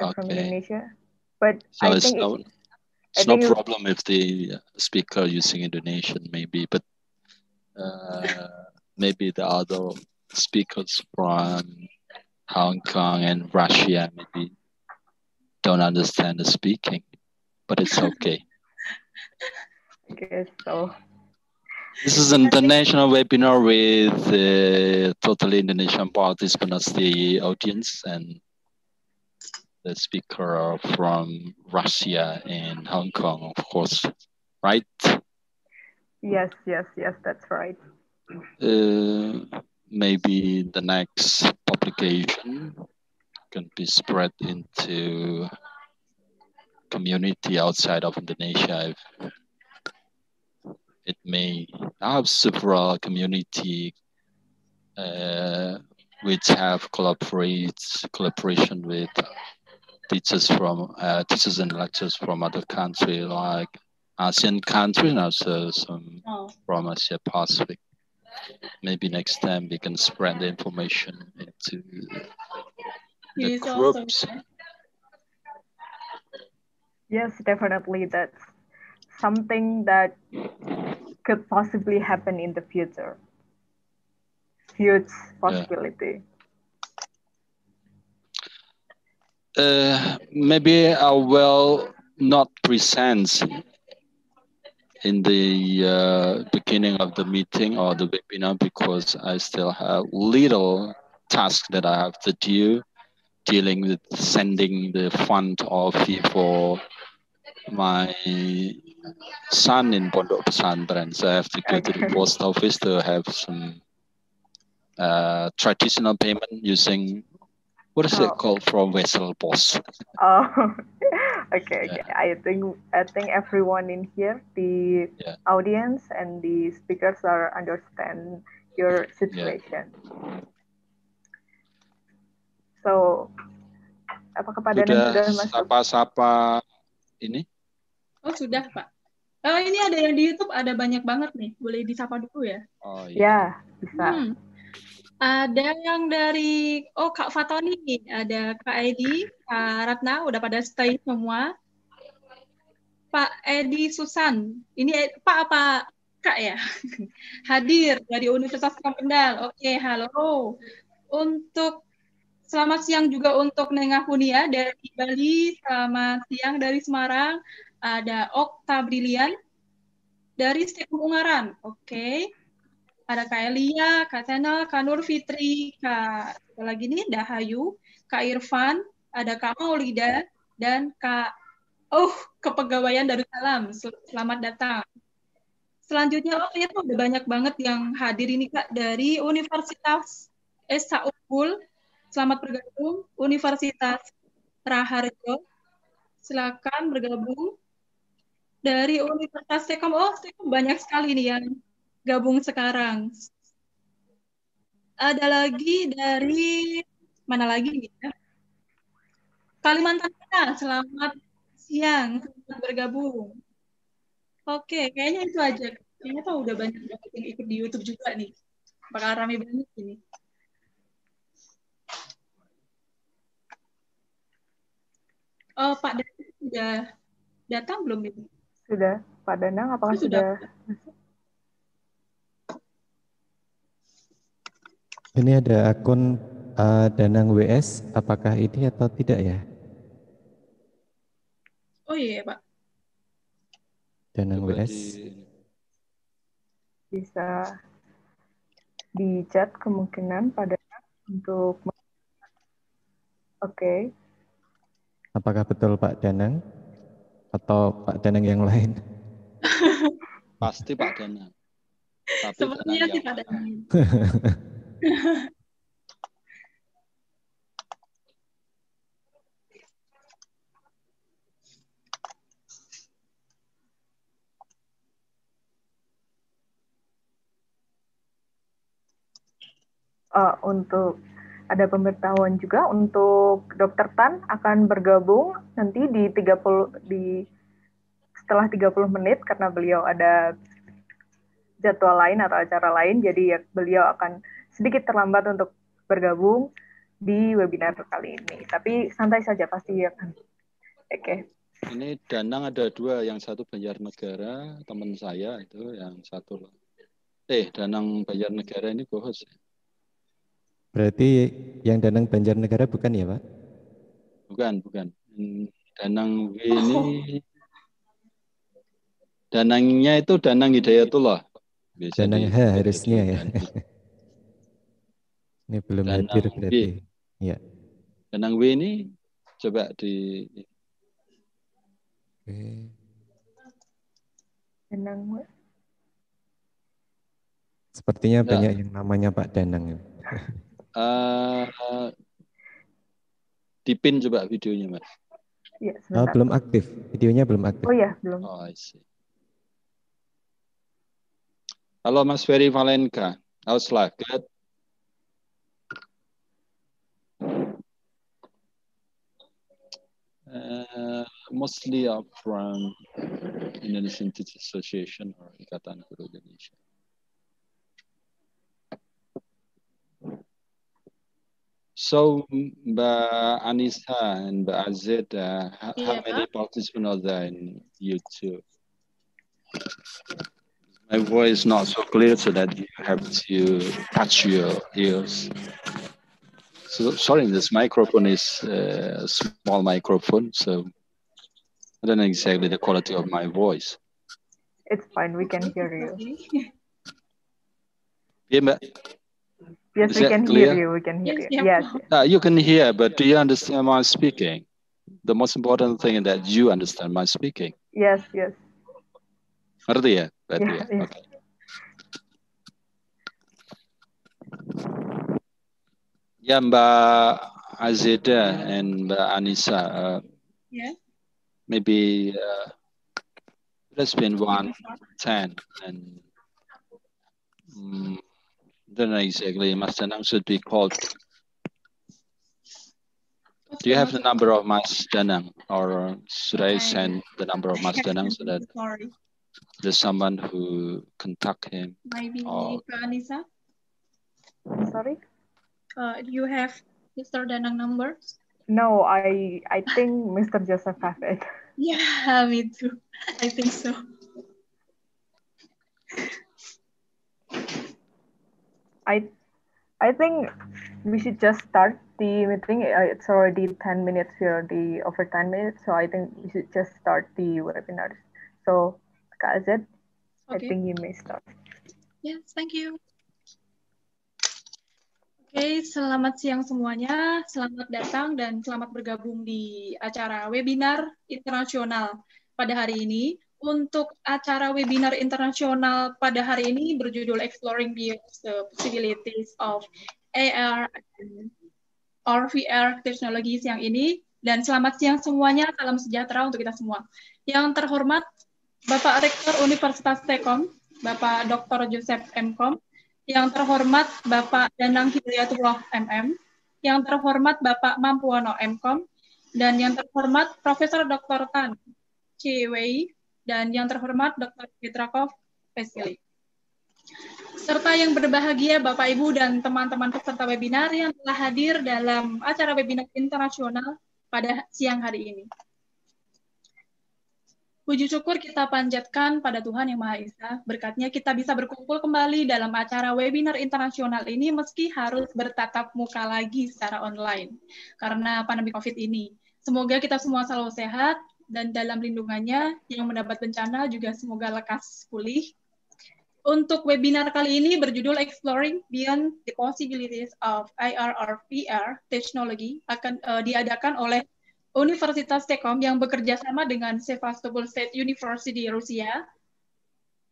okay. from Indonesia. But so I it's think no, it, it's I no think problem if the speaker using Indonesian maybe, but uh, maybe the other speakers from Hong Kong and Russia maybe don't understand the speaking, but it's okay. I guess so. This is an international webinar with uh, totally Indonesian participants, the audience, and the speaker from Russia and Hong Kong, of course, right? Yes, yes, yes, that's right. Uh, maybe the next publication can be spread into community outside of Indonesia. It may have several community uh, which have collaborate collaboration with teachers from uh, teachers and lecturers from other country like ASEAN country and also some Oh. from Asia Pacific. Maybe next time we can spread the information into the He's groups. there. Yes, definitely. That's something that could possibly happen in the future. Huge possibility. Uh, maybe I will not present in the uh, beginning of the meeting or the webinar because I still have little task that I have to do dealing with sending the fund fee for my son in Pondok Pesantren. So I have to go to the post office to have some uh, traditional payment using what is it Oh. called from Vessel Post. Oh, okay, okay. I think I think everyone in here, the Yeah. audience and the speakers are understand your situation. So, apakah Pak Danang Sudah sudah masuk? sapa-sapa ini? Oh sudah Pak. Oh ini ada yang di YouTube ada banyak banget nih. Boleh disapa dulu ya. Oh Ya, bisa. Hmm. Ada yang dari oh Kak Fatoni, ada Kak Edi, Kak Ratna udah pada stay semua. Pak Edi Susan, ini eh, Pak apa Kak ya? Hadir dari Universitas Kendal. Oke, halo. Untuk selamat siang juga untuk Nengah Hunia dari Bali, selamat siang dari Semarang. Ada Okta Brilian dari Stekum Ungaran. Oke ada Kak Elia, Kak Tenal, Kak Nur Fitri, Kak lagi nih Dahayu, Kak Irfan, ada Kak Maulida, dan Kak Oh Kepegawaian Darussalam. Sel- Selamat datang. Selanjutnya oh ternyata udah banyak banget yang hadir ini Kak dari Universitas Esa Unggul. Selamat bergabung Universitas Raharjo. Silakan bergabung dari Universitas Tekom. Oh, Tekom banyak sekali nih yang gabung sekarang. Ada lagi dari mana lagi nih ya? Kalimantan Tengah, selamat siang, selamat bergabung. Oke, kayaknya itu aja. Kayaknya tuh udah banyak banget yang ikut di YouTube juga nih. Bakal rame banget ini. Oh, Pak Dani sudah datang belum ini? Sudah, Pak Danang, apakah sudah. sudah? Ini ada akun uh, Danang WS, apakah ini atau tidak ya? Oh iya, Pak. Danang Coba WS. di- Bisa di chat kemungkinan Danang untuk Oke, Apakah betul Pak Danang atau Pak Danang yang lain? Pasti Pak Danang. Tapi Sepertinya Danang sih Pak mana? Eh, untuk ada pemberitahuan juga untuk Dokter Tan akan bergabung nanti di 30 di setelah 30 menit karena beliau ada jadwal lain atau acara lain jadi ya beliau akan sedikit terlambat untuk bergabung di webinar kali ini. Tapi santai saja pasti ya kan. Oke. Okay. Ini Danang ada dua, yang satu Banjarnegara, teman saya itu, yang satu Eh, Danang Banjarnegara ini co-host. Berarti yang Danang Banjarnegara bukan ya, Pak? Bukan, bukan. Danang W ini oh. Danangnya itu Danang Hidayatullah. Biasa Danang H harusnya ya. Ini belum Danang hadir berarti. W. Ya. Danang W ini coba di Oke. Danang W. Sepertinya ya. banyak yang namanya Pak Danang. Uh, dipin coba videonya, Mas. Ya, oh, belum aktif. Videonya belum aktif. Oh ya, belum. Oh, I see. Halo Mas Ferry Valenka. How's life? Good? Uh, mostly are from Indonesian Teachers Association or Ikatan Guru Indonesia. So, Mbak Anissa and Mbak Azid, uh, how, yeah. how many participants are there in YouTube? my voice is not so clear so that you have to touch your ears. So sorry, this microphone is a small microphone, so I don't know exactly the quality of my voice. It's fine, we can hear you. Yeah, but yes, we can clear? hear you. We can hear you. Yes. Uh, you can hear, but do you understand my speaking? The most important thing is that you understand my speaking. Yes, yes. Ngerti ya? Berarti ya. ya. Okay. Ya Mbak Azeda and Mbak Anissa. Uh, yeah. Maybe uh, has been one ten and um, don't know exactly. Mas Danang should be called. Do you have the number of Mas Danang, or should I send the number of Mas Danang so that? Sorry there's someone who contact him. Maybe or... Anissa. Sorry. Uh, you have Mr. Danang numbers? No, I I think Mr. Joseph have it. Yeah, me too. I think so. I I think we should just start the meeting. It's already 10 minutes here, the over 10 minutes. So I think we should just start the webinar. So Azad, okay. I think you may start. Yes, thank you. Oke, selamat siang semuanya. Selamat datang dan selamat bergabung di acara webinar internasional pada hari ini. Untuk acara webinar internasional pada hari ini berjudul Exploring the Possibilities of AR or VR Technologies yang ini. Dan selamat siang semuanya, salam sejahtera untuk kita semua. Yang terhormat Bapak Rektor Universitas Tekom, Bapak Dr. Joseph M.Com, yang terhormat Bapak Danang Hidayatullah MM, yang terhormat Bapak Mampuano M.Com, dan yang terhormat Profesor Dr. Tan Ciwei, dan yang terhormat Dr. Petrakov Vesili. Serta yang berbahagia Bapak Ibu dan teman-teman peserta webinar yang telah hadir dalam acara webinar internasional pada siang hari ini. Puji syukur kita panjatkan pada Tuhan Yang Maha Esa, berkatnya kita bisa berkumpul kembali dalam acara webinar internasional ini meski harus bertatap muka lagi secara online karena pandemi COVID ini. Semoga kita semua selalu sehat dan dalam lindungannya yang mendapat bencana juga semoga lekas pulih. Untuk webinar kali ini berjudul Exploring Beyond the Possibilities of IR or VR Technology akan uh, diadakan oleh Universitas Tekom yang bekerja sama dengan Sevastopol State University Rusia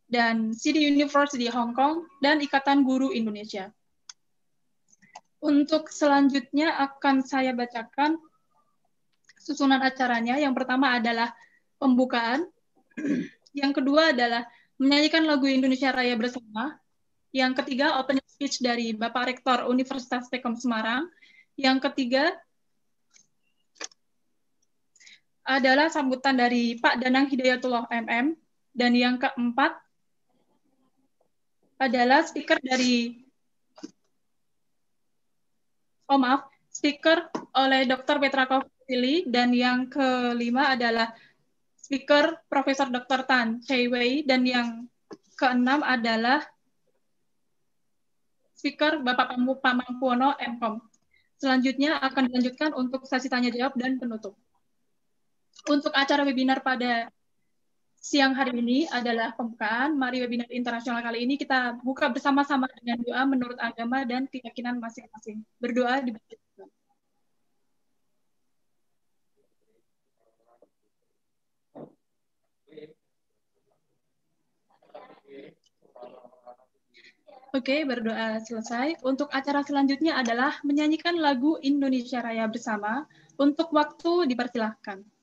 dan City University Hong Kong dan Ikatan Guru Indonesia. Untuk selanjutnya akan saya bacakan susunan acaranya. Yang pertama adalah pembukaan. Yang kedua adalah menyanyikan lagu Indonesia Raya bersama. Yang ketiga opening speech dari Bapak Rektor Universitas Tekom Semarang. Yang ketiga adalah sambutan dari Pak Danang Hidayatullah MM dan yang keempat adalah speaker dari Oh maaf, speaker oleh Dr. Petra Kovili dan yang kelima adalah speaker Profesor Dr. Tan Chai Wei dan yang keenam adalah speaker Bapak Pamangkuono MKOM. Selanjutnya akan dilanjutkan untuk sesi tanya jawab dan penutup. Untuk acara webinar pada siang hari ini adalah pembukaan. Mari webinar internasional kali ini kita buka bersama-sama dengan doa menurut agama dan keyakinan masing-masing. Berdoa di Oke, berdoa selesai. Untuk acara selanjutnya adalah menyanyikan lagu Indonesia Raya bersama. Untuk waktu dipersilahkan.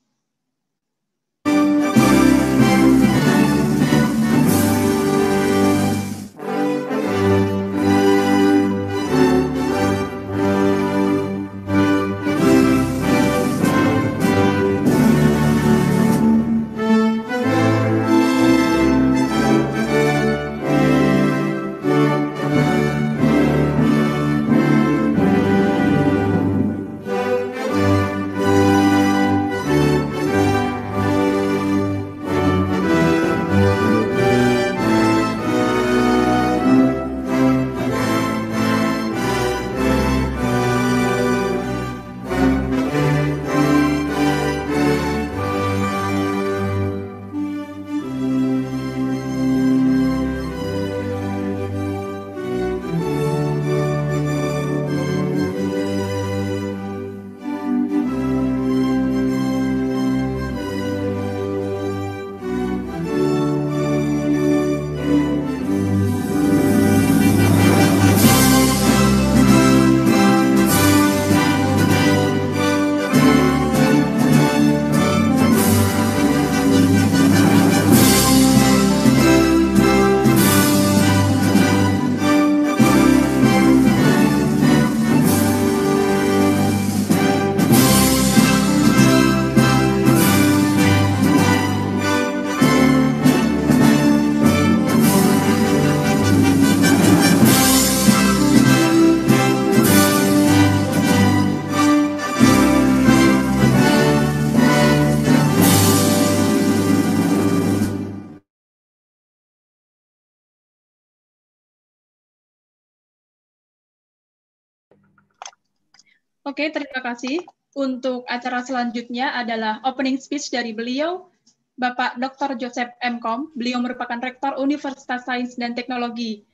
Oke, terima kasih. Untuk acara selanjutnya adalah opening speech dari beliau, Bapak Dr. Joseph M. Kom. Beliau merupakan Rektor Universitas Sains dan Teknologi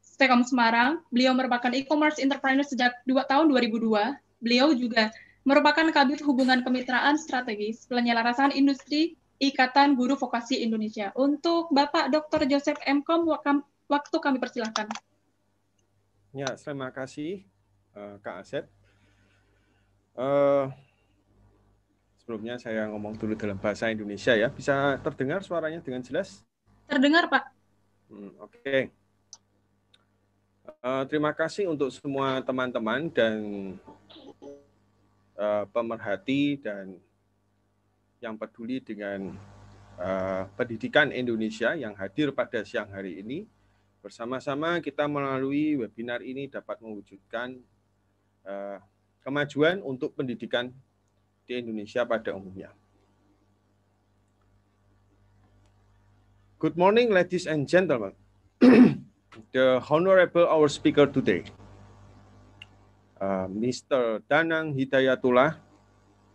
Stekom Semarang. Beliau merupakan e-commerce entrepreneur sejak 2 tahun 2002. Beliau juga merupakan Kabit Hubungan Kemitraan Strategis Penyelarasan Industri Ikatan Guru Vokasi Indonesia. Untuk Bapak Dr. Joseph M. Kom, waktu kami persilahkan. Ya, terima kasih eh, Kak Asep. Uh, sebelumnya saya ngomong dulu dalam bahasa Indonesia ya. Bisa terdengar suaranya dengan jelas? Terdengar, Pak. Hmm, Oke. Okay. Uh, eh, terima kasih untuk semua teman-teman dan uh, pemerhati dan yang peduli dengan uh, pendidikan Indonesia yang hadir pada siang hari ini. Bersama-sama kita melalui webinar ini dapat mewujudkan uh, kemajuan untuk pendidikan di Indonesia pada umumnya. Good morning, ladies and gentlemen. the honorable our speaker today, uh, Mr. Danang Hidayatullah,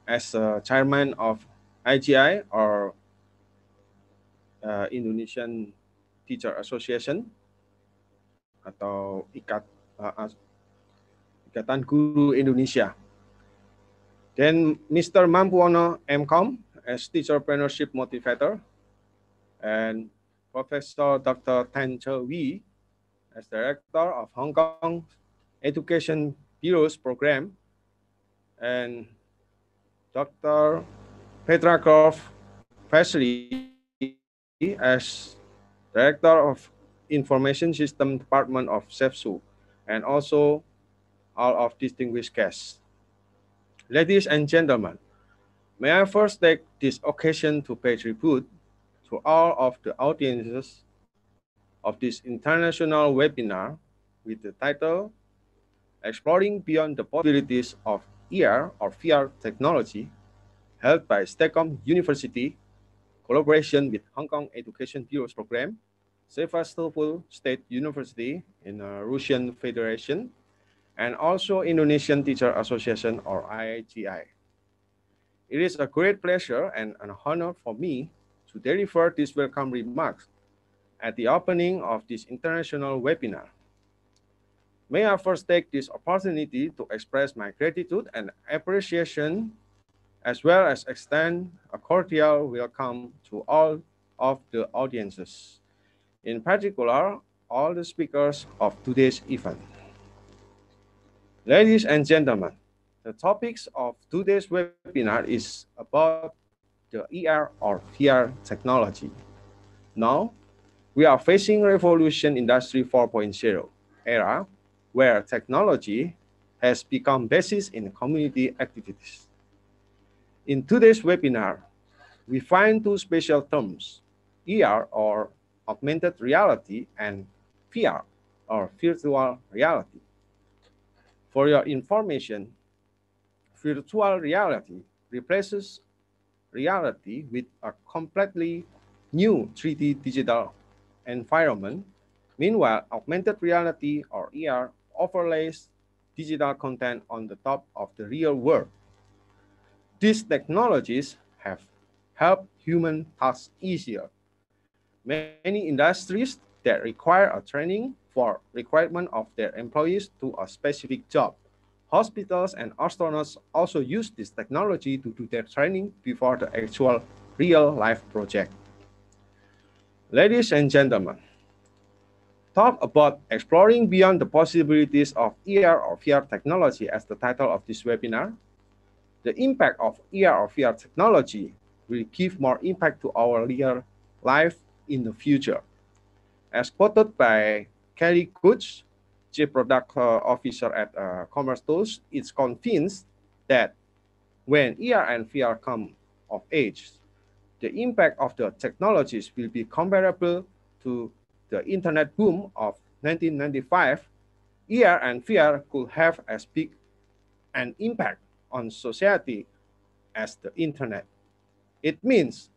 as uh, chairman of IGI or uh, Indonesian Teacher Association atau IKAT uh, Ikatan Guru Indonesia. Then Mr. Mampuono MCOM as Teacherpreneurship Motivator and Professor Dr. Tan Che Wee as Director of Hong Kong Education Bureau's program and Dr. Petra Grove Presley as Director of Information System Department of SEFSU and also all of distinguished guests. Ladies and gentlemen, may I first take this occasion to pay tribute to all of the audiences of this international webinar with the title Exploring Beyond the Possibilities of ER or VR Technology, held by Stekom University, collaboration with Hong Kong Education Bureau's program, Sevastopol State University in the Russian Federation, and also Indonesian Teacher Association or IITI. It is a great pleasure and an honor for me to deliver these welcome remarks at the opening of this international webinar. May I first take this opportunity to express my gratitude and appreciation, as well as extend a cordial welcome to all of the audiences, in particular, all the speakers of today's event. Ladies and gentlemen, the topics of today's webinar is about the ER or VR technology. Now, we are facing Revolution Industry 4.0 era where technology has become basis in community activities. In today's webinar, we find two special terms, ER or augmented reality and VR or virtual reality. For your information, virtual reality replaces reality with a completely new 3D digital environment. Meanwhile, augmented reality or ER overlays digital content on the top of the real world. These technologies have helped human tasks easier. Many industries that require a training for requirement of their employees to a specific job. Hospitals and astronauts also use this technology to do their training before the actual real life project. Ladies and gentlemen, talk about exploring beyond the possibilities of ER or VR technology as the title of this webinar. The impact of ER or VR technology will give more impact to our real life in the future. As quoted by Kelly Goetsch, Chief Product uh, Officer at uh, Commerce Tools, is convinced that when ER and VR come of age, the impact of the technologies will be comparable to the internet boom of 1995, ER and VR could have as big an impact on society as the internet. It means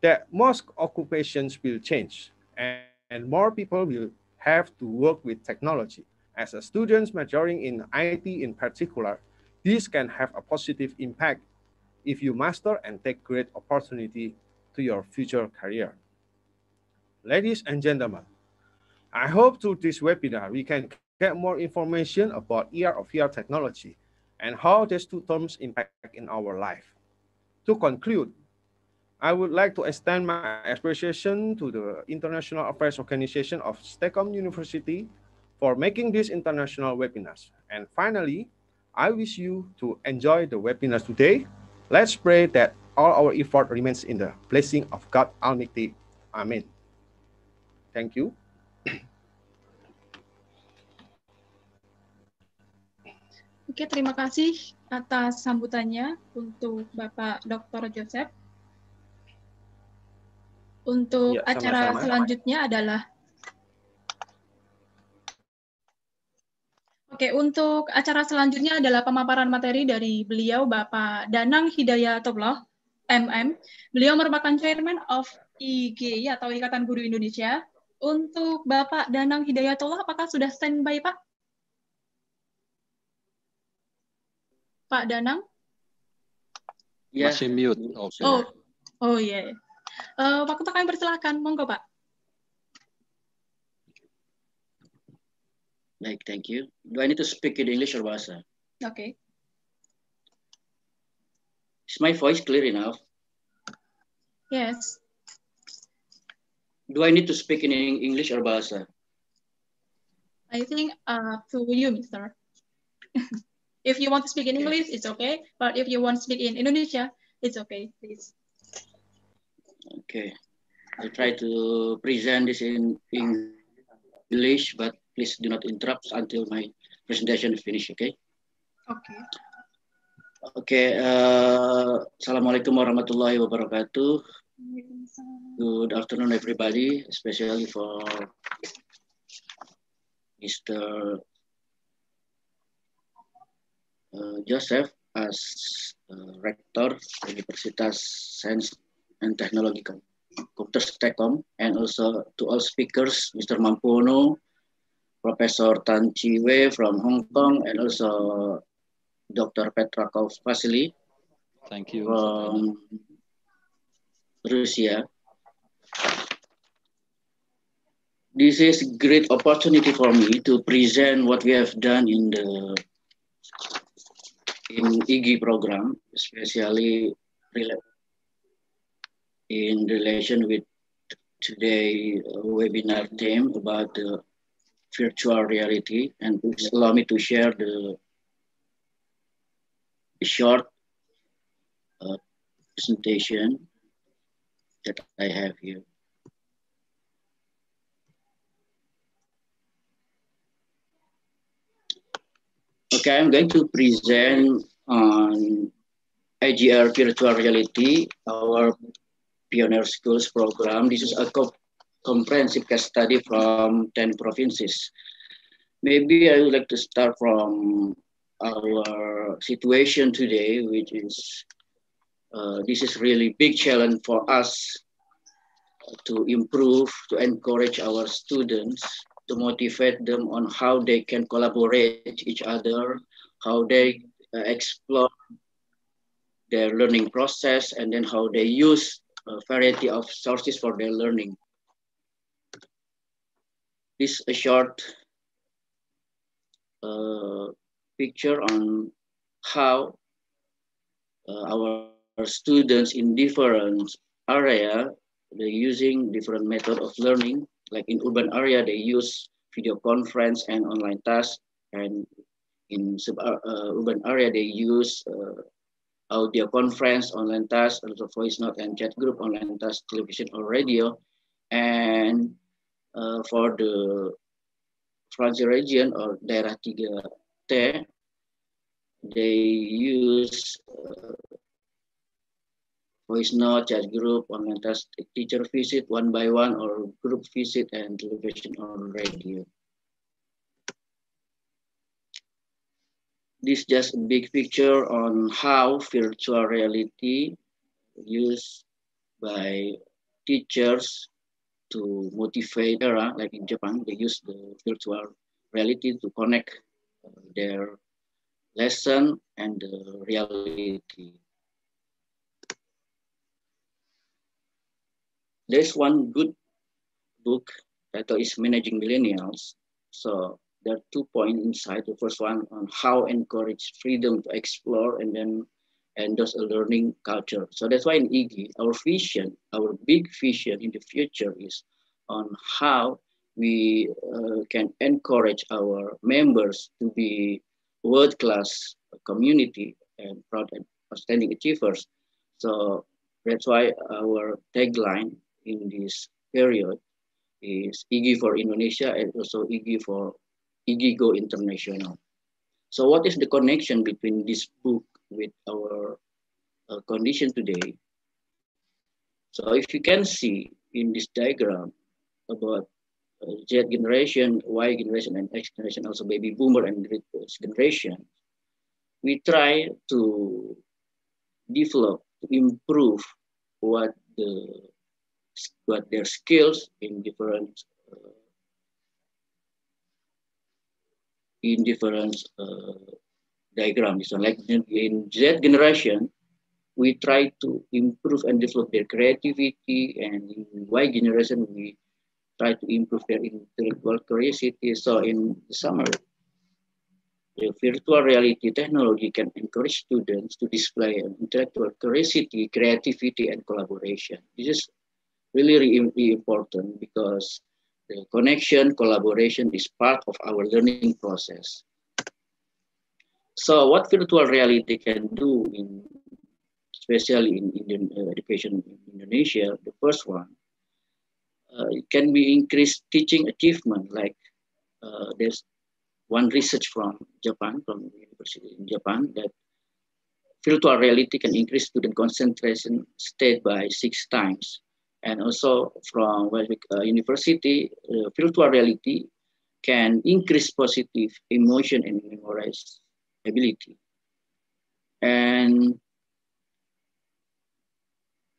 that most occupations will change and, and more people will have to work with technology. As a students majoring in IT in particular, this can have a positive impact if you master and take great opportunity to your future career. Ladies and gentlemen, I hope through this webinar, we can get more information about ER or VR technology and how these two terms impact in our life. To conclude, I would like to extend my appreciation to the International Affairs Organization of Stekom University for making this international webinars. And finally, I wish you to enjoy the webinars today. Let's pray that all our effort remains in the blessing of God Almighty. Amen. Thank you. Oke, terima kasih atas sambutannya untuk Bapak Dr. Joseph. Untuk ya, acara sama-sama. selanjutnya adalah Oke, untuk acara selanjutnya adalah pemaparan materi dari beliau Bapak Danang Hidayatullah MM. Beliau merupakan Chairman of IGI atau Ikatan Guru Indonesia untuk Bapak Danang Hidayatullah, apakah sudah standby, Pak? Pak Danang? Ya. Masih mute. Okay. Oh, oh iya. Yeah. Uh, waktu kami persilahkan, monggo Pak. Baik, thank you. Do I need to speak in English or Bahasa? Okay. Is my voice clear enough? Yes. Do I need to speak in English or Bahasa? I think uh, to you, Mister. if you want to speak in English, it's okay. But if you want to speak in Indonesia, it's okay, please. Okay. I'll try to present this in English, but please do not interrupt until my presentation is finished, okay? Okay. Okay. Uh, Assalamualaikum warahmatullahi wabarakatuh. Good afternoon, everybody, especially for Mr. uh, Joseph as uh, Rector Universitas Sains and Technology Computer Techcom, and also to all speakers, Mr. Mampono, Professor Tan Chi Wei from Hong Kong, and also Dr. Petra Vasily. Thank you. From Russia. This is a great opportunity for me to present what we have done in the in IGI program, especially in relation with today uh, webinar theme about the virtual reality and please allow me to share the, the short uh, presentation that I have here. Okay, I'm going to present on IGR virtual reality, our Pioneer Schools program. This is a co comprehensive case study from 10 provinces. Maybe I would like to start from our situation today, which is, uh, this is really big challenge for us to improve, to encourage our students, to motivate them on how they can collaborate each other, how they uh, explore their learning process, and then how they use variety of sources for their learning. This a short uh, picture on how uh, our students in different area, they're using different method of learning. Like in urban area, they use video conference and online tasks. And in sub uh, urban area, they use uh, audio conference, online task, also voice note and chat group, online task, television or radio. And uh, for the Fransi region or daerah 3T, they use uh, voice note, chat group, online task, teacher visit one by one or group visit and television or radio. This just a big picture on how virtual reality used by teachers to motivate era like in Japan they use the virtual reality to connect uh, their lesson and the reality. There's one good book that is managing millennials. So there are two points inside. The first one on how encourage freedom to explore and then endorse a learning culture. So that's why in IGI, our vision, our big vision in the future is on how we uh, can encourage our members to be world-class community and proud and outstanding achievers. So that's why our tagline in this period is IGI for Indonesia and also IGI for IGIGO International. So what is the connection between this book with our uh, condition today? So if you can see in this diagram about uh, Z generation, Y generation, and X generation, also baby boomer and great generation, we try to develop, to improve what the what their skills in different uh, in different uh, diagrams. So like in Z generation, we try to improve and develop their creativity and in Y generation, we try to improve their intellectual curiosity. So in summary, the virtual reality technology can encourage students to display an intellectual curiosity, creativity, and collaboration. This is really, really important because the connection, collaboration is part of our learning process. So what virtual reality can do, in, especially in Indian uh, education in Indonesia, the first one, uh, can be increased teaching achievement. Like uh, there's one research from Japan, from university in Japan, that virtual reality can increase student concentration state by six times and also from uh, University, uh, virtual reality can increase positive emotion and memorize ability. And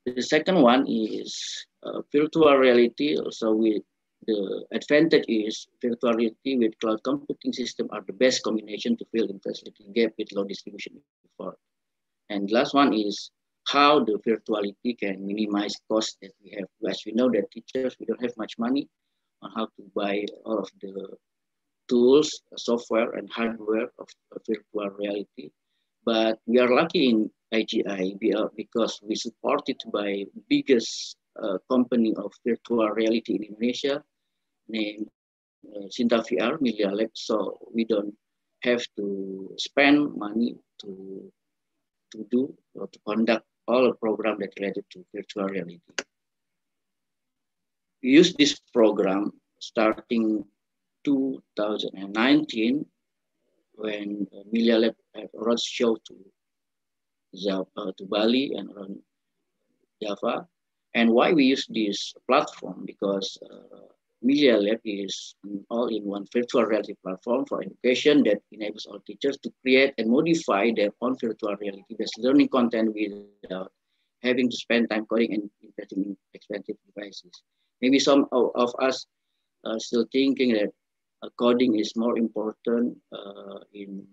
the second one is uh, virtual reality. Also, with the advantage is virtual reality with cloud computing system are the best combination to fill the facility gap with low distribution effort. And last one is how the virtuality can minimize costs that we have. As we know that teachers, we don't have much money on how to buy all of the tools, software and hardware of, virtual reality. But we are lucky in IGI because we supported by biggest uh, company of virtual reality in Indonesia named uh, Shinta VR Millealab. So we don't have to spend money to to do or to conduct all program that related to virtual reality. We use this program starting 2019 when Millealab have a show to Java, uh, to Bali and around Java. And why we use this platform? Because uh, Millealab is an all-in-one virtual reality platform for education that enables all teachers to create and modify their own virtual reality-based learning content without having to spend time coding and investing in expensive devices. Maybe some of, us are still thinking that uh, coding is more important uh, in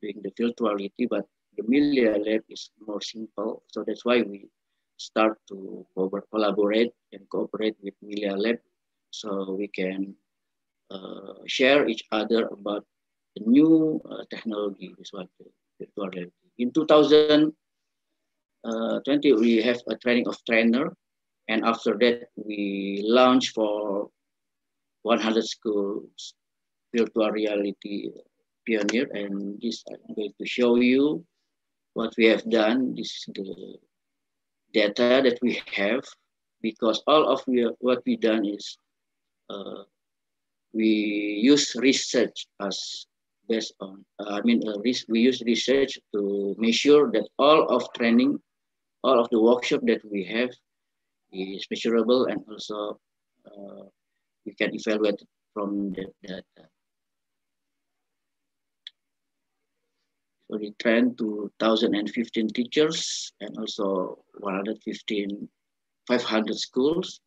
doing the virtual reality, but the Millealab is more simple. So that's why we start to collaborate and cooperate with Millealab so we can uh, share each other about the new uh, technology is what virtual reality. In 2020, uh, we have a training of trainer, and after that, we launch for 100 schools virtual reality pioneer, and this I'm going to show you what we have done. This is the data that we have because all of we, what we done is uh, we use research as based on, uh, I mean, uh, we use research to make sure that all of training, all of the workshop that we have is measurable and also uh, we can evaluate from the data. So we trained to 1,015 teachers and also 115, 500 schools.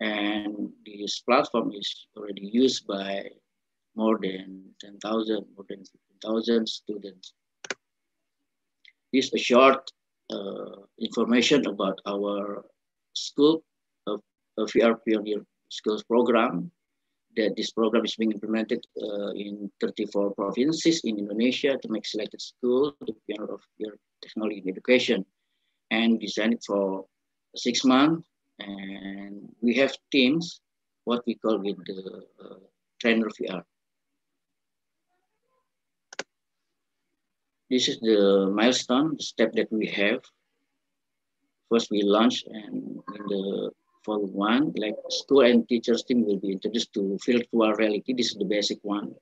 And this platform is already used by more than 10,000, more than 15,000 students. This is a short uh, information about our school of, VR Pioneer Skills Program that this program is being implemented uh, in 34 provinces in Indonesia to make selected schools the pioneer of VR technology in education and designed for six months and we have teams, what we call with the uh, trainer VR. This is the milestone, step that we have. First we launch and in the fall one, like school and teachers team will be introduced to virtual reality. This is the basic one.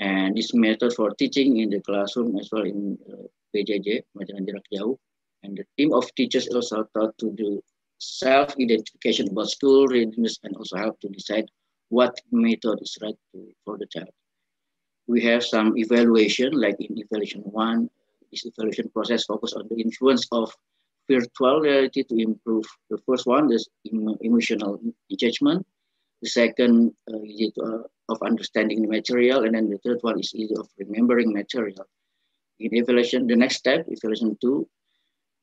And this method for teaching in the classroom as well in uh, PJJ, Pembelajaran Jarak Jauh. And the team of teachers also taught to do self-identification about school readiness and also help to decide what method is right to, for the child. We have some evaluation, like in evaluation one, this evaluation process focus on the influence of virtual reality to improve. The first one is emotional engagement. The second uh, is uh, of understanding the material, and then the third one is easy of remembering material. In evaluation, the next step, evaluation two,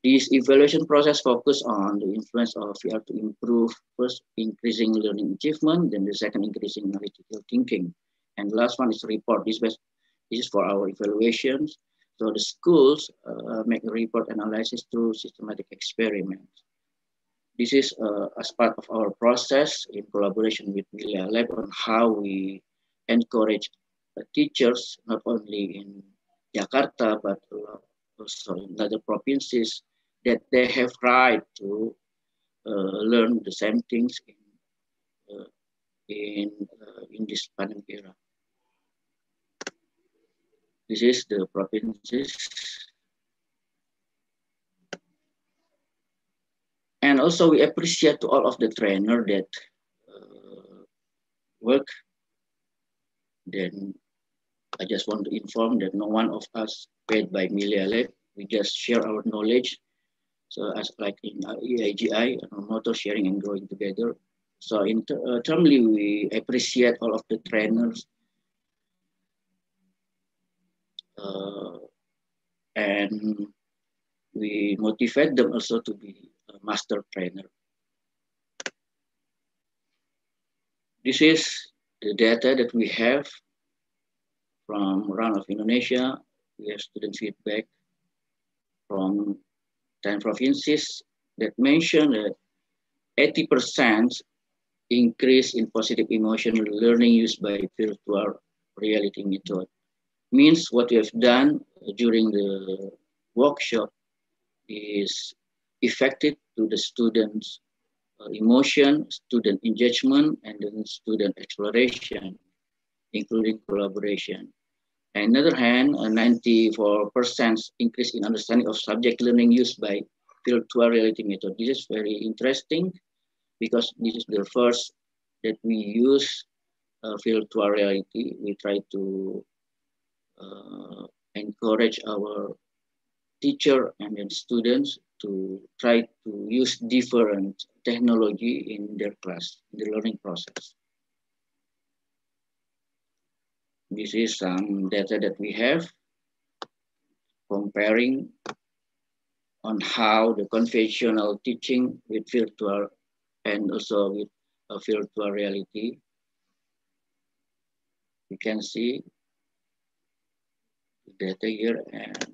this evaluation process focus on the influence of VR to improve first increasing learning achievement, then the second increasing analytical thinking. And the last one is report. This, this is for our evaluations. So the schools uh, make report analysis through systematic experiments. This is uh, as part of our process in collaboration with Millealab on how we encourage the teachers, not only in Jakarta, but also in other provinces that they have right to uh, learn the same things in uh, in uh, in this pandemic era. This is the provinces. And also we appreciate to all of the trainer that uh, work. Then I just want to inform that no one of us paid by Millealab. We just share our knowledge. So as like in EIGI, motor sharing and growing together. So internally, uh, we appreciate all of the trainers uh, and we motivate them also to be a master trainer. This is the data that we have from Run of Indonesia. We have student feedback from 10 provinces that mentioned that 80% increase in positive emotional learning used by virtual reality method. Means what we have done during the workshop is effective to the students' uh, emotion, student engagement, and then student exploration, including collaboration. On the other hand, a 94% increase in understanding of subject learning used by virtual reality method. This is very interesting because this is the first that we use uh, virtual reality. We try to uh, encourage our teacher and then students to try to use different technology in their class, the learning process. This is some data that we have comparing on how the conventional teaching with virtual and also with a virtual reality. You can see the data here and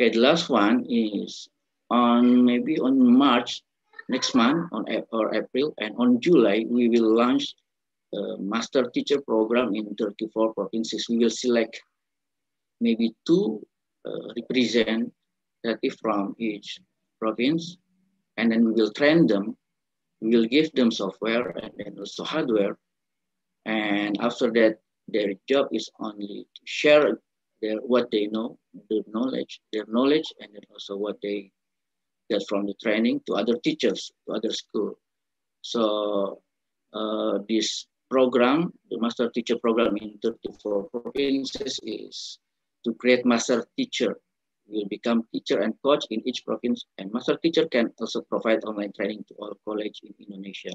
Okay, the last one is on maybe on March next month on or April and on July we will launch a master teacher program in 34 provinces. We will select maybe two uh, representative from each province and then we will train them. We will give them software and then also hardware. And after that, their job is only to share their what they know, the knowledge, their knowledge, and then also what they get from the training to other teachers, to other school. So uh, this program, the master teacher program in 34 provinces is to create master teacher. will become teacher and coach in each province and master teacher can also provide online training to all college in Indonesia.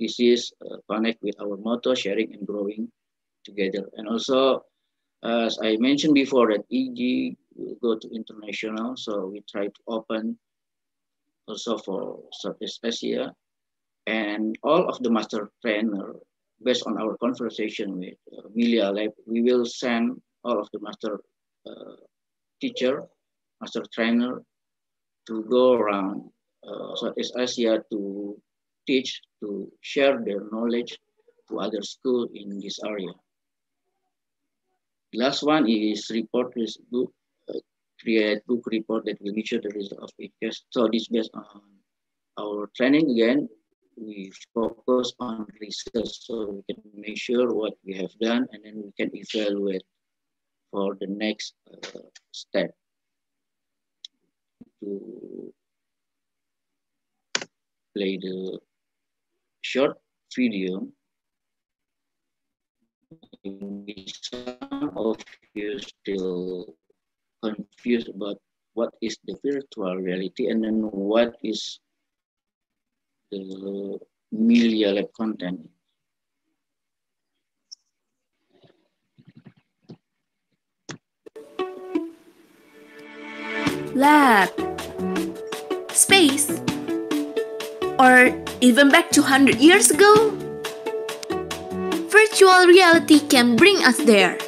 This is uh, connect with our motto, sharing and growing together. And also as I mentioned before that EG will go to international, so we try to open also for Southeast Asia. And all of the master trainer, based on our conversation with uh, Millealab, we will send all of the master uh, teacher, master trainer to go around uh, Southeast Asia to teach, to share their knowledge to other schools in this area. Last one is report this book, uh, create book report that will measure the result of it. So this based on our training again, we focus on research so we can measure what we have done and then we can evaluate for the next uh, step. To play the short video some of you still confused about what is the virtual reality and then what is the Millealab content. Lab, space, or even back 200 years ago? virtual reality can bring us there.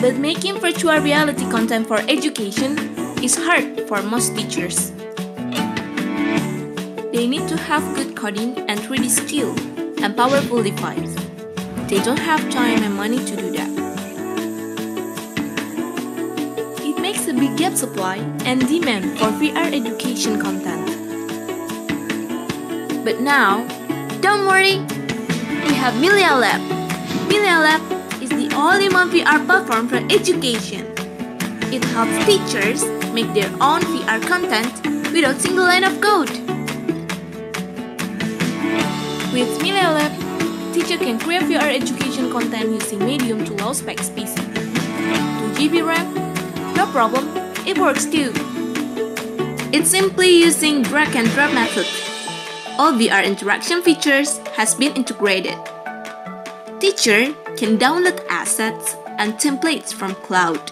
But making virtual reality content for education is hard for most teachers. They need to have good coding and 3D skill and powerful device. They don't have time and money to do that. It makes a big gap supply and demand for VR education content. But now, don't worry, we have Millealab. Milia Lab is the all-in-one VR platform for education. It helps teachers make their own VR content without single line of code. With Millealab, teacher can create VR education content using medium to low specs PC. 2GB RAM? No problem, it works too. It's simply using drag and drop method. All VR interaction features has been integrated. Teacher can download assets and templates from cloud.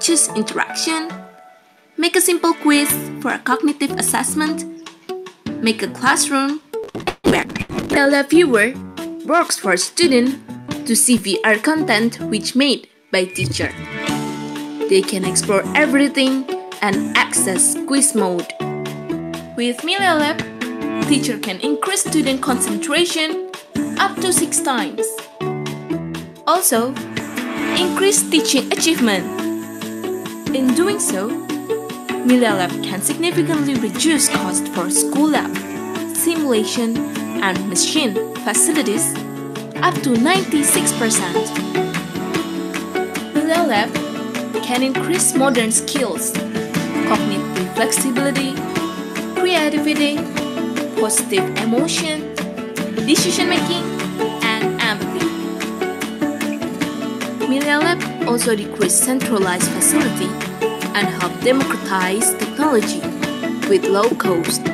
Choose interaction, make a simple quiz for a cognitive assessment, make a classroom, Tell the viewer works for student to see VR content which made by teacher. They can explore everything and access quiz mode. With Millealab, teacher can increase student concentration up to 6 times. Also, increase teaching achievement. In doing so, Millealab can significantly reduce cost for school lab, simulation, and machine facilities up to 96%. Millealab can increase modern skills, cognitive flexibility, creativity, positive emotion, decision making, and empathy. Millealab also decrease centralized facility and help democratize technology with low cost.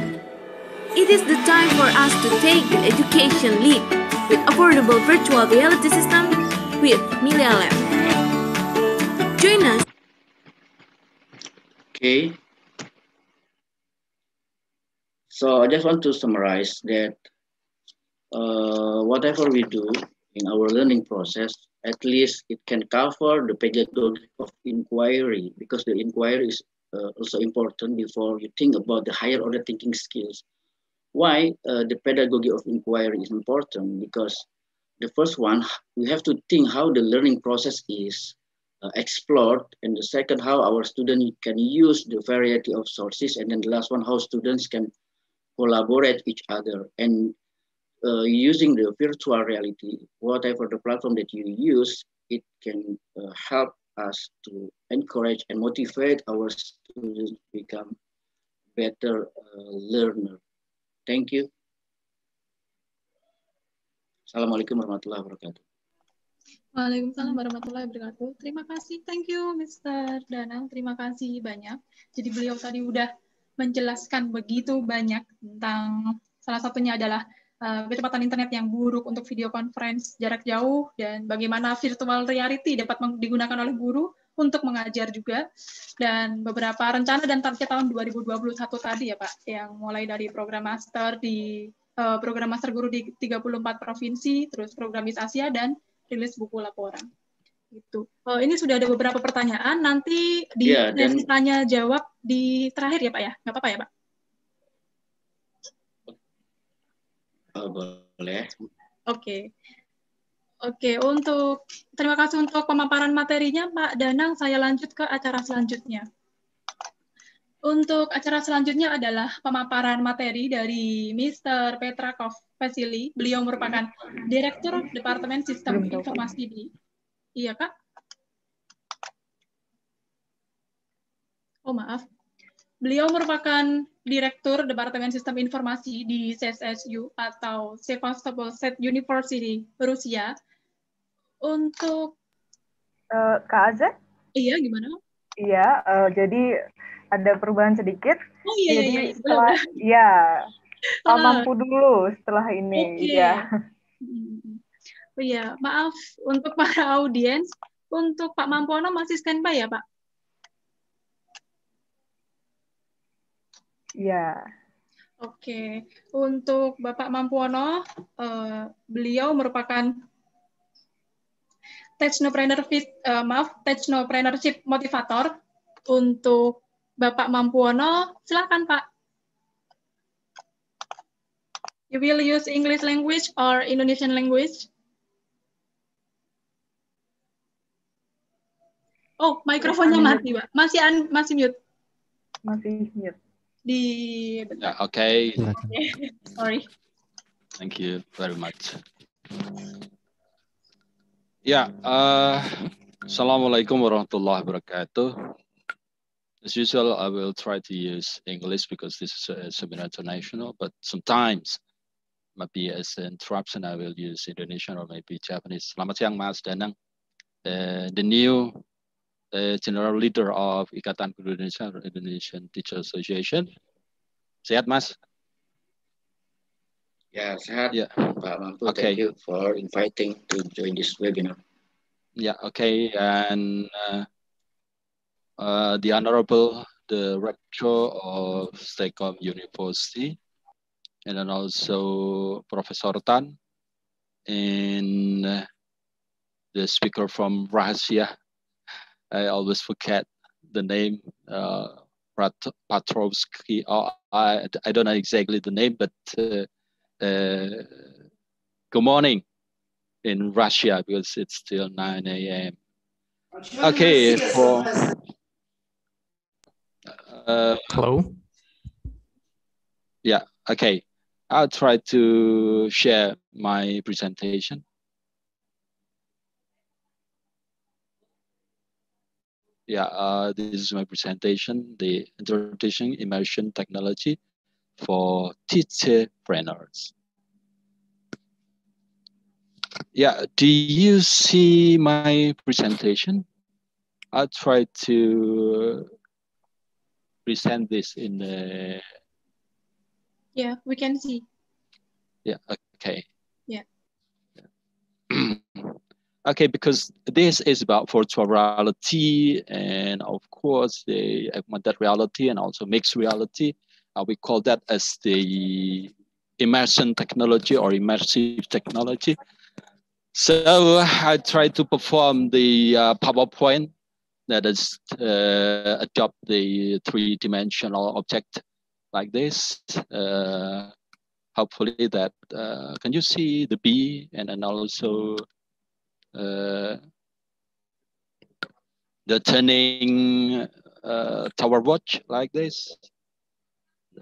It is the time for us to take the education lead with affordable virtual reality system with Lab. Join us. Okay. So I just want to summarize that uh, whatever we do in our learning process, at least it can cover the pedagogy of inquiry because the inquiry is uh, also important before you think about the higher order thinking skills. Why uh, the pedagogy of inquiry is important? Because the first one, we have to think how the learning process is uh, explored, and the second, how our students can use the variety of sources, and then the last one, how students can collaborate each other. And uh, using the virtual reality, whatever the platform that you use, it can uh, help us to encourage and motivate our students to become better uh, learner. Thank you. Assalamualaikum warahmatullahi wabarakatuh. Waalaikumsalam warahmatullahi wabarakatuh. Terima kasih, thank you Mr. Danang. Terima kasih banyak. Jadi beliau tadi udah menjelaskan begitu banyak tentang salah satunya adalah uh, kecepatan internet yang buruk untuk video conference jarak jauh dan bagaimana virtual reality dapat digunakan oleh guru untuk mengajar juga dan beberapa rencana dan target tahun 2021 tadi ya Pak yang mulai dari program master di uh, program master guru di 34 provinsi terus program Miss Asia dan rilis buku laporan gitu. Uh, ini sudah ada beberapa pertanyaan nanti di Iya, dan- tanya jawab di terakhir ya Pak ya nggak apa-apa ya Pak? Uh, boleh. Oke. Oke, untuk terima kasih untuk pemaparan materinya Pak Danang. Saya lanjut ke acara selanjutnya. Untuk acara selanjutnya adalah pemaparan materi dari Mr. Petrakov Vasily. Beliau merupakan Direktur Departemen Sistem. Informasi di Iya, Kak? Oh, maaf. Beliau merupakan Direktur Departemen Sistem Informasi di CSSU atau Sevastopol State University, Rusia. Untuk, Eh, Kak Azza? iya gimana? Iya, eh, jadi ada perubahan sedikit. Oh iya, iya, jadi iya. setelah, ya, Ah. mampu dulu setelah ini. Oke. Ya. Oh iya, maaf untuk para audiens, untuk Pak Mampono masih standby ya, Pak? Ya. Oke, untuk Bapak Mampuono, eh, beliau merupakan Technopreneur, Fit- eh, maaf, Technopreneurship Motivator. Untuk Bapak Mampuono, silakan Pak. You will use English language or Indonesian language? Oh, mikrofonnya mati, Pak. Masih un- masih mute Masih mute. di Yeah, okay. Sorry. Thank you very much. Yeah. Uh, Assalamualaikum warahmatullahi wabarakatuh. As usual, I will try to use English because this is a seminar international, but sometimes maybe as an interruption, I will use Indonesian or maybe Japanese. Selamat siang, Mas Danang. Uh, the new uh, general leader of Ikatan Guru Indonesia, Indonesian Teacher Association. Sehat, Mas? Ya, sehat. Yeah. Pak Mampu, Okay. thank you for inviting to join this webinar. Yeah, okay. And uh, uh, the Honorable, the Rector of Stekom University, and then also Professor Tan, and uh, the speaker from Rahasia. I always forget the name, uh, Pat- Patrovsky. Oh, I, I don't know exactly the name, but uh, good morning in Russia because it's still 9 a.m. Okay, for uh, Hello. yeah, okay. I'll try to share my presentation. Yeah, uh, this is my presentation, the interpretation immersion technology for teacherpreneurs. Yeah, do you see my presentation? I'll try to present this in the, Yeah, we can see. yeah, okay. Yeah. okay, because this is about virtual reality and of course the augmented reality and also mixed reality. Uh, we call that as the immersion technology or immersive technology. So I try to perform the uh, PowerPoint that is uh, adopt the three-dimensional object like this. Uh, hopefully that, uh, can you see the bee and then also uh, the turning uh, tower watch like this?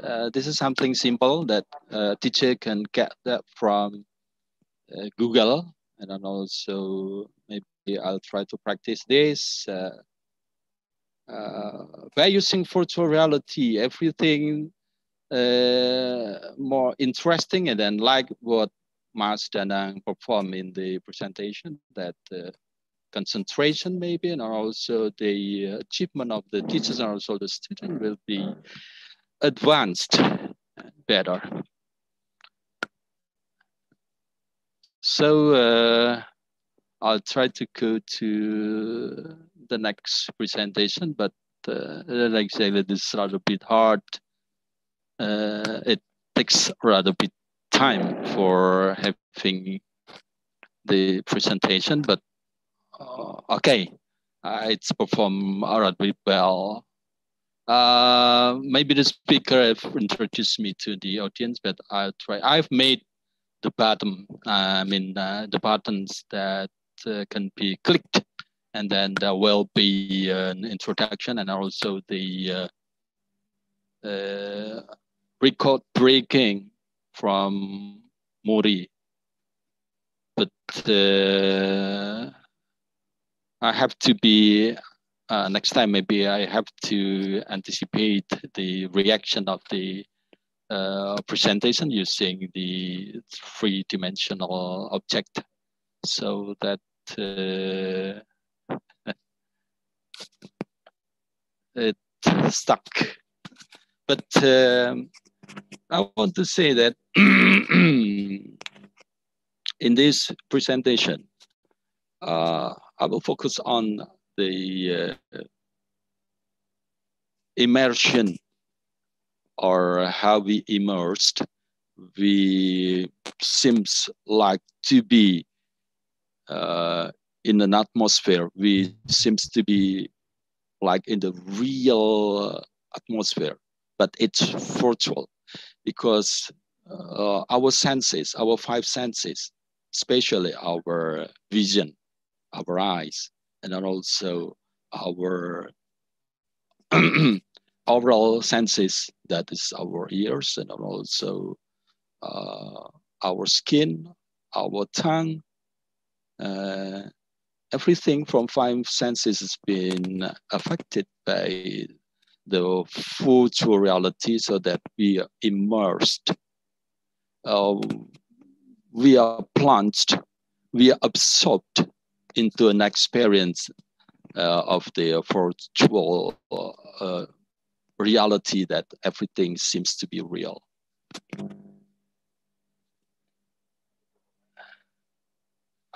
Uh, this is something simple that a teacher can get that from uh, Google. And then also maybe I'll try to practice this uh, uh, by using virtual reality, everything uh, more interesting and then like what Mas Danang performed in the presentation that uh, concentration maybe and also the achievement of the teachers and also the student will be advanced better. So uh, I'll try to go to the next presentation, but uh, like I said, is rather a bit hard. Uh, it takes rather bit time for having the presentation, but uh, okay, uh, it's performed rather bit well. Uh, maybe the speaker have introduced me to the audience, but I'll try. I've made the button, I mean, uh, the buttons that uh, can be clicked, and then there will be an introduction and also the uh, uh, record breaking from Muri. But uh, I have to be uh, next time maybe I have to anticipate the reaction of the uh, presentation using the three-dimensional object so that uh, it stuck. But um, I want to say that in this presentation, uh, I will focus on the uh, immersion or how we immersed. We seems like to be uh, in an atmosphere. We seems to be like in the real atmosphere, but it's virtual because uh, our senses, our five senses, especially our vision, our eyes, and then also our overall senses, that is our ears, and also uh, our skin, our tongue, uh, everything from five senses has been affected by the virtual reality so that we are immersed uh, we are plunged, we are absorbed into an experience uh, of the virtual uh, reality that everything seems to be real.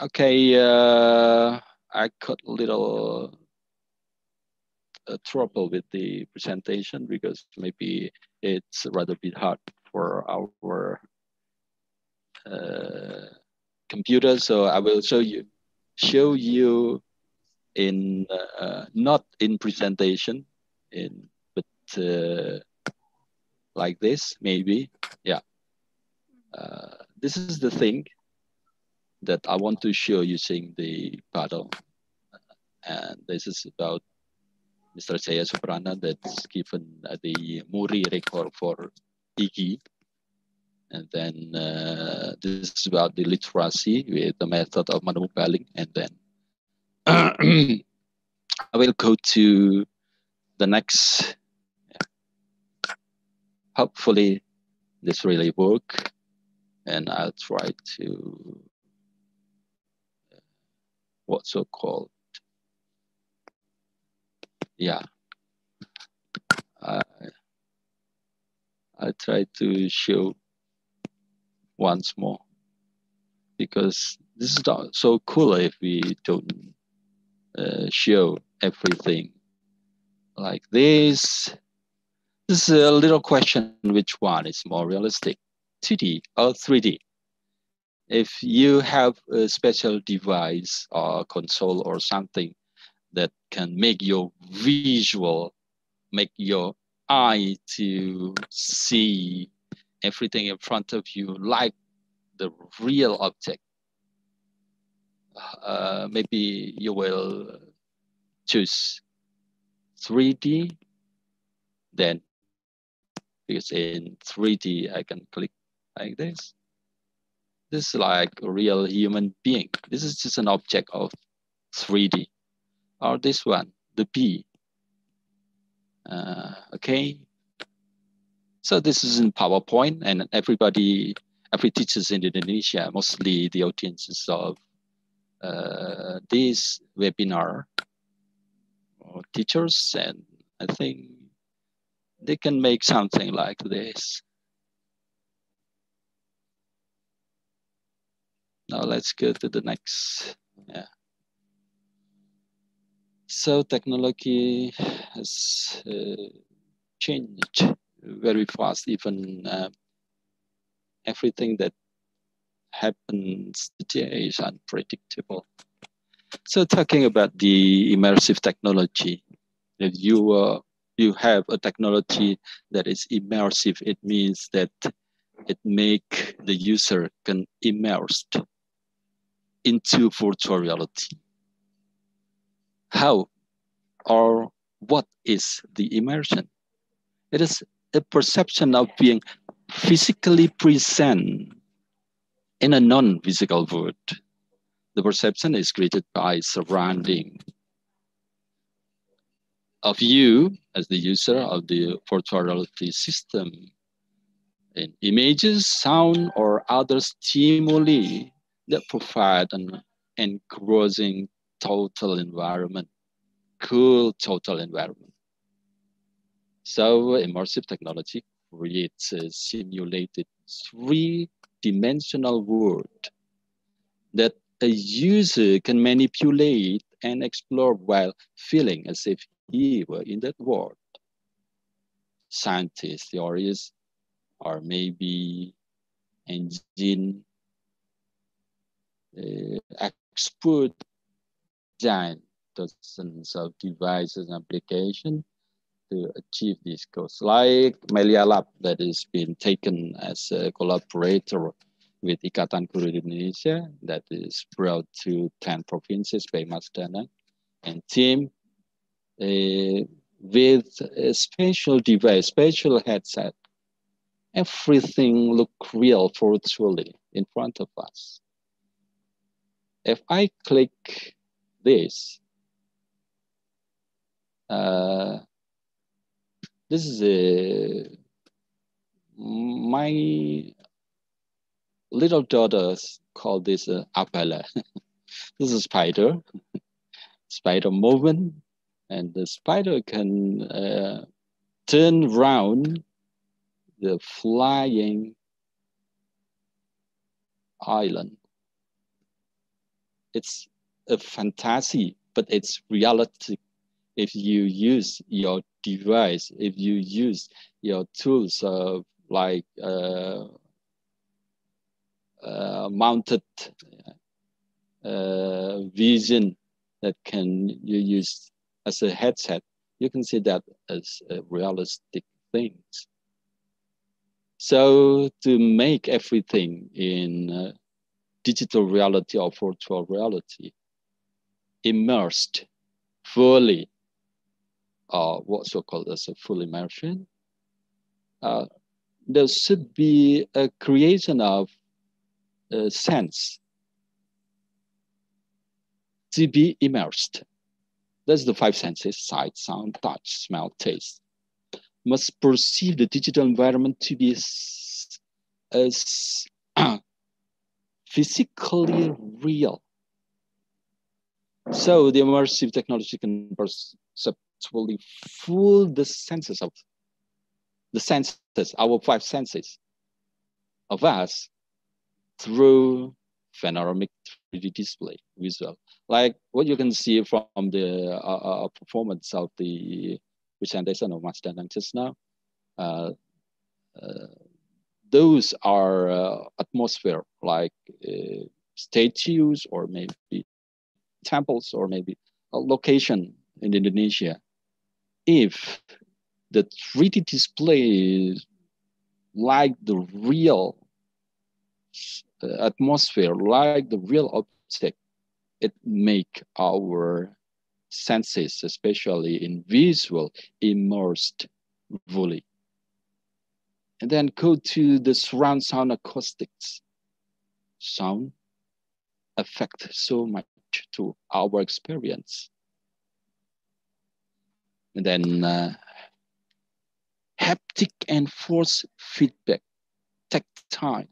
Okay, uh, I got a little uh, trouble with the presentation because maybe it's rather bit hard for our uh, computer. So I will show you, show you in uh, not in presentation, in but uh, like this maybe. Yeah, uh, this is the thing that I want to show using the paddle. And this is about Mr. Jaya Suprana that's given uh, the Muri record for IGI. And then uh, this is about the literacy with the method of Manu And then I will go to the next. Hopefully this really work. And I'll try to what's so called yeah I, I try to show once more. Because this is not so cool if we don't uh, show everything like this. This is a little question which one is more realistic? 2d or 3d if you have a special device or console or something that can make your visual, make your eye to see everything in front of you like the real object, uh, maybe you will choose 3D, then because in 3D I can click like this this is like a real human being. This is just an object of 3D. Or this one, the B. Uh, okay. So this is in PowerPoint and everybody, every teachers in Indonesia, mostly the audiences of uh, this webinar teachers and I think they can make something like this. Now let's go to the next. Yeah. So technology has uh, changed very fast. Even uh, everything that happens today is unpredictable. So talking about the immersive technology, if you uh, you have a technology that is immersive, it means that it make the user can immersed into virtual reality. How or what is the immersion? It is a perception of being physically present in a non-physical world. The perception is created by surrounding of you as the user of the virtual reality system in images, sound, or other stimuli that provide an engrossing total environment, cool total environment. So immersive technology creates a simulated three-dimensional world that a user can manipulate and explore while feeling as if he were in that world. Scientists, theories, or maybe engine uh, expert design dozens of devices and applications to achieve these goals. Like Millealab that has been taken as a collaborator with Ikatan Guru Indonesia that is brought to 10 provinces by Mas Danang and team uh, with a special device, special headset. Everything look real virtually in front of us if I click this, uh, this is a, my little daughters call this uh, apella. this is spider, spider movement, and the spider can uh, turn round the flying island. It's a fantasy, but it's reality if you use your device, if you use your tools of like uh, uh, mounted uh, vision that can you use as a headset, you can see that as realistic things. So to make everything in uh, digital reality or virtual reality immersed fully, uh, what's so called as a full immersion, uh, there should be a creation of sense to be immersed. That's the five senses, sight, sound, touch, smell, taste. Must perceive the digital environment to be as, physically real. So the immersive technology can perceptually fool the senses of the senses, our five senses of us through panoramic 3D display visual. Like what you can see from the uh, uh, performance of the presentation of Mas Danang just now. Uh, uh, those are uh, atmosphere like statues or maybe temples or maybe a location in Indonesia. If the 3D display is like the real uh, atmosphere, like the real object, it make our senses, especially in visual, immersed fully. And then go to the surround sound acoustics. Sound affect so much to our experience. And then uh, haptic and force feedback, tactile.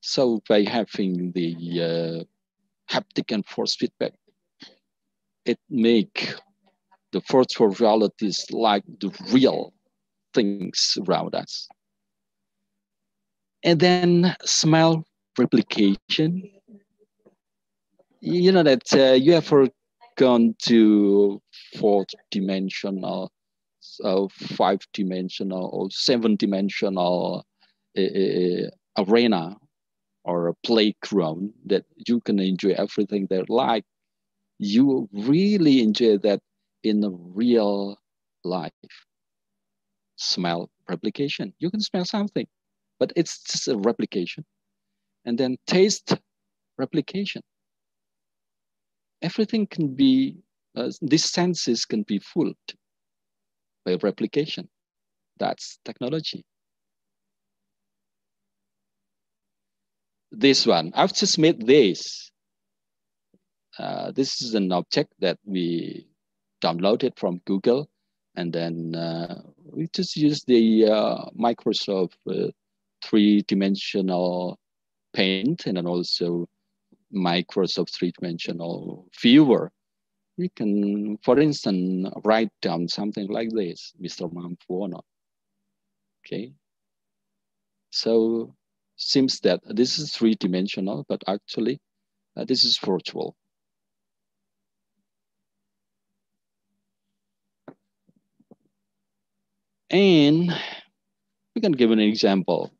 So by having the uh, haptic and force feedback, it make the virtual realities like the real things around us. And then smell replication. You know that uh, you ever gone to fourth dimensional uh, five dimensional or seven dimensional uh, arena or a playground that you can enjoy everything there like. You really enjoy that in the real life. Smell replication. You can smell something but it's just a replication. And then taste replication everything can be uh, these senses can be fooled by replication. That's technology. This one, I've just made this. Uh, this is an object that we downloaded from Google. And then uh, we just use the uh, Microsoft uh, three-dimensional paint and then also Microsoft three-dimensional viewer we can, for instance, write down something like this, Mr. Mampuono. Okay. So seems that this is three-dimensional, but actually uh, this is virtual. And we can give an example.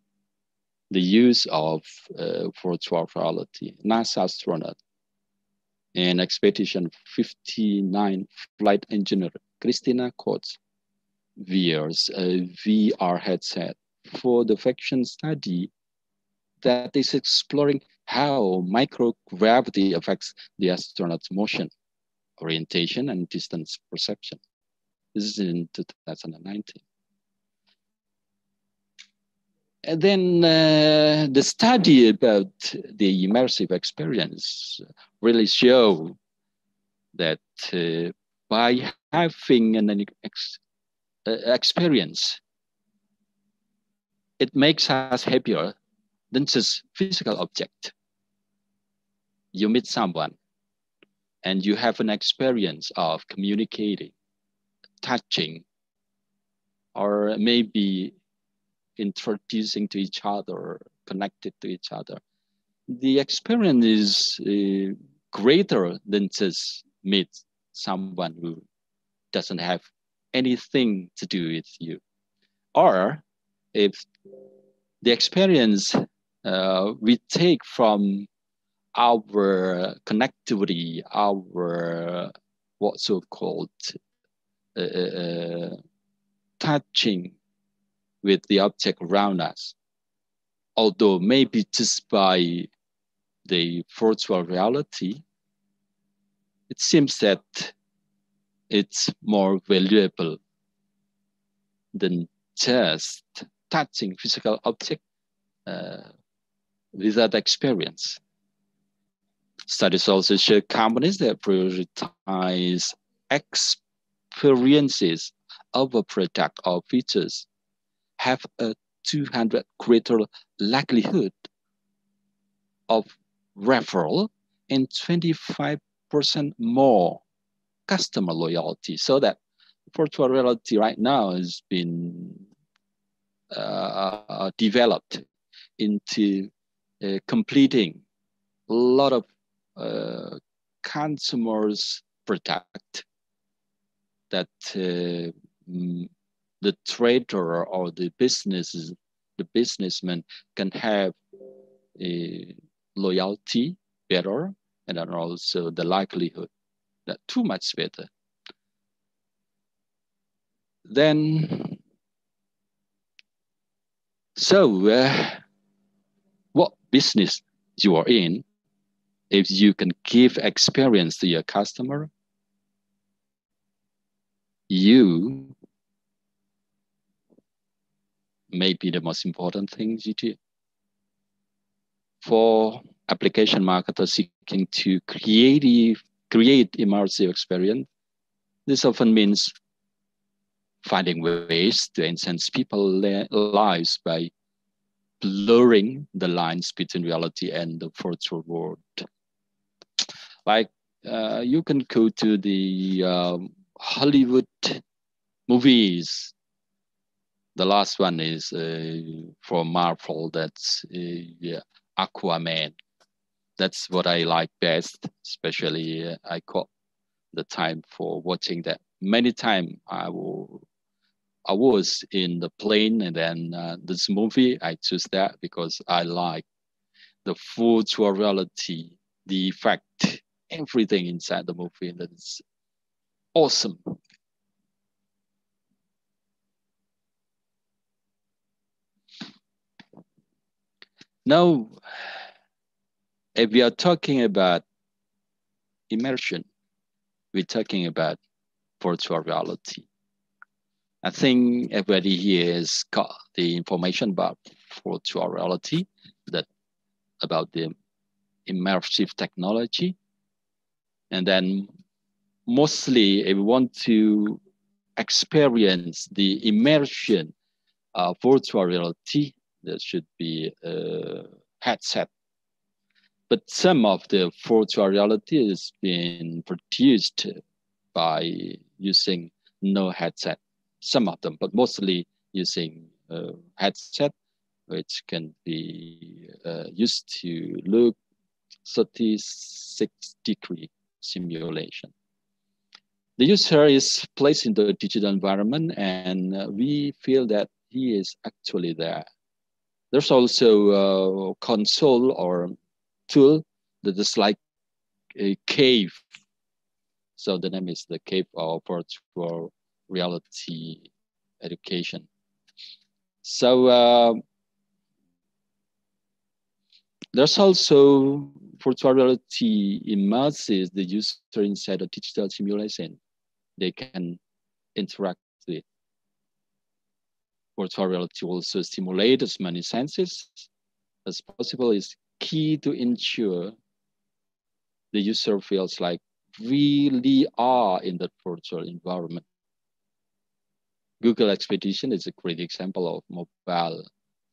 The use of uh, virtual reality. NASA astronaut and Expedition 59 flight engineer Christina Koch wears a VR headset for the Vection study that is exploring how microgravity affects the astronaut's motion, orientation, and distance perception. This is in 2019. Then uh, the study about the immersive experience really show that uh, by having an ex uh, experience, it makes us happier than just physical object. You meet someone and you have an experience of communicating, touching, or maybe introducing to each other, connected to each other. The experience is uh, greater than just meet someone who doesn't have anything to do with you. Or if the experience uh, we take from our connectivity, our what's so called uh, uh, touching with the object around us. Although maybe just by the virtual reality, it seems that it's more valuable than just touching physical object uh, without experience. Studies also show companies that prioritize experiences over product or features have a 200 greater likelihood of referral and 25% more customer loyalty. So that virtual reality right now has been uh, developed into uh, completing a lot of uh, consumers product that uh, the trader or the business the businessman can have a loyalty better and then also the likelihood that too much better. Then so uh, what business you are in if you can give experience to your customer, you may be the most important thing do. For application marketers seeking to create, create immersive experience, this often means finding ways to enhance people's lives by blurring the lines between reality and the virtual world like uh, you can go to the um, Hollywood movies. The last one is uh, for Marvel. That's uh, yeah, Aquaman. That's what I like best. Especially uh, I got the time for watching that. Many times I will. I was in the plane and then uh, this movie, I choose that because I like the virtual reality, the effect everything inside the movie That is awesome. Now, if we are talking about immersion, we're talking about virtual reality. I think everybody here has got the information about virtual reality, that about the immersive technology. And then mostly if we want to experience the immersion of virtual reality, there should be a headset. But some of the virtual reality is being produced by using no headset. Some of them, but mostly using a headset, which can be uh, used to look 36 degree simulation. The user is placed in the digital environment and uh, we feel that he is actually there. There's also a console or tool that is like a cave. So the name is the cave of virtual reality education. So uh, there's also virtual reality immerses the user inside a digital simulation. They can interact with virtual reality also stimulate as many senses as possible is key to ensure the user feels like really are in that virtual environment. Google Expedition is a great example of mobile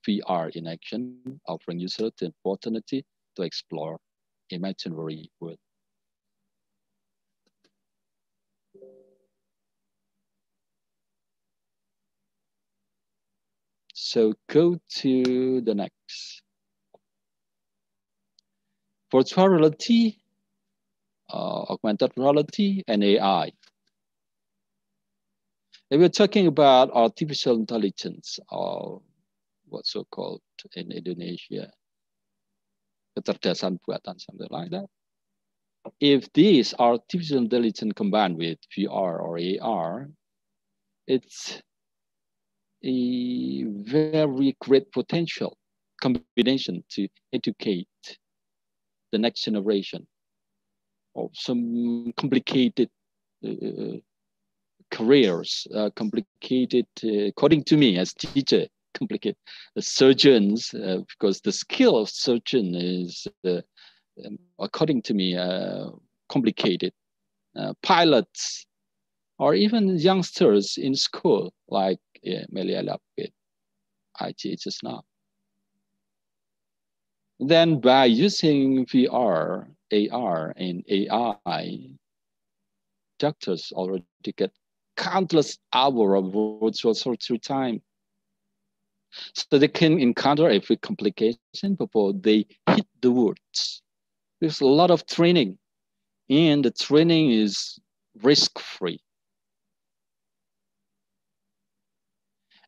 VR in action, offering users the opportunity to explore imaginary world. So go to the next. Virtual reality, uh, augmented reality, and AI. If we're talking about artificial intelligence, or what's so called in Indonesia, kecerdasan buatan, something like that. If these artificial intelligence combined with VR or AR, it's a very great potential combination to educate the next generation of some complicated uh, careers, uh, complicated, uh, according to me as teacher, complicated. Surgeons, uh, because the skill of surgeon is, uh, um, according to me, uh, complicated. pilots, or even youngsters in school, like yeah, Melia Lapid, IT just now. Then by using VR, AR, and AI, doctors already get countless hours of virtual surgery time. So they can encounter every complication before they hit the wards. There's a lot of training, and the training is risk-free.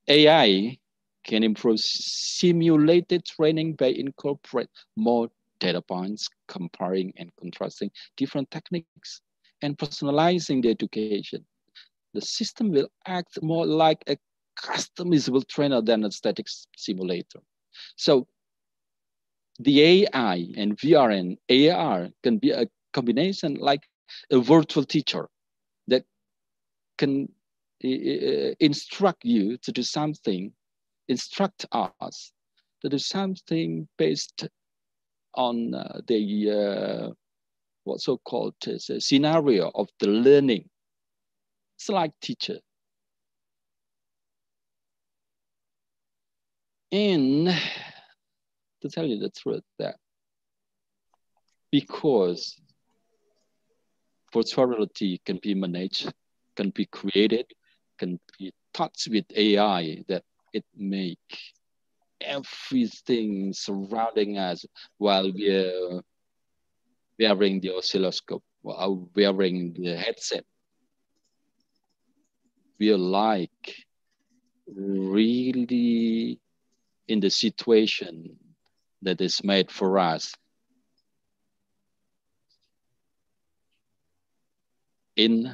AI can improve simulated training by incorporate more data points, comparing and contrasting different techniques, and personalizing the education. The system will act more like a customizable trainer than a static simulator. So the AI and VR and AR can be a combination like a virtual teacher that can instruct you to do something, instruct us to do something based on uh, the uh, what's so called uh, scenario of the learning. It's like teacher. And to tell you the truth that because virtual reality can be managed, can be created, can be touched with AI that it make everything surrounding us while we're wearing the oscilloscope, while wearing the headset. We're like really in the situation that is made for us in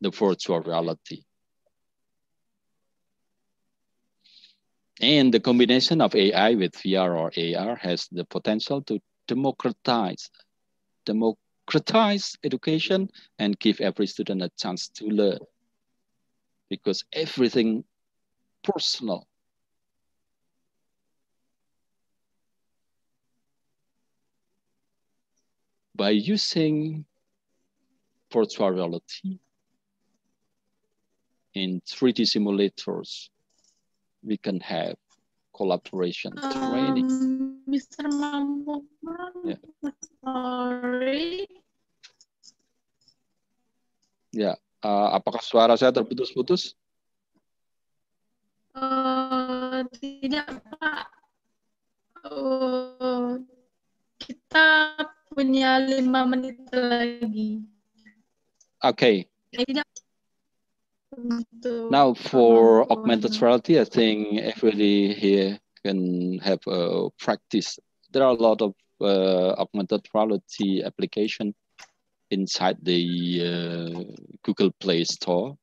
the virtual reality. And the combination of AI with VR or AR has the potential to democratize, democratize education and give every student a chance to learn. Because everything personal. By using virtual reality in 3D simulators, we can have collaboration um, training. Mr. Mambo, yeah. sorry. Ya, uh, apakah suara saya terputus-putus? Uh, tidak, Pak. Uh, kita punya lima menit lagi. Oke. Okay. Tidak Now for augmented reality, I think everybody here can have a practice. There are a lot of uh, augmented reality application inside the uh, Google Play Store.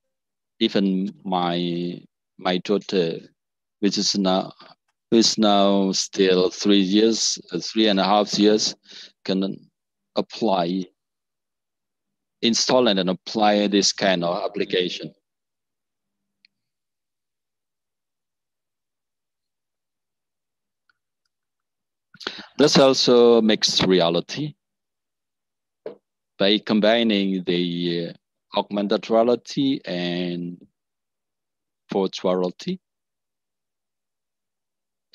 Even my my daughter, which is now who is now still three years, uh, three and a half years, can apply, install and then apply this kind of application. This also mixed reality by combining the uh, augmented reality and virtual reality.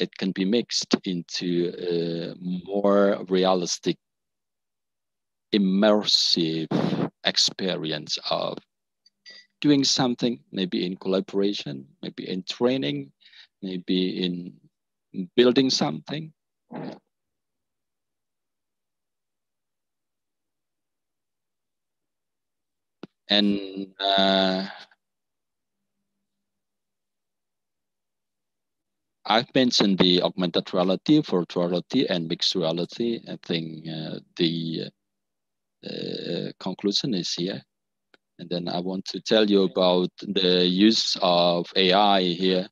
it can be mixed into a more realistic, immersive experience of doing something, maybe in collaboration, maybe in training, maybe in building something. And uh, I've mentioned the augmented reality, virtual reality, and mixed reality. I think uh, the uh, conclusion is here. And then I want to tell you about the use of AI here.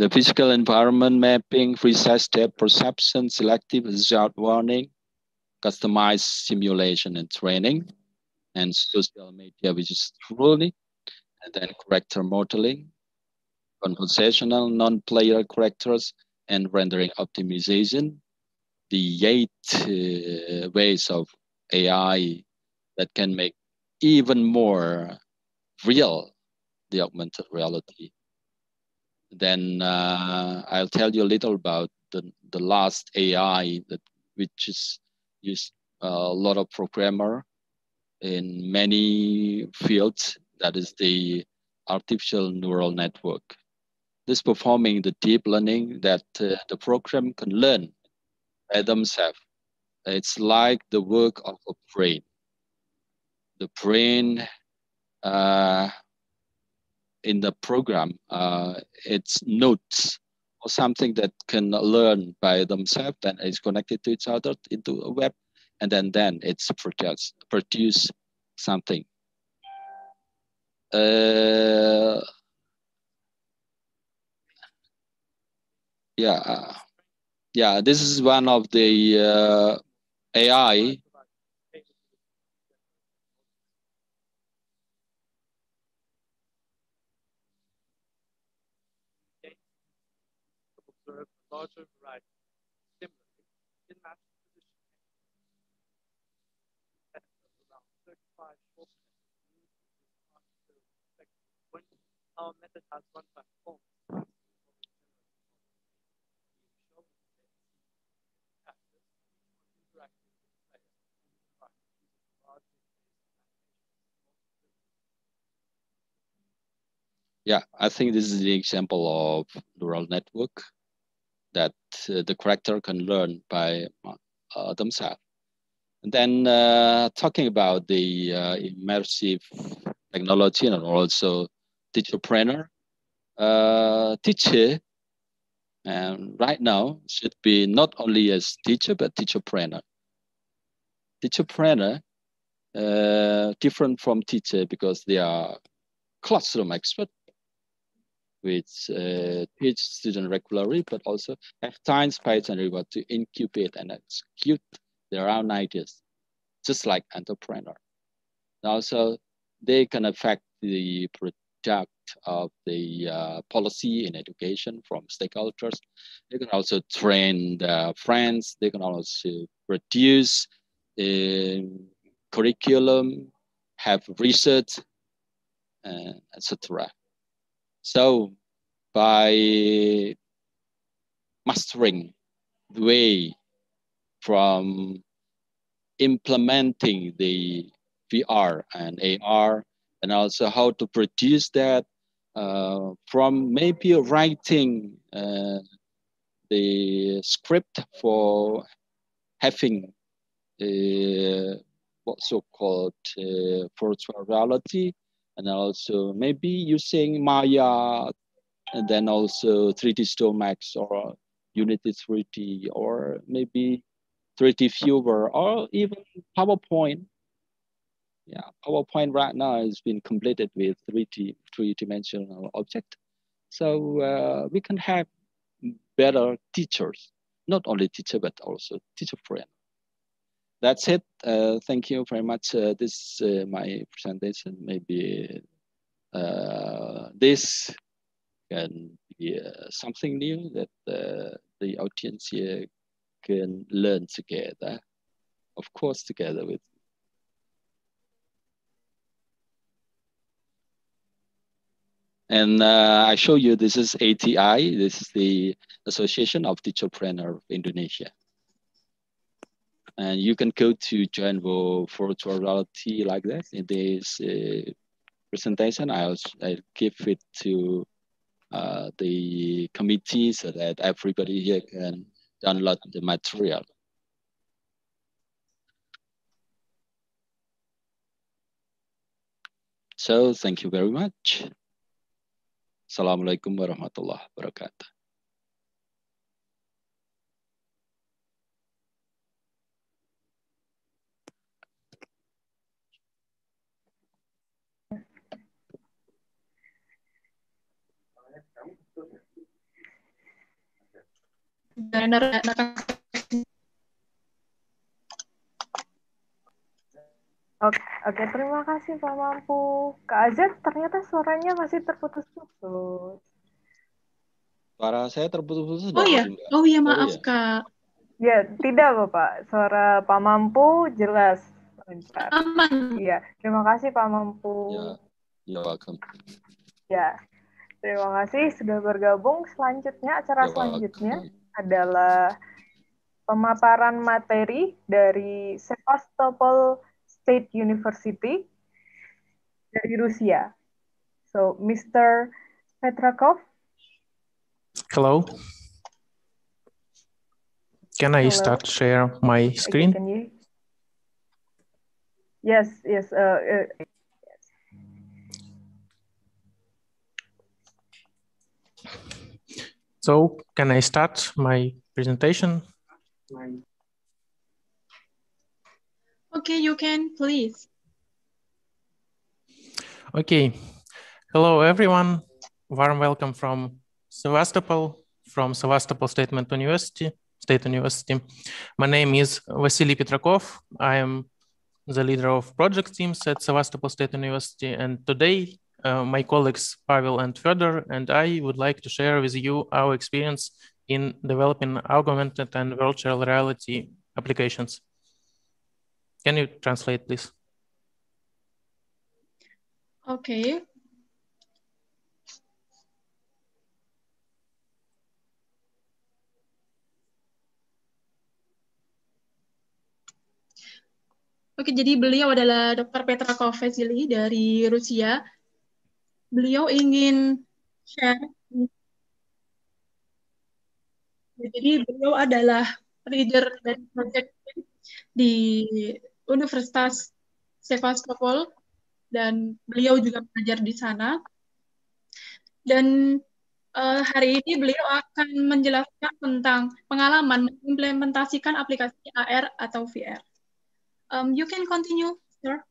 The physical environment mapping, precise depth perception, selective reality warping, customized simulation and training, and social media, which is truly, and then character modeling, conversational non-player characters, and rendering optimization, the eight uh, ways of AI that can make even more real the augmented reality. Then uh, I'll tell you a little about the, the last AI that which is used a lot of programmer in many fields. That is the artificial neural network this performing the deep learning that uh, the program can learn by themselves. It's like the work of a brain. The brain uh, in the program, uh, it's notes or something that can learn by themselves and is connected to each other into a web, and then then it's produce produce something. Uh, yeah uh, yeah this is one of the uh, ai larger variety. Similarly, in match position. Around 35 when our method has runtime performance, Yeah, I think this is the example of neural network that uh, the character can learn by uh, themselves. And then uh, talking about the immersive technology and also teacherpreneur, uh, teacher and right now should be not only as teacher but teacher teacherpreneur. Teacherpreneur uh, different from teacher because they are classroom expert which uh, teach students regularly, but also have time, space, and reward to incubate and execute their own ideas, just like entrepreneur. Also, they can affect the product of the uh, policy in education from stakeholders. They can also train their friends. They can also produce a curriculum, have research, etc. So by mastering the way from implementing the VR and AR, and also how to produce that uh, from maybe writing uh, the script for having uh, what's so called uh, virtual reality and also maybe using Maya and then also 3ds Max or Unity 3D or maybe 3D Viewer or even PowerPoint. Yeah, PowerPoint right now has been completed with 3D, three-dimensional object. So uh, we can have better teachers, not only teacher, but also teacherpreneur. That's it. Uh, thank you very much. Uh, this is uh, my presentation. Maybe this can be something new that the audience here can learn together, of course, together with And uh, I show you this is ATI. This is the Association of Teacherpreneur of Indonesia. And you can go to join virtual reality like that. In this uh, presentation, I'll, I'll give it to uh, the committee so that everybody here can download the material. So thank you very much. Assalamualaikum warahmatullahi wabarakatuh. Oke, oke, terima kasih Pak Mampu. Kak Azet, ternyata suaranya masih terputus-putus. Suara saya terputus-putus. Oh iya, oh iya maaf ya? Kak. Ya, tidak Bapak. Suara Pak Mampu jelas. Bentar. Aman. Iya, terima kasih Pak Mampu. Ya, ya welcome. Ya, terima kasih sudah bergabung. Selanjutnya, acara ya, selanjutnya adalah pemaparan materi dari Sevastopol State University dari Rusia. So, Mr. Petrakov. Hello. Can I Hello. start share my screen? Okay. Yes, yes. Uh, uh, So can I start my presentation? Okay, you can, please. Okay. Hello, everyone. Warm welcome from Sevastopol, from Sevastopol State University. State University. My name is Vasily Petrakow. I am the leader of project teams at Sevastopol State University. And today, uh, my colleagues Pavel and Fedor and I would like to share with you our experience in developing augmented and virtual reality applications. Can you translate, please? Okay. Oke, jadi beliau adalah Dr. Petrakow Vasily dari Rusia. Beliau ingin share. Jadi beliau adalah leader dari project di Universitas Sevastopol dan beliau juga mengajar di sana. Dan uh, hari ini beliau akan menjelaskan tentang pengalaman mengimplementasikan aplikasi AR atau VR. Um, you can continue, sir.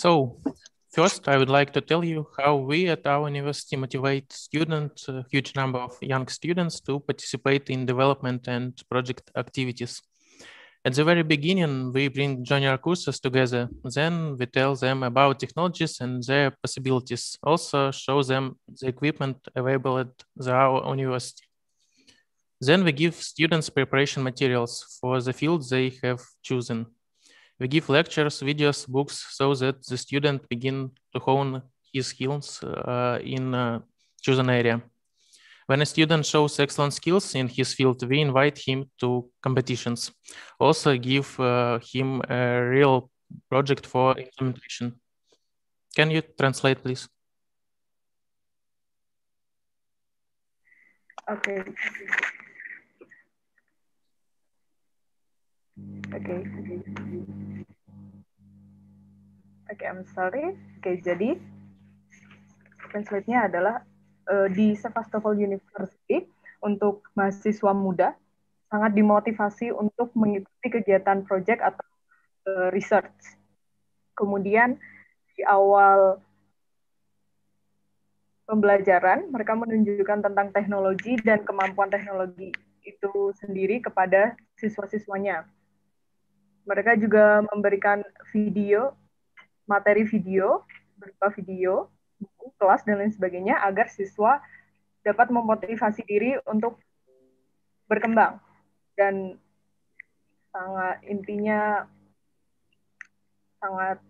So, first, I would like to tell you how we at our university motivate students, a huge number of young students, to participate in development and project activities. At the very beginning, we bring junior courses together. Then we tell them about technologies and their possibilities. Also show them the equipment available at the, our university. Then we give students preparation materials for the field they have chosen. We give lectures, videos, books so that the student begin to hone his skills uh, in a chosen area. When a student shows excellent skills in his field, we invite him to competitions. Also give uh, him a real project for implementation. Can you translate, please? Okay. Okay. I'm sorry. Okay, jadi translate-nya adalah uh, di Sevastopol University untuk mahasiswa muda sangat dimotivasi untuk mengikuti kegiatan project atau uh, research. Kemudian di awal pembelajaran mereka menunjukkan tentang teknologi dan kemampuan teknologi itu sendiri kepada siswa-siswanya. Mereka juga memberikan video, materi video, berupa video buku, kelas, dan lain sebagainya agar siswa dapat memotivasi diri untuk berkembang. Dan sangat intinya sangat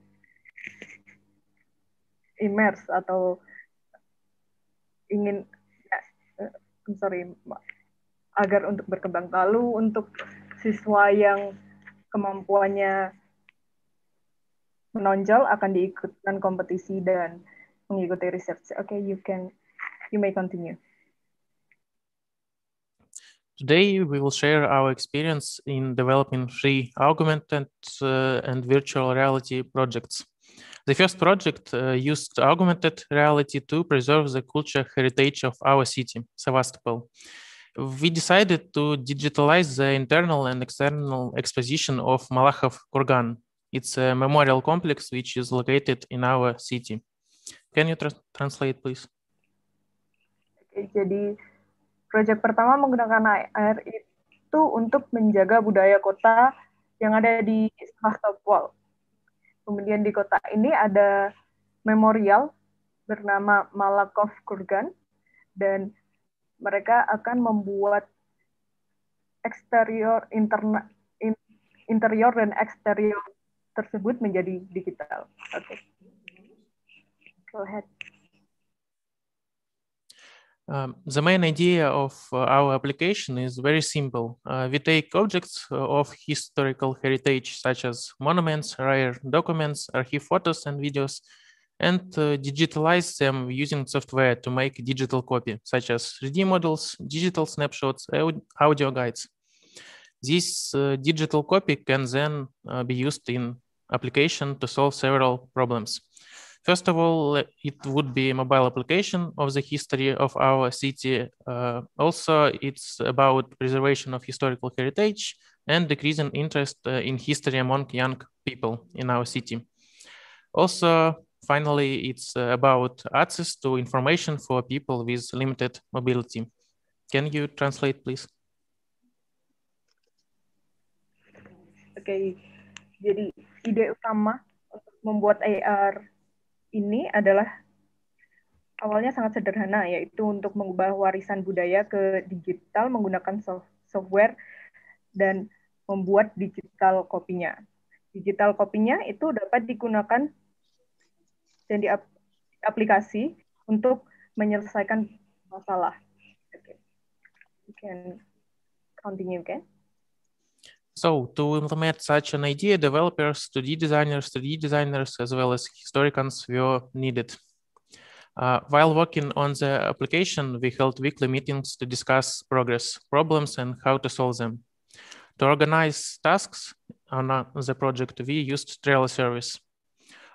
immerse atau ingin I'm sorry agar untuk berkembang lalu untuk siswa yang kemampuannya menonjol akan diikutkan kompetisi dan mengikuti research. Okay, you can you may continue. Today, we will share our experience in developing free augmented uh, and virtual reality projects. The first project uh, used augmented reality to preserve the culture heritage of our city, Sevastopol. We decided to digitalize the internal and external exposition of Malakhov Kurgan. It's a memorial complex which is located in our city. Can you tra translate, please? Jadi Proyek pertama menggunakan AR itu untuk menjaga budaya kota yang ada di Sebastopol. Kemudian di kota ini ada memorial bernama Malakov Kurgan dan mereka akan membuat eksterior interna, interior dan eksterior tersebut menjadi digital. Oke. Okay. Go ahead. Um, the main idea of uh, our application is very simple. Uh, we take objects uh, of historical heritage, such as monuments, rare documents, archive photos and videos, and uh, digitalize them using software to make digital copy, such as 3D models, digital snapshots, audio guides. This uh, digital copy can then uh, be used in application to solve several problems. First of all, it would be a mobile application of the history of our city. Uh, also, it's about preservation of historical heritage and decreasing interest uh, in history among young people in our city. Also, finally, it's uh, about access to information for people with limited mobility. Can you translate, please? Okay. jadi ide utama untuk membuat AR ini adalah awalnya sangat sederhana, yaitu untuk mengubah warisan budaya ke digital menggunakan software dan membuat digital kopinya. Digital kopinya itu dapat digunakan dan di aplikasi untuk menyelesaikan masalah. Okay. You can continue, okay? So to implement such an idea, developers, 2D designers, 3D designers, as well as historians were needed. Uh, while working on the application, we held weekly meetings to discuss progress, problems, and how to solve them. To organize tasks on uh, the project, we used Trello service.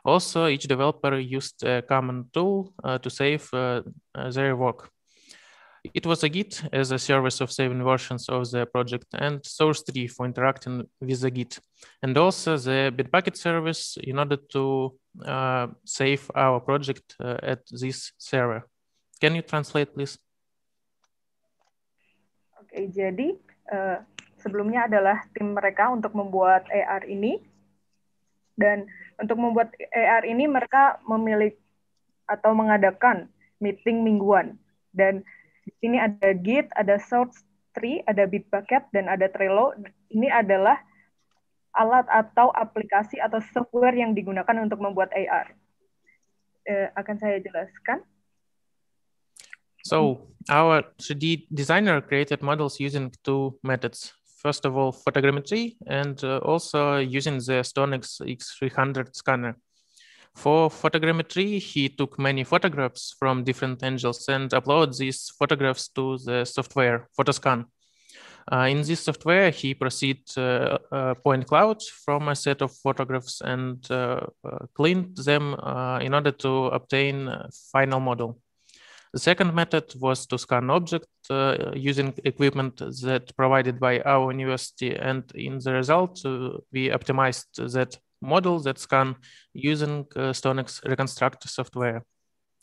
Also, each developer used a common tool uh, to save uh, uh, their work. It was a Git as a service of saving versions of the project and source tree for interacting with the Git. And also the Bitbucket service in order to uh, save our project uh, at this server. Can you translate, please? Okay, jadi uh, sebelumnya adalah tim mereka untuk membuat AR ini. Dan untuk membuat AR ini mereka memilih atau mengadakan meeting mingguan. Dan di sini ada Git, ada Source Tree, ada Bitbucket, dan ada Trello. Ini adalah alat atau aplikasi atau software yang digunakan untuk membuat AR. Uh, eh, akan saya jelaskan. So, our 3D designer created models using two methods. First of all, photogrammetry, and uh, also using the StoneX X300 scanner. For photogrammetry, he took many photographs from different angles and uploaded these photographs to the software, Photoscan. Uh, in this software, he proceeded uh, uh, point clouds from a set of photographs and uh, uh, cleaned them in order to obtain a final model. The second method was to scan object using equipment that provided by our university, and in the result, we optimized that model that scan using uh, StoneX Reconstruct software.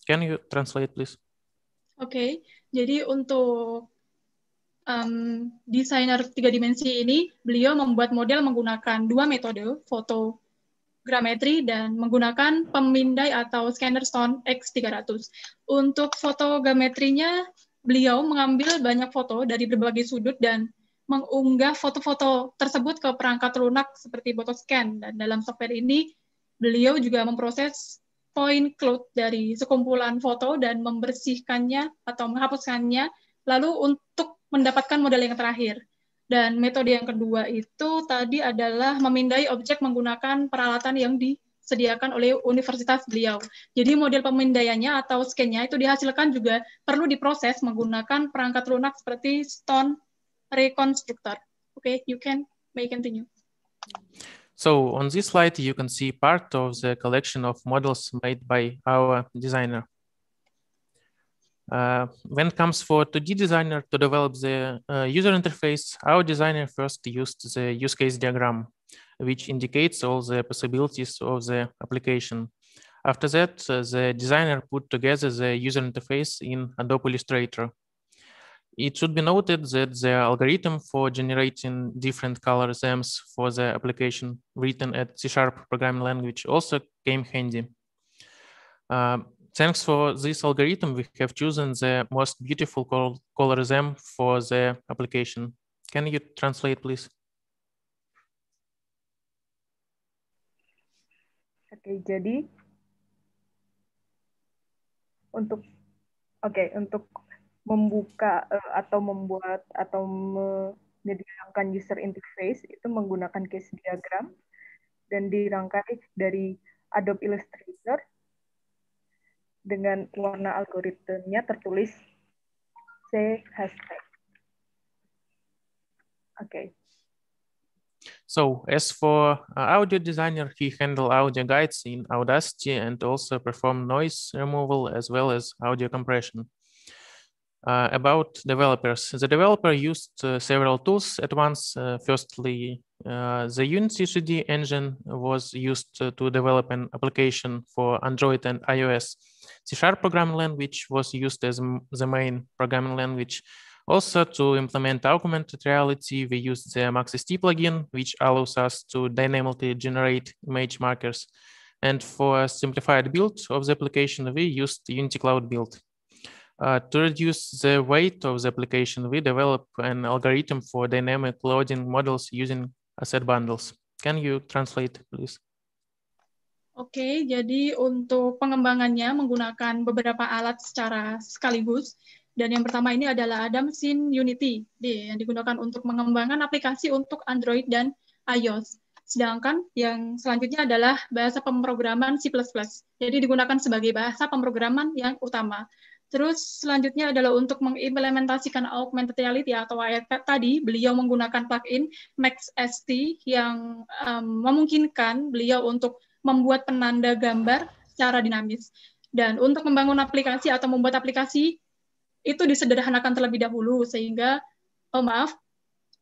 Can you translate, please? Oke, okay. jadi untuk um, desainer tiga dimensi ini, beliau membuat model menggunakan dua metode, fotogrametri dan menggunakan pemindai atau scanner Stone X300. Untuk fotogrametrinya, beliau mengambil banyak foto dari berbagai sudut dan mengunggah foto-foto tersebut ke perangkat lunak seperti Botoscan dan dalam software ini beliau juga memproses point cloud dari sekumpulan foto dan membersihkannya atau menghapuskannya, lalu untuk mendapatkan model yang terakhir. Dan metode yang kedua itu tadi adalah memindai objek menggunakan peralatan yang disediakan oleh universitas beliau. Jadi model pemindaiannya atau scan-nya itu dihasilkan juga perlu diproses menggunakan perangkat lunak seperti Stone Reconstructor. Okay, you can may continue. So on this slide, you can see part of the collection of models made by our designer. Uh, when it comes for 2D designer to develop the uh, user interface, our designer first used the use case diagram, which indicates all the possibilities of the application. After that, uh, the designer put together the user interface in Adobe Illustrator. It should be noted that the algorithm for generating different color themes for the application written at C-sharp programming language also came handy. Uh, thanks for this algorithm, we have chosen the most beautiful col color theme for the application. Can you translate, please? Okay, jadi untuk oke okay, untuk membuka uh, atau membuat atau menyediakan user interface itu menggunakan case diagram dan dirangkai dari Adobe Illustrator dengan warna algoritmnya tertulis C hashtag. Oke. Okay. So as for uh, audio designer, he handle audio guides in Audacity and also perform noise removal as well as audio compression. Uh, about developers. The developer used uh, several tools at once. Uh, firstly, uh, the Unity 3D engine was used to develop an application for Android and iOS. C-sharp programming language was used as the main programming language. Also, to implement augmented reality, we used the MaxST plugin, which allows us to dynamically generate image markers. And for a simplified build of the application, we used Unity Cloud Build. Uh, to reduce the weight of the application, we develop an algorithm for dynamic loading models using asset bundles. Can you translate, please? Oke, okay, jadi untuk pengembangannya menggunakan beberapa alat secara sekaligus. Dan yang pertama ini adalah Adam Sin Unity yang digunakan untuk mengembangkan aplikasi untuk Android dan iOS. Sedangkan yang selanjutnya adalah bahasa pemrograman C++. Jadi digunakan sebagai bahasa pemrograman yang utama. Terus selanjutnya adalah untuk mengimplementasikan augmented reality atau iPad tadi, beliau menggunakan plugin MaxST yang um, memungkinkan beliau untuk membuat penanda gambar secara dinamis. Dan untuk membangun aplikasi atau membuat aplikasi itu disederhanakan terlebih dahulu sehingga oh maaf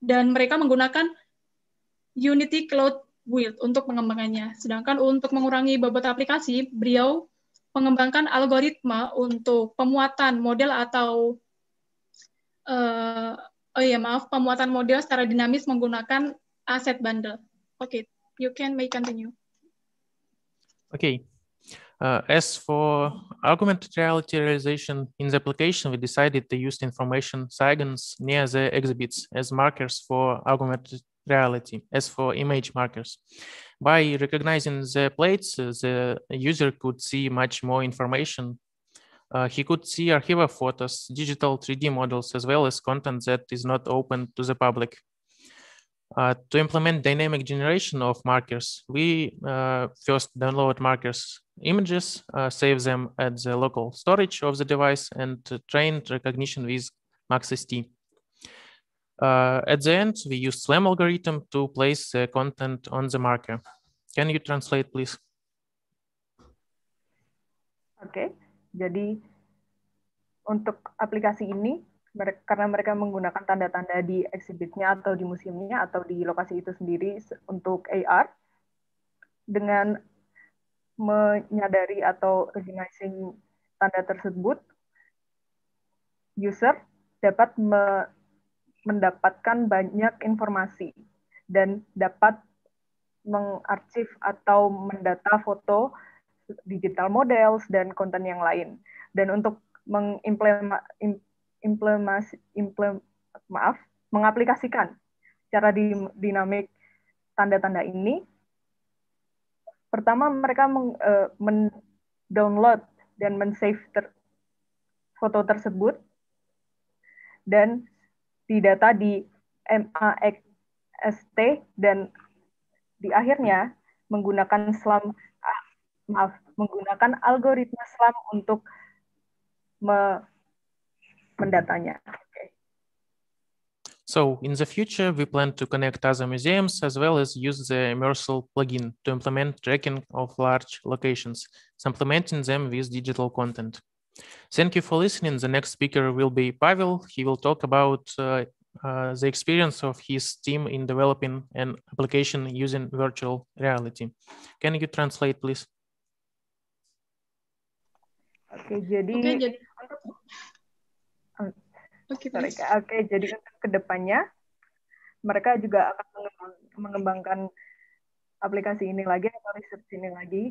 dan mereka menggunakan Unity Cloud Build untuk pengembangannya. Sedangkan untuk mengurangi bobot aplikasi, beliau mengembangkan algoritma untuk pemuatan model atau uh, oh ya maaf pemuatan model secara dinamis menggunakan asset bundle. Oke, okay, you can may continue. Okay. Uh, as for augmented reality realization in the application, we decided to use information signs near the exhibits as markers for augmented reality as for image markers. By recognizing the plates, the user could see much more information. Uh, he could see archival photos, digital 3D models, as well as content that is not open to the public. Uh, to implement dynamic generation of markers, we uh, first download markers images, uh, save them at the local storage of the device, and train recognition with MaxST. Uh, at the end, we use SLAM algorithm to place the content on the marker. Can you translate, please? Oke, okay. jadi untuk aplikasi ini, mereka, karena mereka menggunakan tanda-tanda di exhibitnya atau di museumnya atau di lokasi itu sendiri untuk AR, dengan menyadari atau recognizing tanda tersebut, user dapat me mendapatkan banyak informasi dan dapat mengarsip atau mendata foto digital models dan konten yang lain. Dan untuk mengimplementasi maaf, mengaplikasikan cara dinamik tanda-tanda ini pertama mereka meng, uh, men, download dan men-save ter foto tersebut dan didata di MAXT dan di akhirnya menggunakan SLAM ah, maaf menggunakan algoritma SLAM untuk me mendatanya. So in the future, we plan to connect other museums as well as use the Immersal plugin to implement tracking of large locations, supplementing them with digital content. Thank you for listening. The next speaker will be Pavel. He will talk about uh, uh, the experience of his team in developing an application using virtual reality. Can you translate, please? Oke, jadi, okay, jadi Oke, okay, okay, jadi untuk kedepannya mereka juga akan mengembangkan aplikasi ini lagi atau research ini lagi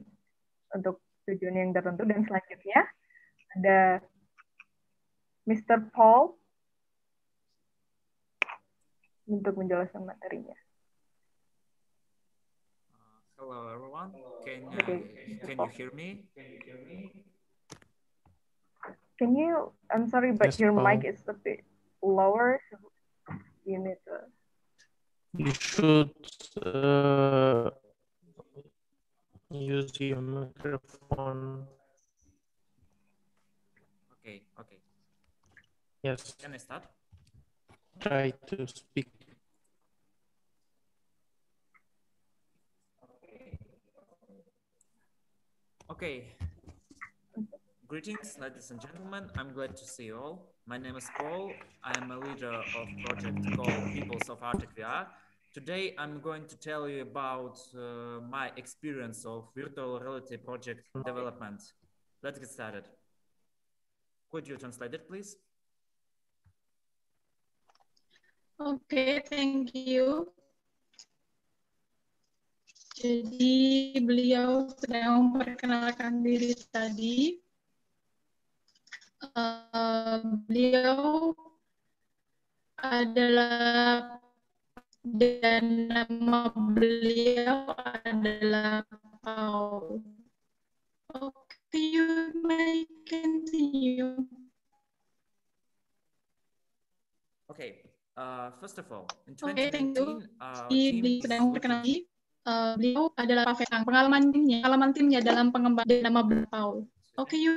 untuk tujuan yang tertentu dan selanjutnya ada Mr. Paul untuk menjelaskan materinya. Hello everyone. Can uh, okay. can you hear me? Can you, I'm sorry, but yes, your Paul. mic is a bit lower. So you need to. You should uh, use your microphone. Okay, okay. Yes. Can I start? Try to speak. Okay. Greetings, ladies and gentlemen. I'm glad to see you all. My name is Paul. I'm a leader of project called Peoples of Arctic VR. Today, I'm going to tell you about uh, my experience of virtual reality project development. Let's get started. Could you translate it, please? Okay, thank you. Jadi beliau sedang memperkenalkan diri tadi. uh, beliau adalah dan nama beliau adalah Paul. Okay, you may continue. Okay, uh, first of all, in 2019, okay. Uh, uh, beliau adalah Pak Fetang. Pengalaman timnya, pengalaman timnya dalam pengembangan nama Paul. Oke, okay, you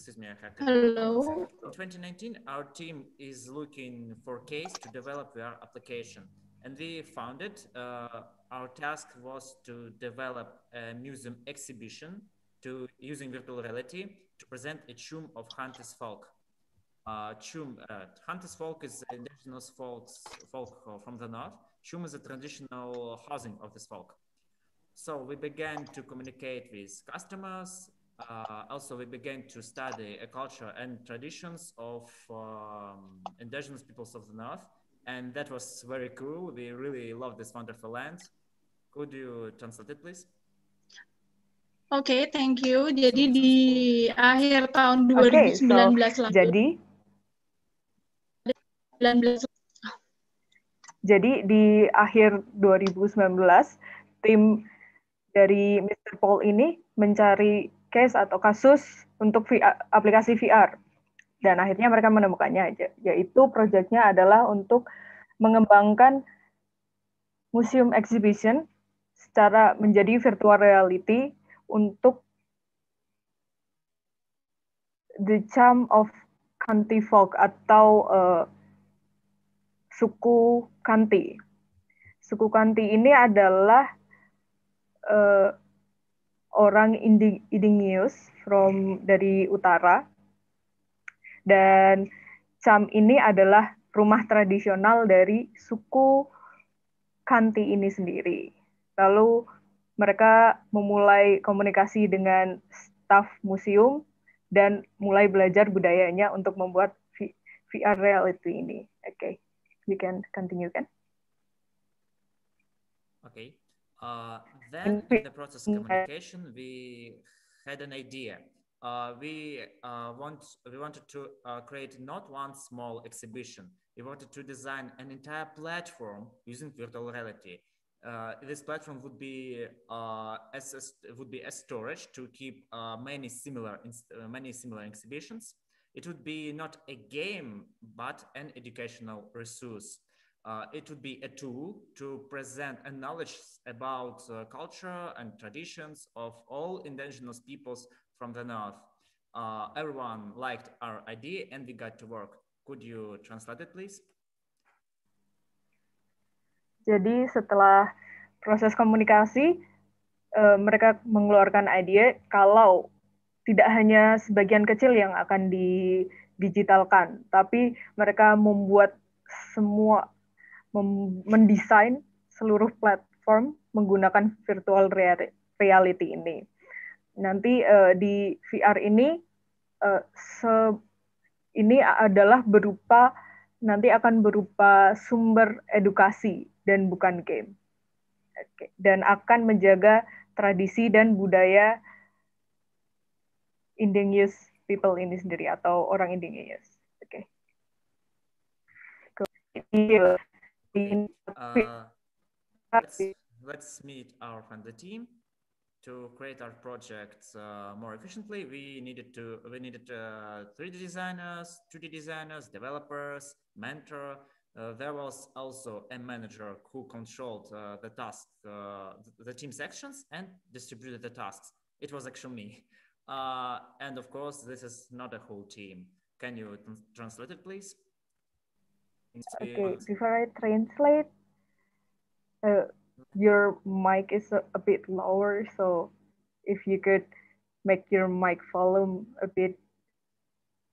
Excuse me, I have to. Hello. In 2019, our team is looking for case to develop their application. And we found it. Uh, our task was to develop a museum exhibition to using virtual reality to present a tomb of Khanty folk. Uh, Chum, uh, Khanty folk is indigenous folks, folk from the north. Chum is a traditional housing of this folk. So we began to communicate with customers, uh, also we began to study a culture and traditions of um, indigenous peoples of the north and that was very cool we really love this wonderful land could you translate it please Oke, okay, thank you. Jadi di akhir tahun 2019 okay, so, lalu. Jadi 19 Jadi di akhir 2019 tim dari Mr. Paul ini mencari case atau kasus untuk VR, aplikasi VR. Dan akhirnya mereka menemukannya, yaitu proyeknya adalah untuk mengembangkan museum exhibition secara menjadi virtual reality untuk the charm of Kanti folk atau uh, suku Kanti. Suku Kanti ini adalah uh, orang indigenous from dari utara dan Cham ini adalah rumah tradisional dari suku Kanti ini sendiri. Lalu mereka memulai komunikasi dengan staf museum dan mulai belajar budayanya untuk membuat VR reality ini. Oke, okay. you can continue kan? Oke. Okay. Uh, then in the process of communication, we had an idea. Uh, we uh, want we wanted to uh, create not one small exhibition. We wanted to design an entire platform using virtual reality. Uh, this platform would be uh, as, as would be a storage to keep uh, many similar uh, many similar exhibitions. It would be not a game but an educational resource. Uh, it would be a tool to present a knowledge about uh, culture and traditions of all indigenous peoples from the north. everyone liked our idea and we got to work. Could you translate it, please? Jadi setelah proses komunikasi, uh, mereka mengeluarkan ide kalau tidak hanya sebagian kecil yang akan didigitalkan, tapi mereka membuat semua mendesain seluruh platform menggunakan virtual reality ini. Nanti uh, di VR ini uh, se ini adalah berupa nanti akan berupa sumber edukasi dan bukan game. Dan akan menjaga tradisi dan budaya indigenous people ini sendiri atau orang indigenous. Oke. Okay. Uh, let's, let's meet our friend the team. to create our projects uh, more efficiently, we needed to we needed uh, 3D designers, 2D designers, developers, mentor. Uh, there was also a manager who controlled uh, the task, uh, the, the team's actions and distributed the tasks. It was actually me. Uh, and of course, this is not a whole team. Can you translate it, please? Okay, before I translate, your mic is a, a bit lower, so if you could make your mic volume a bit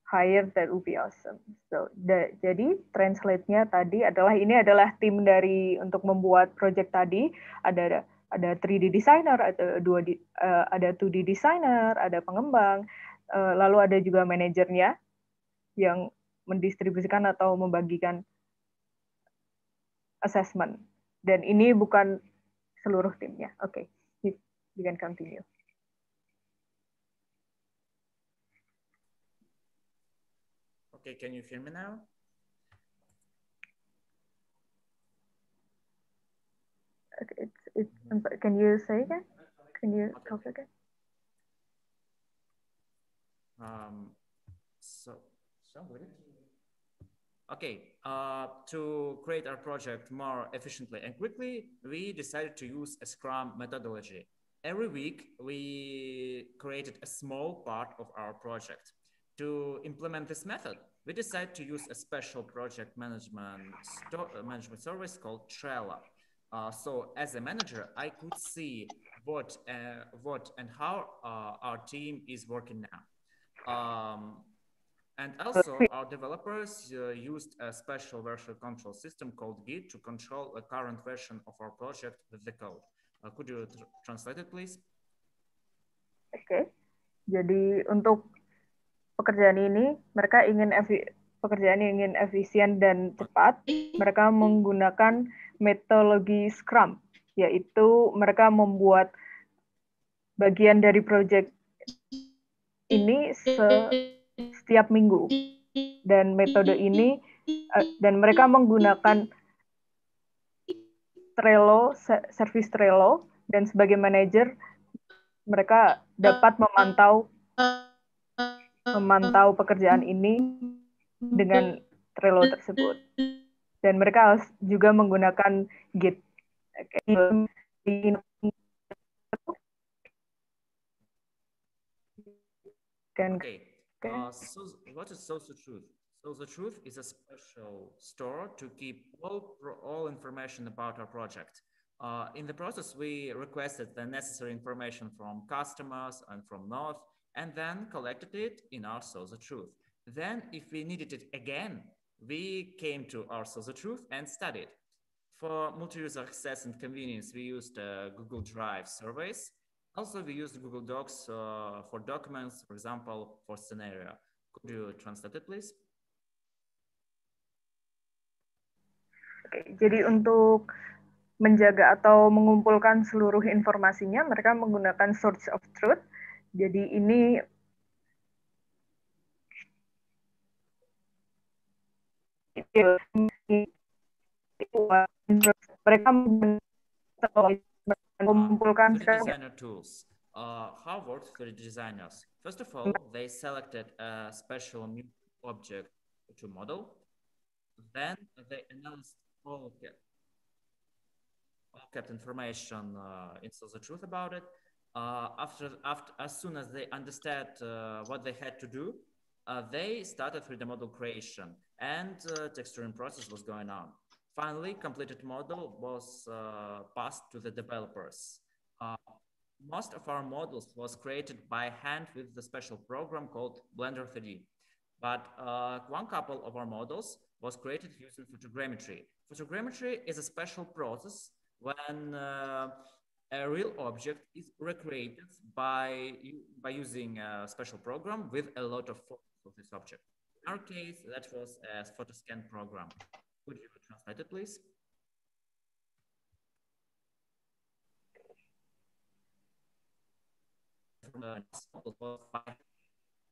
higher, that would be awesome. So, the, jadi translate-nya tadi adalah ini adalah tim dari untuk membuat project tadi ada ada 3D designer, ada dua di, uh, ada 2D designer, ada pengembang, uh, lalu ada juga manajernya yang mendistribusikan atau membagikan assessment dan ini bukan seluruh timnya. Oke, okay. continue. Okay, can you hear me now? Okay, it's, it's, sorry, can you say again? Can you okay. talk again? Um, so, so Okay, uh, to create our project more efficiently and quickly, we decided to use a Scrum methodology. Every week, we created a small part of our project. To implement this method, we decided to use a special project management, uh, management service called Trello. Uh, so as a manager, I could see what, uh, what and how uh, our team is working now. Um, and also, our developers uh, used a special version control system called Git to control a current version of our project with the code. Uh, could you tr translate it, please? Oke, okay. jadi untuk pekerjaan ini, mereka ingin pekerjaan yang ingin efisien dan cepat. Mereka menggunakan metodologi Scrum, yaitu mereka membuat bagian dari project ini se setiap minggu. Dan metode ini uh, dan mereka menggunakan Trello, service Trello dan sebagai manajer mereka dapat memantau memantau pekerjaan ini dengan Trello tersebut. Dan mereka juga menggunakan Git. Okay. Uh, so what is social truth? Social truth is a special store to keep all, all information about our project. Uh, in the process, we requested the necessary information from customers and from North, and then collected it in our Source of Truth. Then, if we needed it again, we came to our Source of Truth and studied. For multi-user access and convenience, we used uh, Google Drive surveys also, we used Google Docs uh, for documents, for example, for scenario. Could you translate it, please? Oke, jadi untuk menjaga atau mengumpulkan seluruh informasinya, mereka menggunakan source of truth. Jadi ini mereka mengumpulkan designer tools. Uh, how worked for the designers? First of all, they selected a special object to model. Then they analyzed all kept, all kept information uh, into the truth about it. Uh, after, after, as soon as they understood uh, what they had to do, uh, they started 3D model creation and uh, texturing process was going on. Finally, completed model was uh, passed to the developers. Uh, most of our models was created by hand with the special program called Blender 3D. But one couple of our models was created using photogrammetry. Photogrammetry is a special process when a real object is recreated by, by using a special program with a lot of photos of this object. In our case, that was a photoscan program. Could you translate it, please?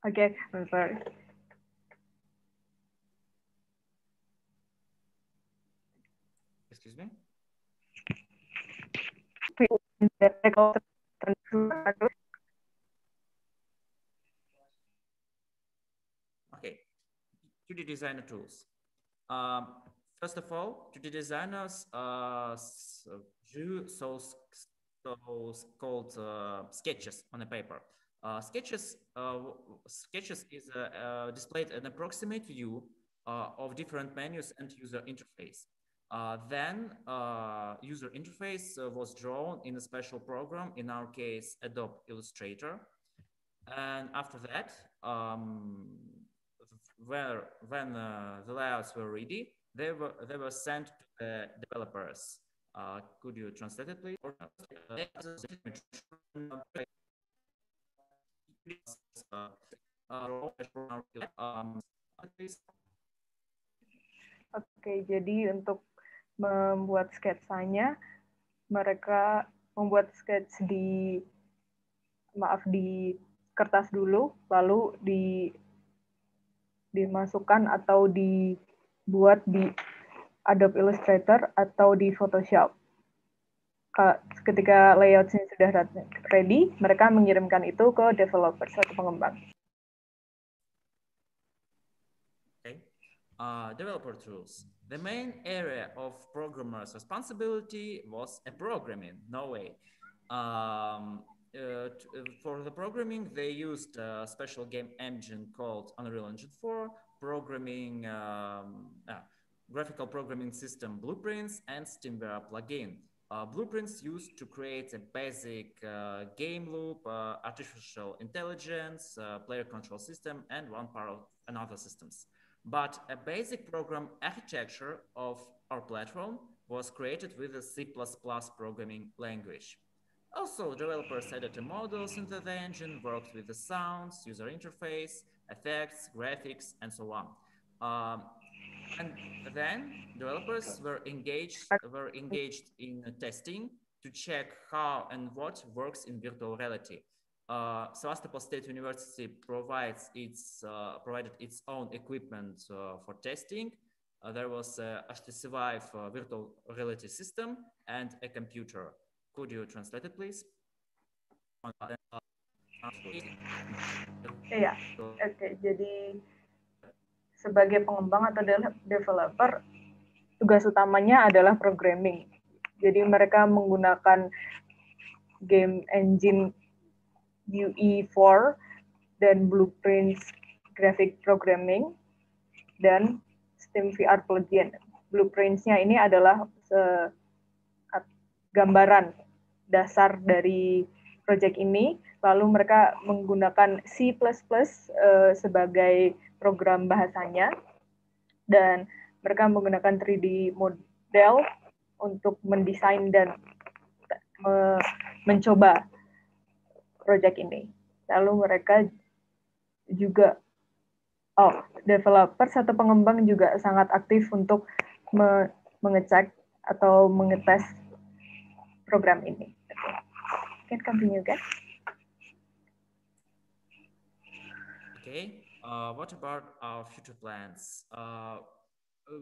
Okay, I'm sorry. Excuse me? Okay, 2D designer tools. Um, first of all, 2D designers uh, so, so called uh, sketches on a paper. Uh, sketches, uh, sketches is uh, displayed an approximate view uh, of different menus and user interface. Uh, then uh, user interface uh, was drawn in a special program, in our case, Adobe Illustrator. And after that, um, where, when the layouts were ready, they were, they were sent to the developers. could you translate it, please? Oke, jadi untuk membuat sketsanya, mereka membuat sketch di maaf di kertas dulu, lalu di dimasukkan atau dibuat di Adobe Illustrator atau di Photoshop. Ketika layoutnya sudah ready, mereka mengirimkan itu ke developer atau pengembang. Uh, developer tools. The main area of programmers' responsibility was a programming, no way. Um, uh, uh, for the programming, they used a special game engine called Unreal Engine 4, programming, um, uh, graphical programming system Blueprints, and SteamVR plugin. Uh, blueprints used to create a basic uh, game loop, uh, artificial intelligence, player control system, and one part of another systems. But a basic program architecture of our platform was created with a C++ programming language. Also, developers added models into the engine, worked with the sounds, user interface, effects, graphics, and so on. Um, and then developers were engaged, were engaged in testing to check how and what works in virtual reality uh, Sevastopol State University provides its uh, provided its own equipment uh, for testing. Uh, there was a HTC Vive uh, virtual reality system and a computer. Could you translate it, please? Iya, oke. Okay. Jadi sebagai pengembang atau developer, tugas utamanya adalah programming. Jadi mereka menggunakan game engine UE4 dan Blueprints Graphic Programming dan Steam VR plugin. Blueprints-nya ini adalah se gambaran dasar dari project ini. Lalu mereka menggunakan C++ uh, sebagai program bahasanya dan mereka menggunakan 3D model untuk mendesain dan me mencoba project ini. Lalu mereka juga oh, developer atau pengembang juga sangat aktif untuk me mengecek atau mengetes program ini. Can continue, guys. Okay. Uh, what about our future plans? Uh,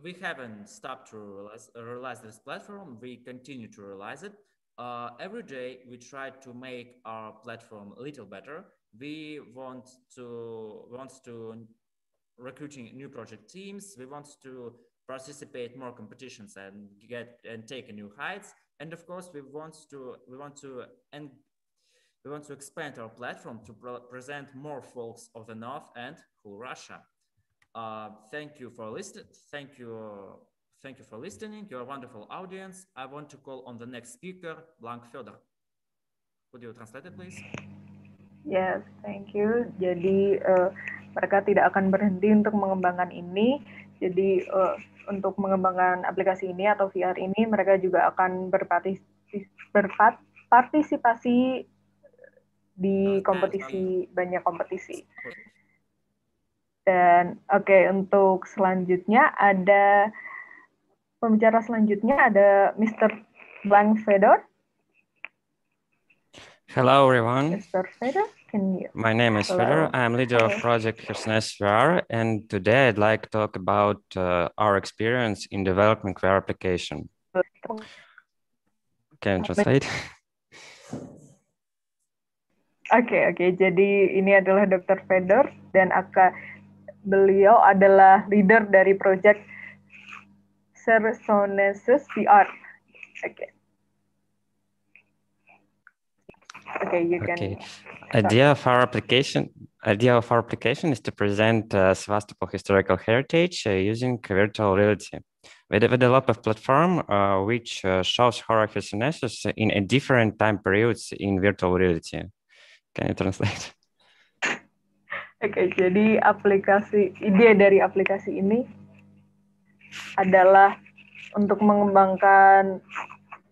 we haven't stopped to realize, realize this platform. We continue to realize it. Uh, every day we try to make our platform a little better. We want to want to recruiting new project teams. We want to participate more competitions and get and take new heights. And of course, we want to we want to and we want to expand our platform to pre present more folks of the North and whole Russia. Uh, thank you for listening. Thank you. Thank you for listening. You're a wonderful audience. I want to call on the next speaker, Blank Fedor. Could you translate it, please? Yes, thank you. Jadi uh, mereka tidak akan berhenti untuk mengembangkan ini. Jadi uh, untuk mengembangkan aplikasi ini atau VR ini, mereka juga akan berpartisipasi di kompetisi banyak kompetisi. Dan oke okay, untuk selanjutnya ada pembicara selanjutnya ada Mr. Blank Fedor. Hello everyone. Mr. Fedor, can you? My name is Hello. Fedor. I'm leader of project Hersnes VR, and today I'd like to talk about uh, our experience in developing VR application. Can you translate? Oke, okay, oke. Okay. Jadi ini adalah Dr. Fedor dan akan beliau adalah leader dari project VR. Oke. Okay. Okay, you can. Okay. Idea of our application. Idea of our application is to present uh, Sevastopol historical heritage uh, using virtual reality. We develop a platform uh, which uh, shows Chora Chersonesus in a different time periods in virtual reality. Can you translate? Oke, okay, jadi aplikasi ide dari aplikasi ini adalah untuk mengembangkan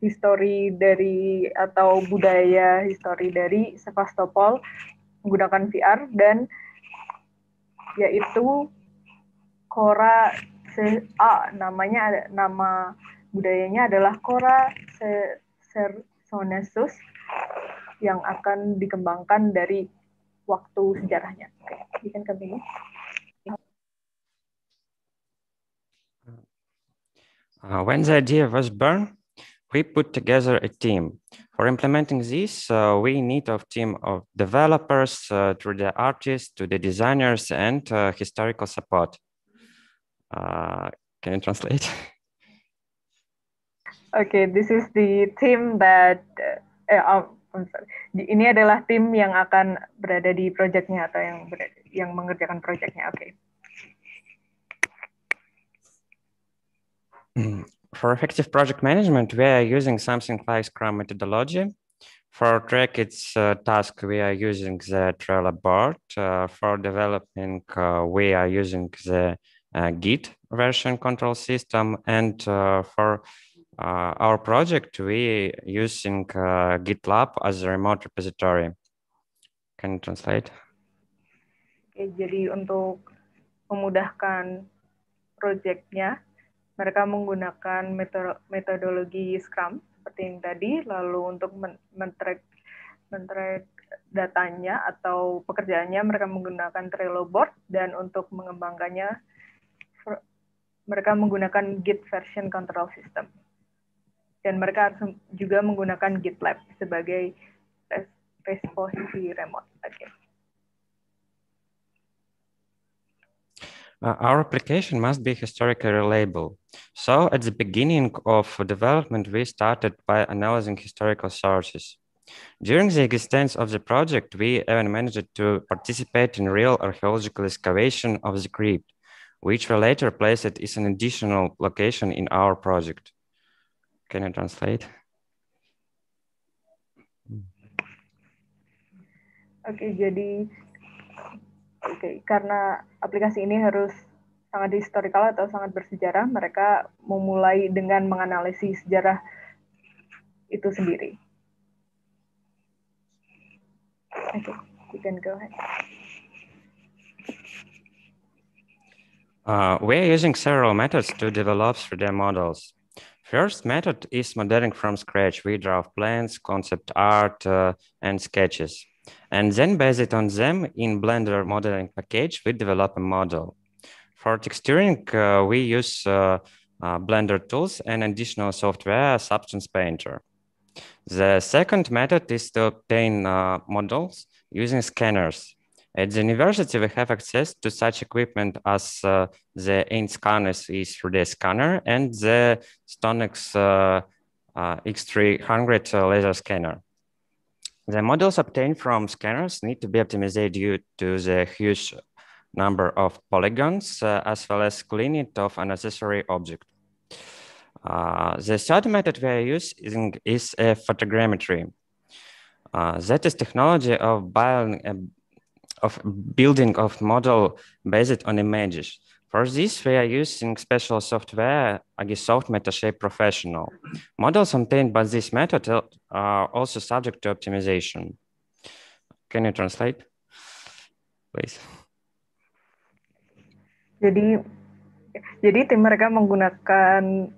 histori dari atau budaya histori dari Sevastopol menggunakan VR dan yaitu Kora se ah, namanya nama budayanya adalah Kora Sersonesus yang akan dikembangkan dari waktu sejarahnya. Oke, okay, continue. Uh, when the idea was born, we put together a team. For implementing this, uh, we need a team of developers, uh, to the artists, to the designers, and uh, historical support. Uh, can you translate? Okay, this is the team that uh, ini adalah tim yang akan berada di proyeknya atau yang yang mengerjakan proyeknya. Oke. Okay. For effective project management, we are using something like Scrum methodology. For track its uh, task, we are using the Trello board. Uh, for developing, uh, we are using the uh, Git version control system. And uh, for uh, our project, we using GitLab as a remote repository. Can you translate? Oke, jadi untuk memudahkan proyeknya, mereka menggunakan metodologi Scrum seperti yang tadi, lalu untuk men-track men-track datanya atau pekerjaannya mereka menggunakan Trello board dan untuk mengembangkannya mereka menggunakan Git version control system dan mereka juga menggunakan GitLab sebagai repository remote. Okay. Uh, our application must be historically reliable. So at the beginning of development, we started by analyzing historical sources. During the existence of the project, we even managed to participate in real archaeological excavation of the crypt, which we later placed as an additional location in our project. Can you translate? Oke, okay, jadi okay, karena aplikasi ini harus sangat historical atau sangat bersejarah, mereka memulai dengan menganalisis sejarah itu sendiri. Oke, okay, you can go ahead. Uh, we're using several methods to develop 3D models. First method is modeling from scratch. We draw plans, concept art, uh, and sketches. And then based on them in Blender modeling package, we develop a model. For texturing, uh, we use uh, uh, Blender tools and additional software, Substance Painter. The second method is to obtain uh, models using scanners. At the university, we have access to such equipment as uh, the InScanner E3D scanner and the Stonex uh, X300 laser scanner. The models obtained from scanners need to be optimized due to the huge number of polygons, uh, as well as cleaning of unnecessary object. Uh, the third method we are using is a photogrammetry. Uh, that is technology of, bio, uh, of building of model based on images. For this, we are using special software, Agisoft Metashape Professional. Models obtained by this method are also subject to optimization. Can you translate, please? Jadi, jadi tim mereka menggunakan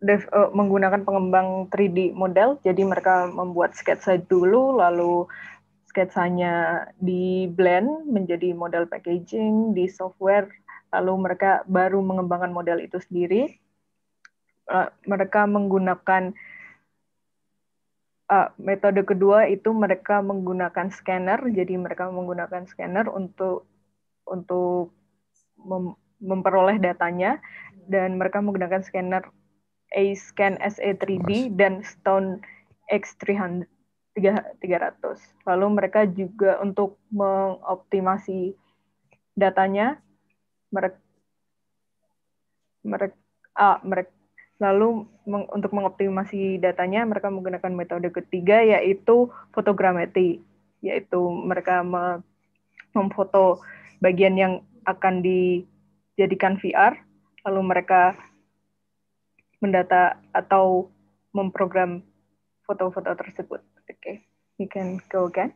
dev, uh, menggunakan pengembang 3D model. Jadi mereka membuat sketsa dulu, lalu sketsanya di blend menjadi model packaging di software, lalu mereka baru mengembangkan model itu sendiri. Uh, mereka menggunakan uh, metode kedua itu mereka menggunakan scanner. Jadi mereka menggunakan scanner untuk untuk mem memperoleh datanya dan mereka menggunakan scanner A-Scan SA3D dan Stone X300 300. Lalu mereka juga untuk mengoptimasi datanya mereka mereka ah, mereka lalu meng, untuk mengoptimasi datanya mereka menggunakan metode ketiga yaitu fotogrametri yaitu mereka me, memfoto bagian yang akan dijadikan VR, lalu mereka mendata atau memprogram foto-foto tersebut. Oke, okay. you can go again.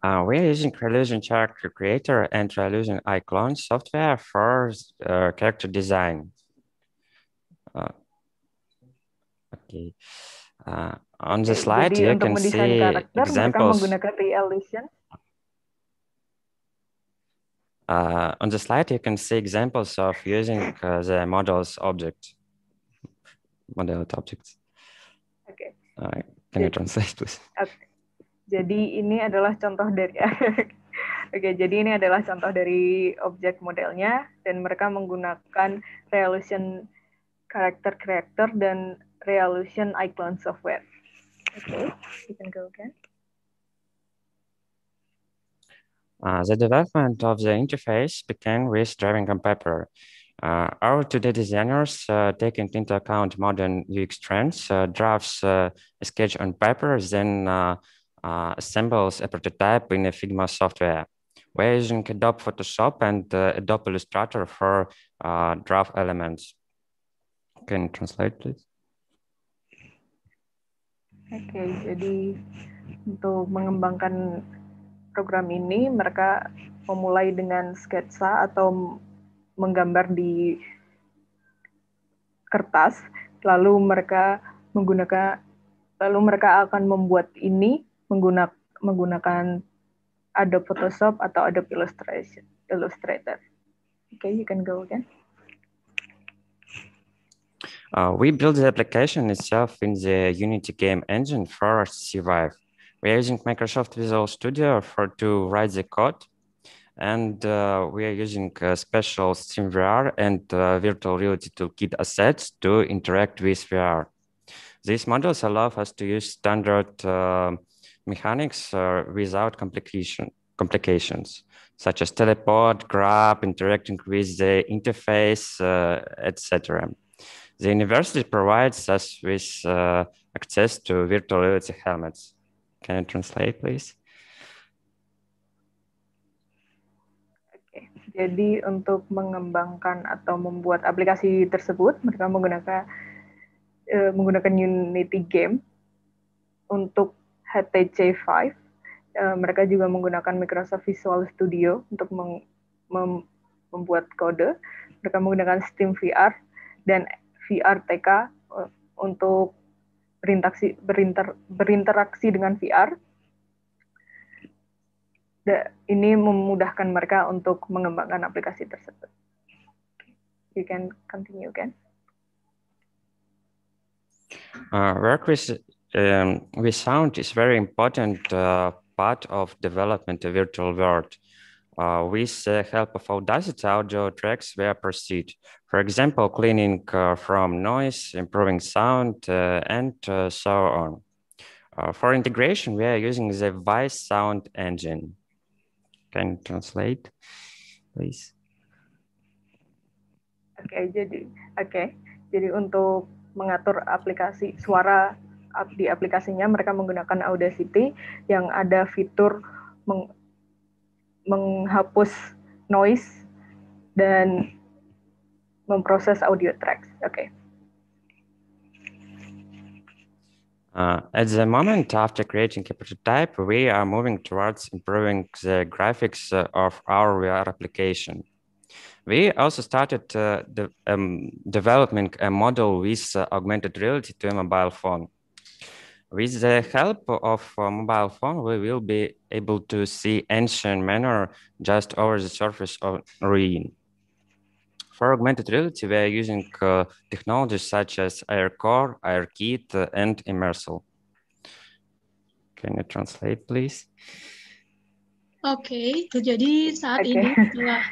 Uh, we are using Reallusion Character Creator and Reallusion iClone software for uh, character design. Uh, okay. Uh, on the slide, Jadi, you can see examples. Uh, on the slide, you can see examples of using uh, the models object, modeled objects. Okay. Can you translate, please? Okay. Jadi ini adalah contoh dari Oke, jadi ini adalah contoh dari objek modelnya dan mereka menggunakan Reolution Character Creator dan Reolution Icon software. Oke, okay, you can go again. Uh, the development of the interface began with driving on paper. Uh, our 2D designers, uh, taking into account modern UX trends, uh, drafts uh, a sketch on paper, then uh, assembles a prototype in a Figma software. We're using Adobe Photoshop and Adobe Illustrator for draft elements. Can you translate, please? Oke, okay, jadi untuk mengembangkan program ini mereka memulai dengan sketsa atau menggambar di kertas, lalu mereka menggunakan lalu mereka akan membuat ini menggunakan menggunakan Adobe Photoshop atau Adobe Illustration Illustrator. Okay, you can go again. Uh, we built the application itself in the Unity game engine for our Survive. We are using Microsoft Visual Studio for to write the code. And uh, we are using uh, special SteamVR and uh, virtual reality toolkit assets to interact with VR. These modules allow us to use standard uh, mechanics uh, without complication, complications, such as teleport, grab, interacting with the interface, uh, etc. The university provides us with access to virtual reality helmets. Can you translate, please? Jadi untuk mengembangkan atau membuat aplikasi tersebut, mereka menggunakan uh, menggunakan Unity Game untuk HTC 5. Uh, mereka juga menggunakan Microsoft Visual Studio untuk mem mem membuat kode. Mereka menggunakan Steam VR dan VR TK uh, untuk berinteraksi berinter, berinteraksi dengan VR ini memudahkan mereka untuk mengembangkan aplikasi tersebut. You can continue again. Uh, with um, with sound is very important uh, part of development of virtual world. Uh, with the help of Audacity, audio tracks were proceed. For example, cleaning uh, from noise, improving sound, uh, and uh, so on. for integration, we are using the Wwise Sound Engine. Can you translate, please? Okay, jadi. Okay. Jadi untuk mengatur aplikasi suara di aplikasinya mereka menggunakan Audacity yang ada fitur meng, menghapus noise dan memproses audio tracks. Oke. Okay. Uh, at the moment, after creating a prototype, we are moving towards improving the graphics uh, of our VR application. We also started uh, the, um, developing a model with uh, augmented reality to a mobile phone. With the help of a mobile phone, we will be able to see ancient manor just over the surface of ruin. For augmented reality, we are using uh, technologies such as ARCore, ARKit, uh, and Immersal. Can you translate, please? Oke, okay, jadi saat okay. ini setelah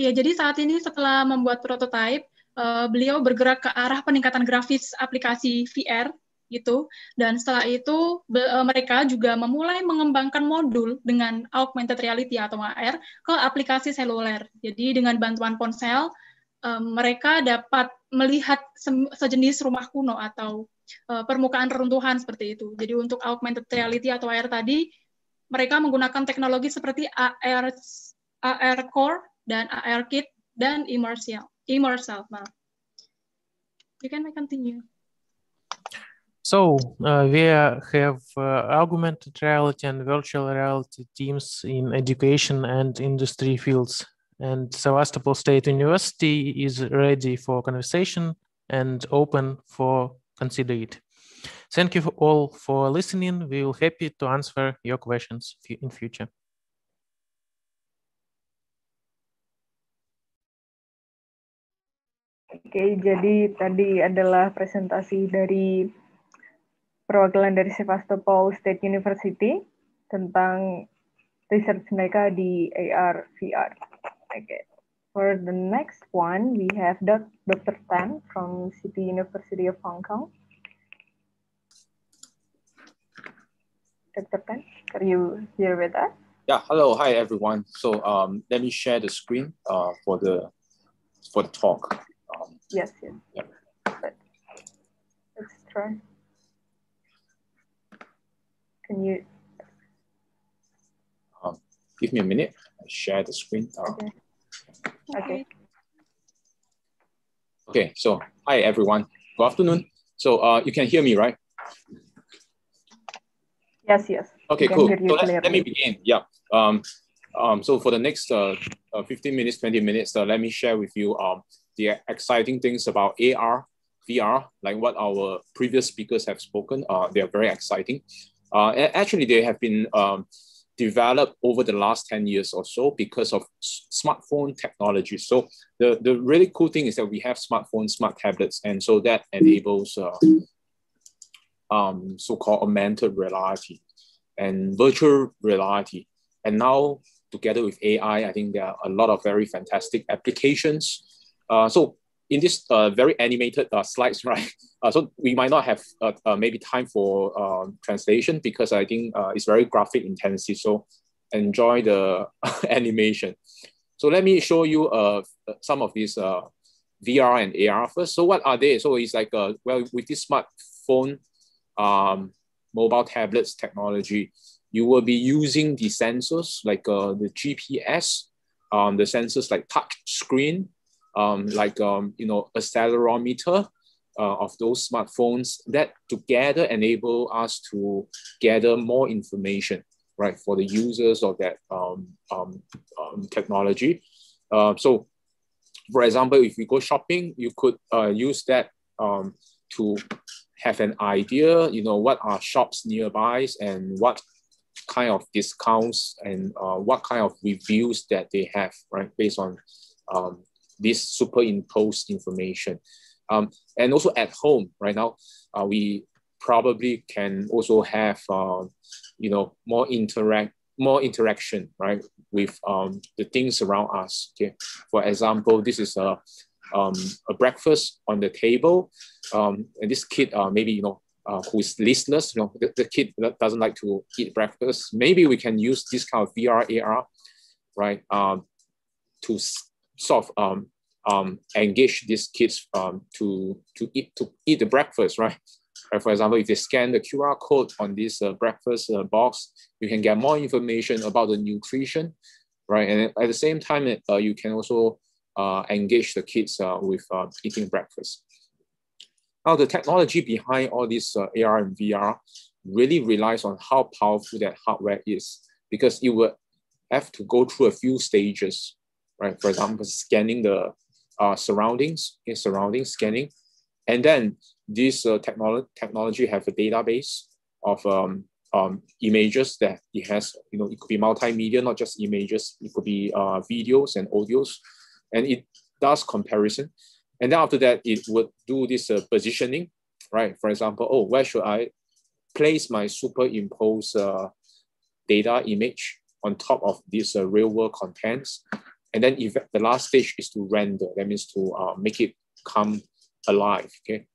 Ya, jadi saat ini setelah membuat prototipe, uh, beliau bergerak ke arah peningkatan grafis aplikasi VR gitu. Dan setelah itu uh, mereka juga memulai mengembangkan modul dengan augmented reality atau AR ke aplikasi seluler. Jadi dengan bantuan ponsel uh, mereka dapat melihat se sejenis rumah kuno atau uh, permukaan reruntuhan seperti itu. Jadi untuk augmented reality atau AR tadi mereka menggunakan teknologi seperti AR AR Core dan AR Kit dan Immersial. Immersal, maaf. You can continue. So uh, we have uh, augmented reality and virtual reality teams in education and industry fields. And Sevastopol State University is ready for conversation and open for consider it. Thank you all for listening. We will happy to answer your questions in future. Oke, jadi tadi adalah presentasi dari perwakilan dari Sevastopol State University tentang research mereka di AR VR. Okay. For the next one, we have Dr. Tan from City University of Hong Kong. Dr. Tan, are you here with us? Yeah, hello, hi everyone. So um, let me share the screen uh, for the for the talk. Um, yes, yes. Let's try. Can you? Um, give me a minute. I share the screen. Uh, okay. Okay. Okay. So hi everyone. Good afternoon. So uh, you can hear me, right? Yes. Yes. Okay. Cool. So let, let, me begin. Yeah. Um, um, so for the next uh, uh, 15 minutes, 20 minutes, uh, let me share with you um, the exciting things about AR, VR, like what our previous speakers have spoken. Uh, they are very exciting. Uh, actually, they have been um, developed over the last 10 years or so because of smartphone technology. So the, the really cool thing is that we have smartphones, smart tablets, and so that enables uh, um, so-called augmented reality and virtual reality. And now together with AI, I think there are a lot of very fantastic applications. Uh, so in this uh, very animated uh, slides, right? Uh, so we might not have uh, uh, maybe time for um, translation because I think uh, it's very graphic intensive. So enjoy the animation. So let me show you some of these VR and AR first. So what are they? So it's like, well, with this smartphone, um, mobile tablets technology, you will be using the sensors like the GPS, um, the sensors like touch screen, um, like um, you know accelerometer uh, of those smartphones that together enable us to gather more information right for the users of that um, um, um, technology. Uh, so for example if you go shopping you could uh, use that um, to have an idea, you know, what are shops nearby and what kind of discounts and uh, what kind of reviews that they have, right, based on um, this superimposed information. Um, and also at home right now, uh, we probably can also have, uh, you know, more interact, more interaction, right, with um, the things around us. Okay, for example, this is a um, a breakfast on the table, um, and this kid uh, maybe you know uh, who is listless, you know, the, the kid that doesn't like to eat breakfast. Maybe we can use this kind of VR AR, right, um, to of um, um, engage these kids um, to to eat to eat the breakfast, right? For example, if they scan the QR code on this uh, breakfast uh, box, you can get more information about the nutrition, right? And at the same time, uh, you can also uh, engage the kids uh, with uh, eating breakfast. Now, the technology behind all this AR and VR really relies on how powerful that hardware is, because it will have to go through a few stages, right? For example, scanning the uh, surroundings, in surrounding scanning, and then this uh, technology technology have a database of um, um, images that it has. You know, it could be multimedia, not just images. It could be uh, videos and audios, and it does comparison. And then after that, it would do this uh, positioning, right? For example, oh, where should I place my superimposed uh, data image on top of this uh, real world contents? And then if the last stage is to render, that means to uh, make it come alive, okay?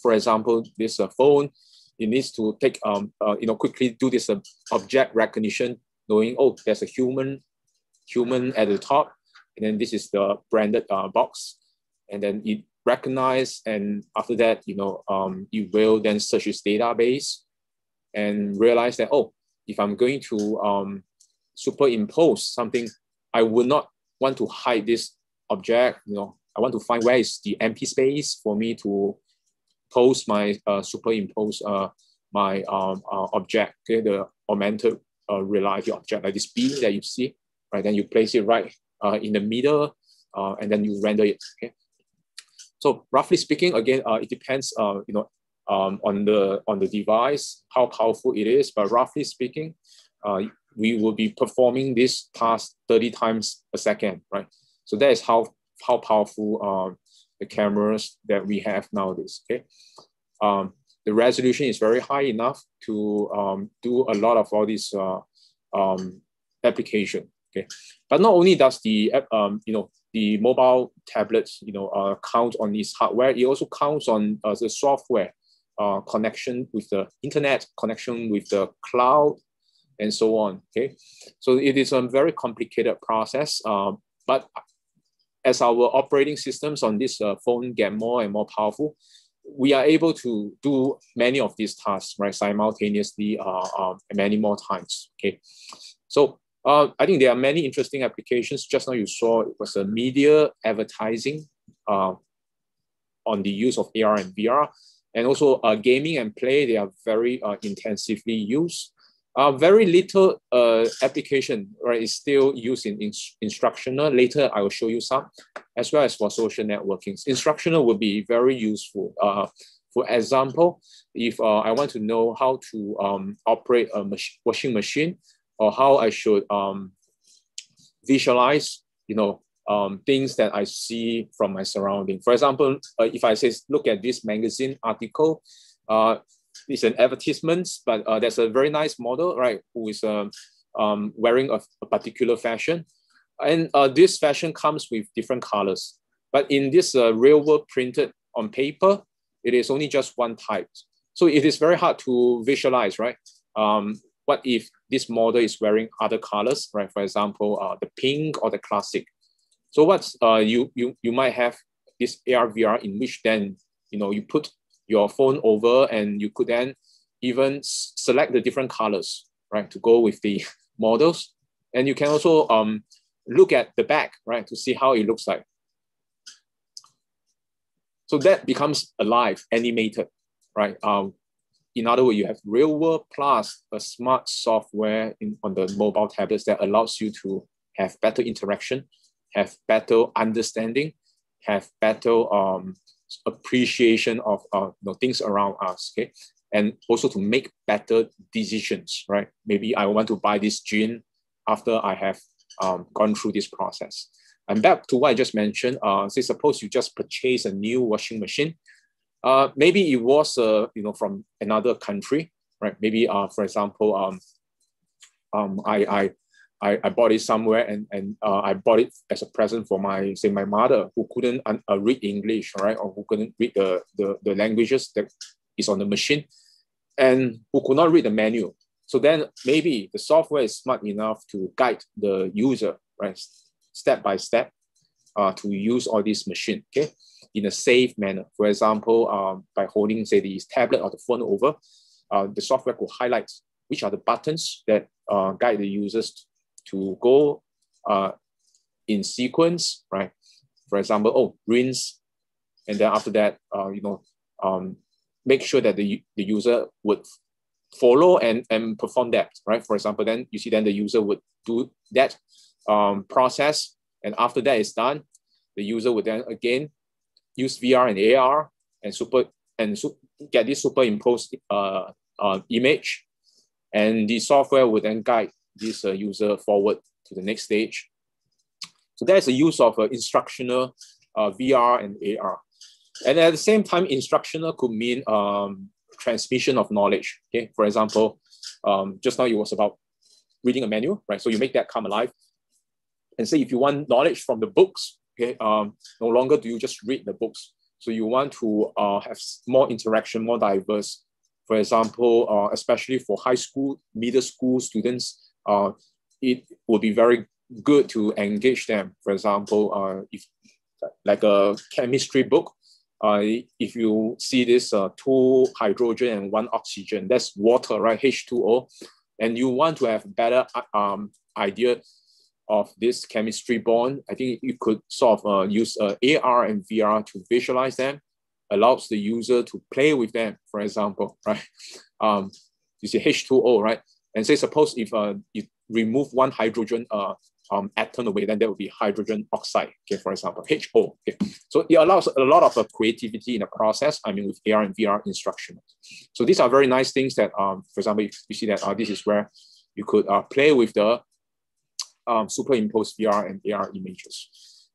For example, this uh, phone, it needs to take, um, uh, you know, quickly do this uh, object recognition, knowing, oh, there's a human, human at the top, and then this is the branded uh, box and then it recognize and after that you know um, you will then search its database and realize that oh if i'm going to um, superimpose something i would not want to hide this object you know. I want to find where is the empty space for me to post my uh, superimpose uh, my um, uh, object okay? The augmented uh, reality object like this beam that you see right? Then you place it right uh, in the middle uh, and then you render it okay? So roughly speaking, again, uh, it depends, uh, you know, um, on the on the device, how powerful it is. But roughly speaking, uh, we will be performing this task 30 times a second, right? So that is how how powerful uh, the cameras that we have nowadays. Okay, um, the resolution is very high enough to um, do a lot of all these uh, um, application. Okay, but not only does the um, you know the mobile tablets, you know, uh, count on its hardware. It also counts on uh, the software uh, connection with the internet, connection with the cloud, and so on. Okay, so it is a very complicated process. Uh, but as our operating systems on this uh, phone get more and more powerful, we are able to do many of these tasks right simultaneously, uh, uh many more times. Okay, so uh, I think there are many interesting applications. Just now you saw it was a media advertising uh, on the use of AR and VR. And also uh, gaming and play, they are very uh, intensively used. Uh, very little uh, application right, is still used in, in instructional. Later, I will show you some, as well as for social networking. Instructional will be very useful. Uh, for example, if uh, I want to know how to um, operate a mach washing machine, or how I should um, visualize, you know, um, things that I see from my surrounding. For example, uh, if I say, look at this magazine article, uh, it's an advertisement, but uh, there's a very nice model, right, who is um, um, wearing a, a, particular fashion. And uh, this fashion comes with different colors. But in this uh, real world printed on paper, it is only just one type. So it is very hard to visualize, right? Um, what if this model is wearing other colors, right? For example, uh, the pink or the classic. So what's uh, you, you, you might have this AR VR in which then, you know, you put your phone over and you could then even select the different colors, right? To go with the models. And you can also um, look at the back, right? To see how it looks like. So that becomes alive, animated, right? Um, in other words, you have real world plus a smart software in, on the mobile tablets that allows you to have better interaction, have better understanding, have better um, appreciation of uh, you know, things around us, okay? And also to make better decisions, right? Maybe I want to buy this gin after I have um, gone through this process. And back to what I just mentioned, uh, say suppose you just purchase a new washing machine, uh, maybe it was uh, you know from another country, right? Maybe uh, for example, um, um, I, I I, I bought it somewhere and, and uh, I bought it as a present for my, say, my mother who couldn't uh, read English, right? Or who couldn't read the, the, the languages that is on the machine and who could not read the menu. So then maybe the software is smart enough to guide the user, right? Step by step uh, to use all these machine, okay? In a safe manner. For example, um, by holding, say, the tablet or the phone over, uh, the software could highlight which are the buttons that uh, guide the users to go uh, in sequence, right? For example, oh, rinse, and then after that, uh, you know, um, make sure that the, the user would follow and, and perform that, right? For example, then you see then the user would do that um, process, and after that is done, the user would then again use VR and AR and super and su get this superimposed uh, uh, image, and the software would then guide this uh, user forward to the next stage. So that's a use of uh, instructional uh, VR and AR. And at the same time, instructional could mean um, transmission of knowledge. Okay, for example, um, just now it was about reading a manual, right? So you make that come alive. And say if you want knowledge from the books, okay, um, no longer do you just read the books. So you want to uh, have more interaction, more diverse. For example, uh, especially for high school, middle school students, uh, it would be very good to engage them. For example, uh, if like a chemistry book, uh, if you see this uh, two hydrogen and one oxygen, that's water, right? H2O. And you want to have better uh, um, idea of this chemistry bond, I think you could sort of uh, use uh, AR and VR to visualize them, allows the user to play with them, for example, right? Um, you see H2O, right? And say, suppose if uh, you remove one hydrogen uh, um, atom away, then there will be hydrogen oxide, okay, for example, HO. Okay. So it allows a lot of uh, creativity in the process, I mean, with AR and VR instruction. So these are very nice things that, um, for example, you see that uh, this is where you could uh, play with the um, superimposed VR and AR images.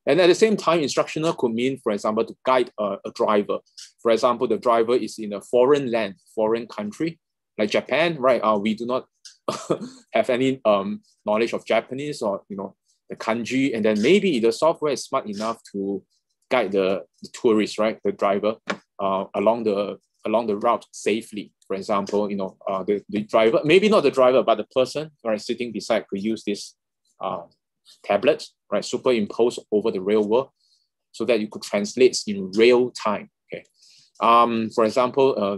And at the same time, instructional could mean, for example, to guide a, driver. For example, the driver is in a foreign land, foreign country, like Japan, right? Uh, we do not have any um, knowledge of Japanese or you know the kanji, and then maybe the software is smart enough to guide the, the tourist, right, the driver, uh, along the along the route safely. For example, you know, uh, the, the driver, maybe not the driver, but the person right sitting beside could use this uh, tablet, right, superimpose over the real world, so that you could translate in real time. Okay. Um, for example, uh,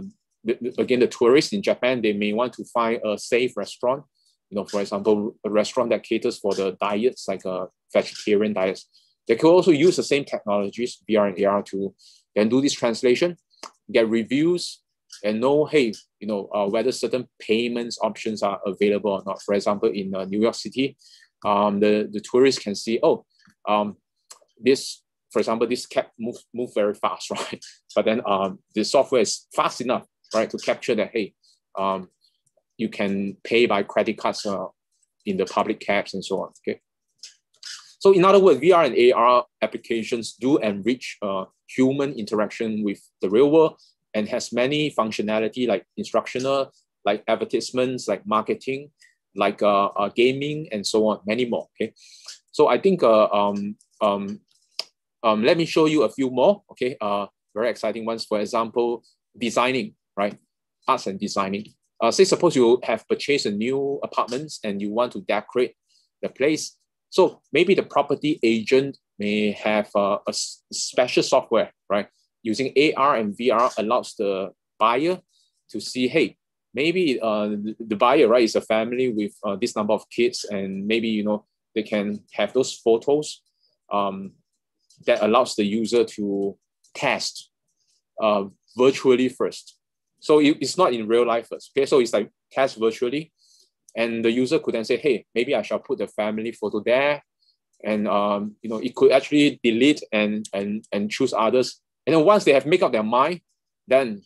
again, the tourists in Japan, they may want to find a safe restaurant. You know, for example, a restaurant that caters for the diets, like a vegetarian diets. They could also use the same technologies, VR and AR, to then do this translation, get reviews, and know, hey, you know, uh, whether certain payments options are available or not. For example, in uh, New York City, um, the, the tourists can see, oh, um, this, for example, this cab move, move very fast, right? But then um, the software is fast enough right? To capture that, hey, um, you can pay by credit cards uh, in the public cabs and so on, okay? So in other words, VR and AR applications do enrich uh, human interaction with the real world and has many functionality like instructional, like advertisements, like marketing, like uh, uh, gaming, and so on, many more. Okay, so I think uh, um, um, um, let me show you a few more. Okay, uh, very exciting ones. For example, designing right? Arts and designing. Uh, say suppose you have purchased a new apartment and you want to decorate the place. So maybe the property agent may have uh, a special software, right? Using AR and VR allows the buyer to see, hey, maybe uh, the buyer, right, is a family with uh, this number of kids and maybe, you know, they can have those photos um, that allows the user to test uh, virtually first so it's not in real life first. Okay, so it's like test virtually, and the user could then say, "Hey, maybe I shall put the family photo there," and um, you know, it could actually delete and and and choose others. And then once they have made up their mind, then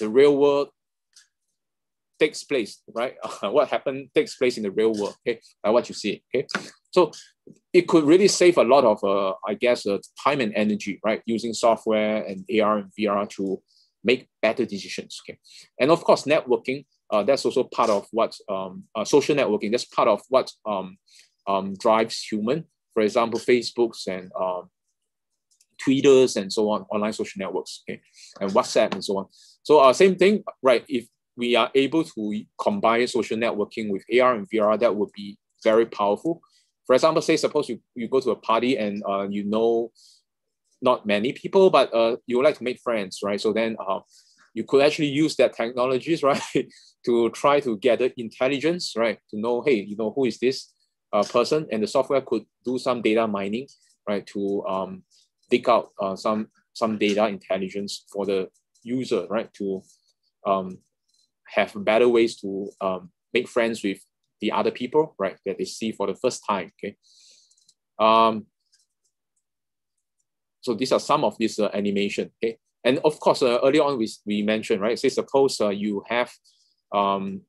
the real world takes place, right? what happened takes place in the real world, okay? Like what you see, okay? So it could really save a lot of, uh, I guess, uh, time and energy, right? Using software and AR and VR to make better decisions, okay? And of course, networking, uh, that's also part of what, um, uh, social networking, that's part of what um, um, drives human. For example, Facebooks and um, Twitters and so on, online social networks, okay, and WhatsApp and so on. So uh, same thing, right? If we are able to combine social networking with AR and VR, that would be very powerful. For example, say suppose you, you go to a party and uh, you know not many people, but uh, you would like to make friends, right? So then uh, you could actually use that technologies, right, to try to gather intelligence, right, to know, hey, you know, who is this uh, person? And the software could do some data mining, right, to um, dig out uh, some some data intelligence for the user, right, to um, have better ways to um, make friends with the other people, right, that they see for the first time, okay? Um, so these are some of these uh, animation, okay? And of course, uh, earlier on we, we mentioned, right, say suppose uh, you have um,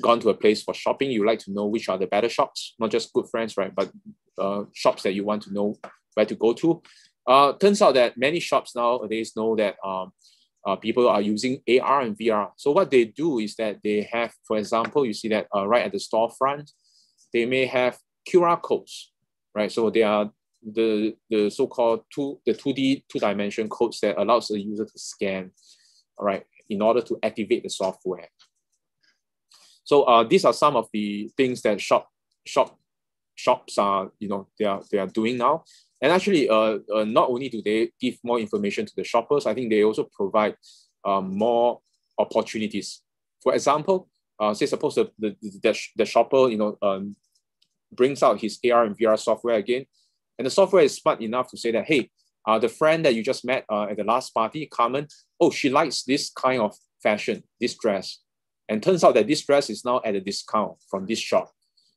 gone to a place for shopping, you like to know which are the better shops, not just good friends, right, but uh, shops that you want to know where to go to. Uh, turns out that many shops nowadays know that um, uh, people are using AR and VR. So what they do is that they have, for example, you see that uh, right at the storefront, they may have QR codes, right? So they are the, the so-called two, the 2D, two-dimension codes that allows the user to scan, all right, in order to activate the software. So uh, these are some of the things that shop, shop, shops are, you know, they are, they are doing now. And actually, uh, uh, not only do they give more information to the shoppers, I think they also provide um, more opportunities. For example, uh, say suppose the, the, the, the shopper, you know, um, brings out his AR and VR software again, and the software is smart enough to say that, hey, uh, the friend that you just met uh, at the last party, Carmen, oh, she likes this kind of fashion, this dress. And turns out that this dress is now at a discount from this shop.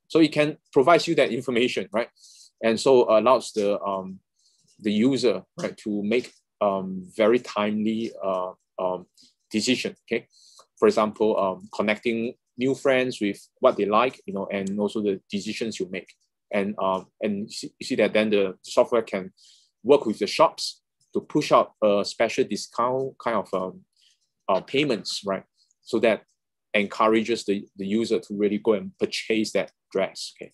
So it can provide you that information, right? and so allows the um, the user right to make um, very timely uh, um, decision. Okay, for example, um, connecting new friends with what they like, you know, and also the decisions you make, and um, and you see that then the software can work with the shops to push out a special discount kind of um, uh, payments, right? So that encourages the, the user to really go and purchase that dress. Okay.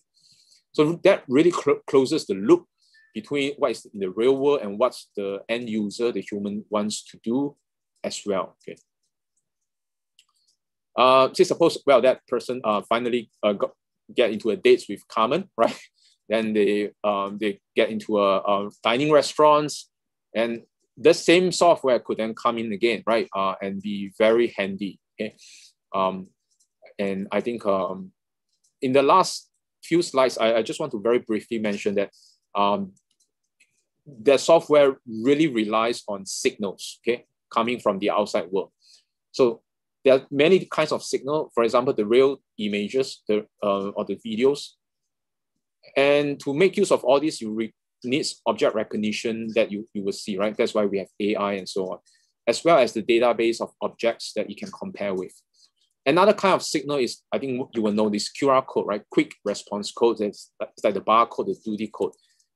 So that really cl closes the loop between what is in the real world and what's the end user, the human wants to do as well. Okay. Uh, say suppose, well, that person uh, finally uh, got, get into a date with Carmen, right? Then they um, they get into a, a, dining restaurants, and the same software could then come in again, right? Uh, and be very handy. Okay, um, and I think um, in the last few slides, I, I just want to very briefly mention that um, the software really relies on signals, okay, coming from the outside world. So there are many kinds of signal, for example, the real images the, uh, or the videos. And to make use of all this, you need object recognition that you, you will see, right? That's why we have AI and so on, as well as the database of objects that you can compare with. Another kind of signal is, I think you will know this QR code, right? Quick response code. It's like the barcode, the duty code.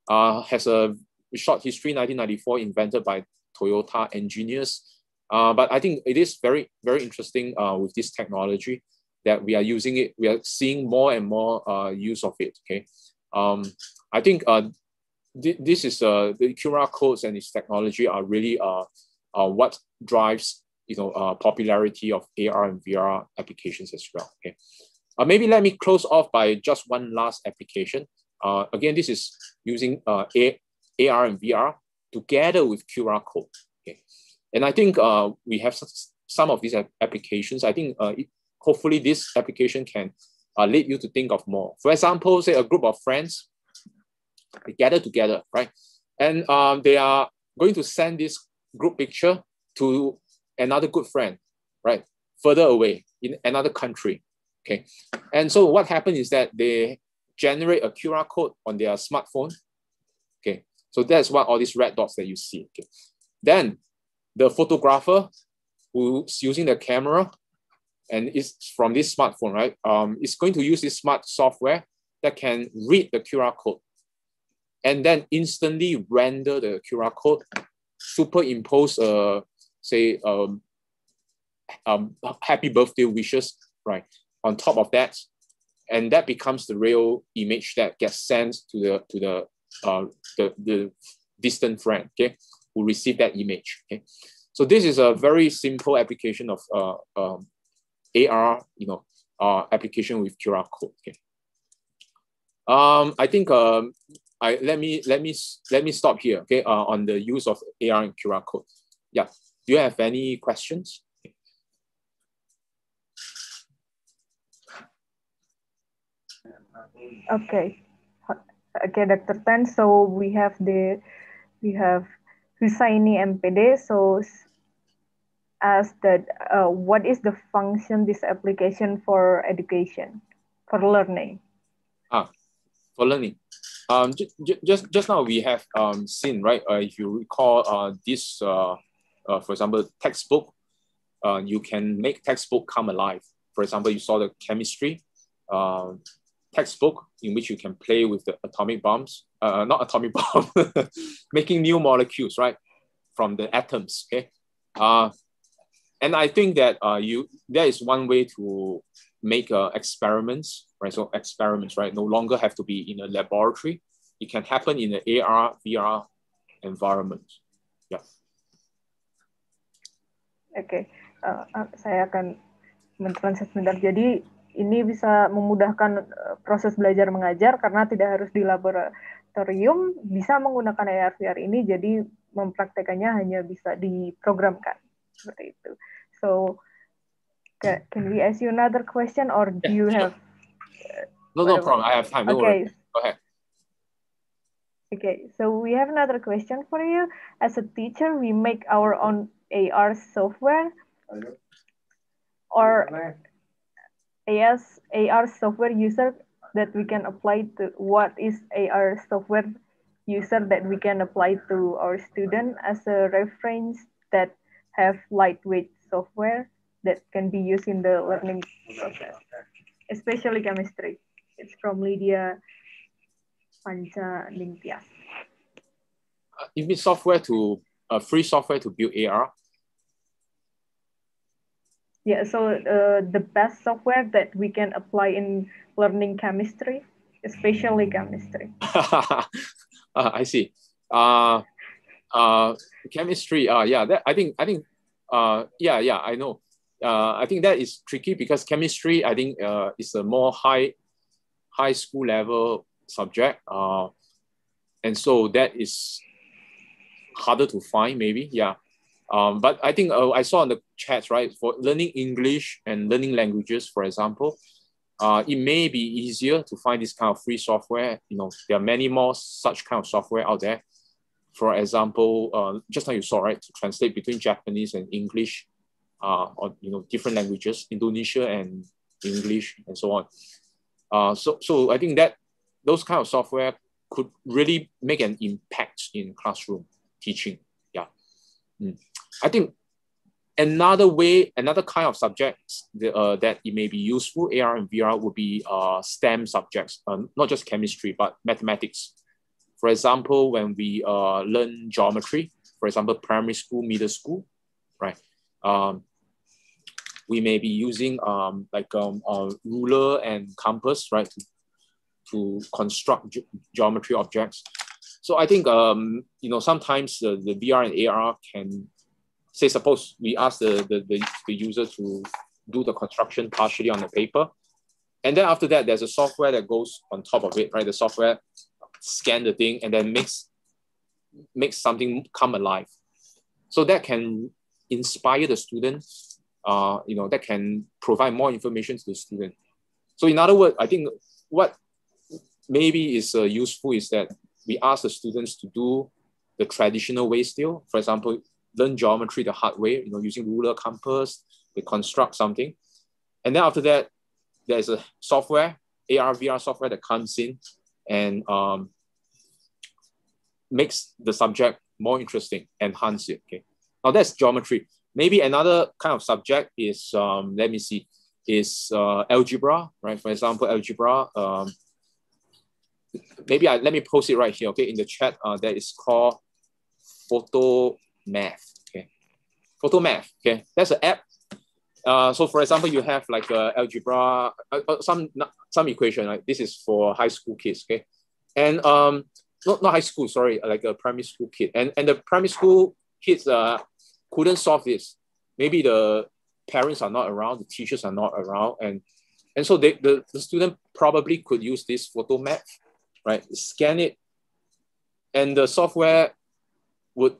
Uh, has a short history, 1994, invented by Toyota engineers. Uh, but I think it is very, very interesting uh, with this technology that we are using it. We are seeing more and more uh, use of it. Okay, um, I think uh, th this is uh, the QR codes and its technology are really uh, uh, what drives you know, uh, popularity of AR and VR applications as well. Okay, uh, maybe let me close off by just one last application. Uh, again, this is using uh, A AR and VR together with QR code. And I think uh, we have some of these applications. I think uh, it, hopefully this application can uh, lead you to think of more. For example, say a group of friends they gather together, right? And um, they are going to send this group picture to another good friend, right? Further away in another country. Okay. And so what happens is that they generate a QR code on their smartphone. Okay. So that's what all these red dots that you see. Okay. Then the photographer who's using the camera and it's from this smartphone, right? Um, it's going to use this smart software that can read the QR code and then instantly render the QR code, superimpose, uh, say, um, um, happy birthday wishes, right, on top of that, and that becomes the real image that gets sent to the to the uh, the, the distant friend, okay, who received that image, okay. So this is a very simple application of uh, um, AR, you know, uh, application with QR code. Okay. Um, I think um, I let me let me let me stop here. Okay, uh, on the use of AR and QR code. Yeah. Do you have any questions? Okay. Okay, Dr. Tan. So we have the we have Husaini MPD. So as that uh, what is the function this application for education for learning ah for learning um just just now we have um seen right uh, if you recall uh this uh, uh for example textbook uh, you can make textbook come alive for example you saw the chemistry uh, textbook in which you can play with the atomic bombs uh, not atomic bomb making new molecules right from the atoms okay uh, and I think that uh, you that is one way to make uh, experiments, right? So experiments, right, no longer have to be in a laboratory. It can happen in an AR, VR environment. Yeah. Okay. uh, uh, saya akan mentranslate sebentar. Jadi ini bisa memudahkan uh, proses belajar mengajar karena tidak harus di laboratorium, bisa menggunakan AR VR ini, jadi mempraktekannya hanya bisa diprogramkan seperti itu. So can we ask you another question or do yeah, you sure. have? Uh, no, no problem. I have time. No okay. Worry. Go ahead. Okay, so we have another question for you. As a teacher, we make our own AR software or AS, AR software user that we can apply to what is AR software user that we can apply to our student as a reference that have lightweight software that can be used in the learning process, especially chemistry. It's from Lydia Pancha Ningtyas. Uh, mean software to uh, free software to build AR? Yeah, so uh, the best software that we can apply in learning chemistry, especially chemistry. uh, I see. Uh, uh, chemistry. Uh, yeah, that I think I think uh, yeah, yeah, I know. Uh, I think that is tricky because chemistry, I think, uh, is a more high, high school level subject. Uh, and so that is harder to find, maybe. Yeah. Um, but I think uh, I saw on the chat, right, for learning English and learning languages, for example, uh, it may be easier to find this kind of free software. You know, there are many more such kind of software out there for example, uh, just like you saw, right, to translate between Japanese and English, uh, or you know, different languages, Indonesia and English, and so on. Uh, so, so I think that those kind of software could really make an impact in classroom teaching. Yeah, mm. I think another way, another kind of subjects that, uh, that it may be useful AR and VR would be uh, STEM subjects, uh, not just chemistry but mathematics. For example, when we uh, learn geometry, for example, primary school, middle school, right? Um, we may be using um, like um, a ruler and compass, right, to, to construct ge geometry objects. So I think, um, you know, sometimes the VR and AR can, say, suppose we ask the, the, the, the user to do the construction partially on the paper. And then after that, there's a software that goes on top of it, right? The software scan the thing and then makes makes something come alive. So that can inspire the student, uh, you know, that can provide more information to the student. So in other words, I think what maybe is uh, useful is that we ask the students to do the traditional way still. For example, learn geometry the hard way, you know, using ruler, compass, they construct something. And then after that, there's a software, AR, VR software that comes in and um, makes the subject more interesting, enhance it. Okay, Now that's geometry. Maybe another kind of subject is, um, let me see, is uh, algebra, right? For example, algebra. Um, maybe I, let me post it right here, okay, in the chat. Uh, that is called Photo Math, okay? Photo Math, okay? That's an app. Uh, so for example, you have like uh, algebra, uh, uh some some equation, Like This is for high school kids, okay? And um, not, not high school, sorry, like a primary school kid. And, and the primary school kids uh, couldn't solve this. Maybe the parents are not around, the teachers are not around. And, and so they, the, the student probably could use this Photomath, right? Scan it. And the software would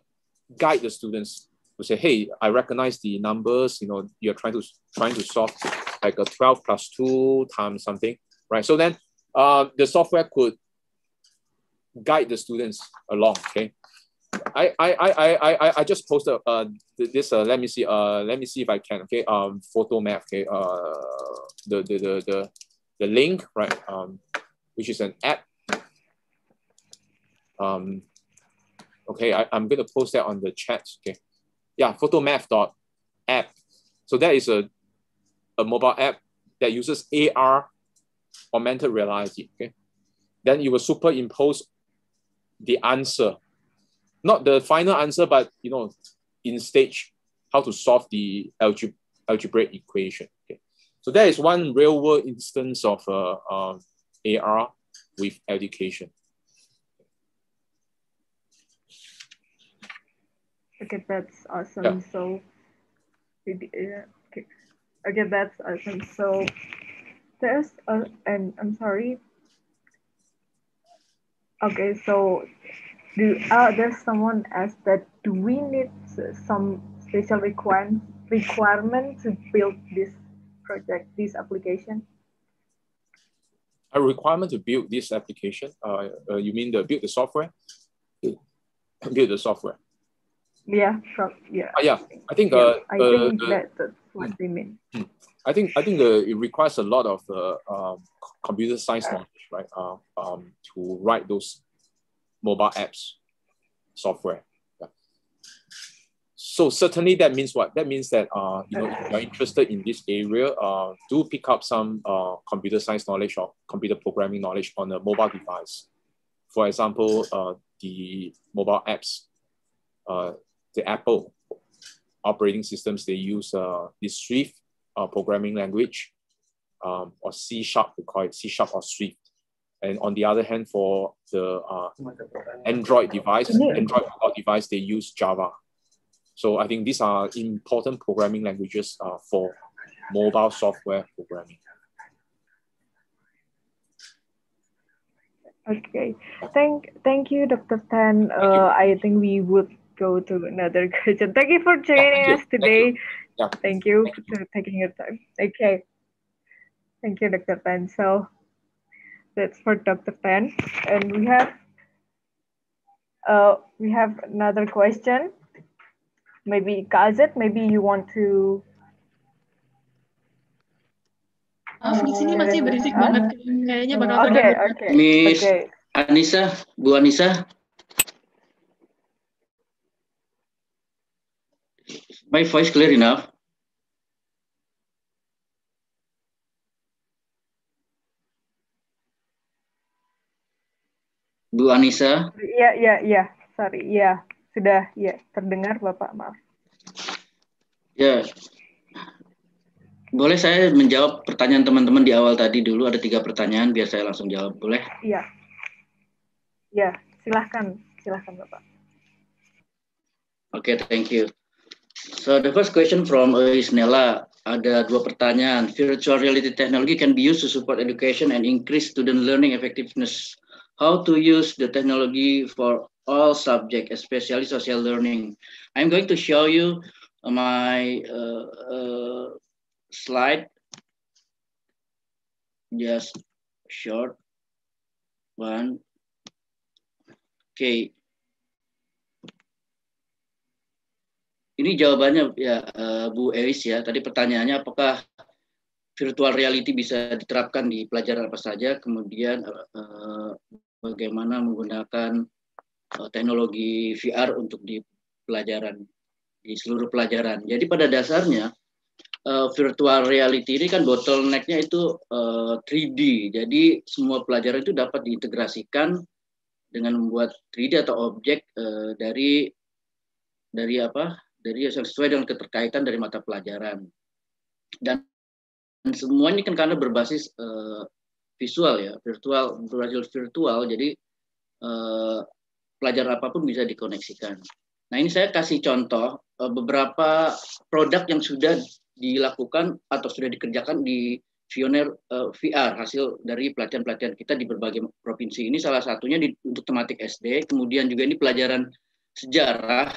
guide the students to say, hey, I recognize the numbers, you know, you're trying to trying to solve like a 12 plus 2 times something, right? So then uh, the software could guide the students along. Okay. I I I I I just posted uh this uh let me see uh let me see if I can okay um Photomath okay uh the the the the, the link right um which is an app um okay I, I'm gonna post that on the chat okay yeah photomath dot app so that is a a mobile app that uses AR augmented reality okay then you will superimpose the answer, not the final answer, but you know, in stage, how to solve the algebra, algebraic equation. Okay, so that is one real world instance of uh, uh, AR with education. Okay, that's awesome. Yeah. So, yeah, okay, okay, that's awesome. So, there's a, and I'm sorry, Okay, so do uh, there's someone asked that do we need some special requirement requirement to build this project, this application? A requirement to build this application? Uh, uh you mean the build the software? build the software. Yeah, from, yeah. Uh, yeah, I think. Yeah, uh, I think that, that's what they mean. Hmm. I think I think it requires a lot of uh, um, computer science knowledge right? Uh, um, to write those mobile apps software. Yeah. So certainly that means what? That means that uh, you know if you're interested in this area, uh, do pick up some uh, computer science knowledge or computer programming knowledge on a mobile device. For example, uh, the mobile apps, uh, the Apple operating systems, they use uh, this Swift uh, programming language um, or C sharp, we call it C sharp or Swift. And on the other hand, for the uh, Android device, Android device, they use Java. So I think these are important programming languages uh, for mobile software programming. Okay, thank thank you, Dr. Tan. Uh, I think we would go to another question. Thank you for joining yeah, us today. Thank you, yeah. thank you for taking your time. Okay, thank you, Dr. Tan. So that's for Dr. Tan. And we have uh, we have another question. Maybe Kazet, maybe you want to Maaf, di sini masih berisik banget. Kayaknya bakal Oke, okay, oke. Okay, Miss okay. Anissa, Bu Anissa. My voice clear enough? Bu Anissa? Iya, iya, iya. Sorry, iya. Sudah, ya, terdengar Bapak, maaf. Ya. Boleh saya menjawab pertanyaan teman-teman di awal tadi dulu, ada tiga pertanyaan, biar saya langsung jawab, boleh? Iya. Ya, silahkan. Silahkan, Bapak. Oke, okay, thank you. So the first question from Isnella, ada dua pertanyaan. Virtual reality technology can be used to support education and increase student learning effectiveness how to use the technology for all subjects, especially social learning. I'm going to show you my uh, uh, slide, just short one. Okay. Ini jawabannya ya uh, Bu Ewis ya. Tadi pertanyaannya apakah virtual reality bisa diterapkan di pelajaran apa saja, kemudian uh, bagaimana menggunakan teknologi VR untuk di pelajaran. di seluruh pelajaran. Jadi pada dasarnya virtual reality ini kan bottlenecknya itu uh, 3D. Jadi semua pelajaran itu dapat diintegrasikan dengan membuat 3D atau objek dari dari apa? Dari yang sesuai dengan keterkaitan dari mata pelajaran. Dan, dan semua ini kan karena berbasis uh, visual ya, virtual berbasis virtual. Jadi uh, pelajaran apa pun bisa dikoneksikan. Nah ini saya kasih contoh uh, beberapa produk yang sudah dilakukan atau sudah dikerjakan di Pioneer uh, VR hasil dari pelatihan-pelatihan kita di berbagai provinsi ini salah satunya di, untuk tematik SD kemudian juga ini pelajaran sejarah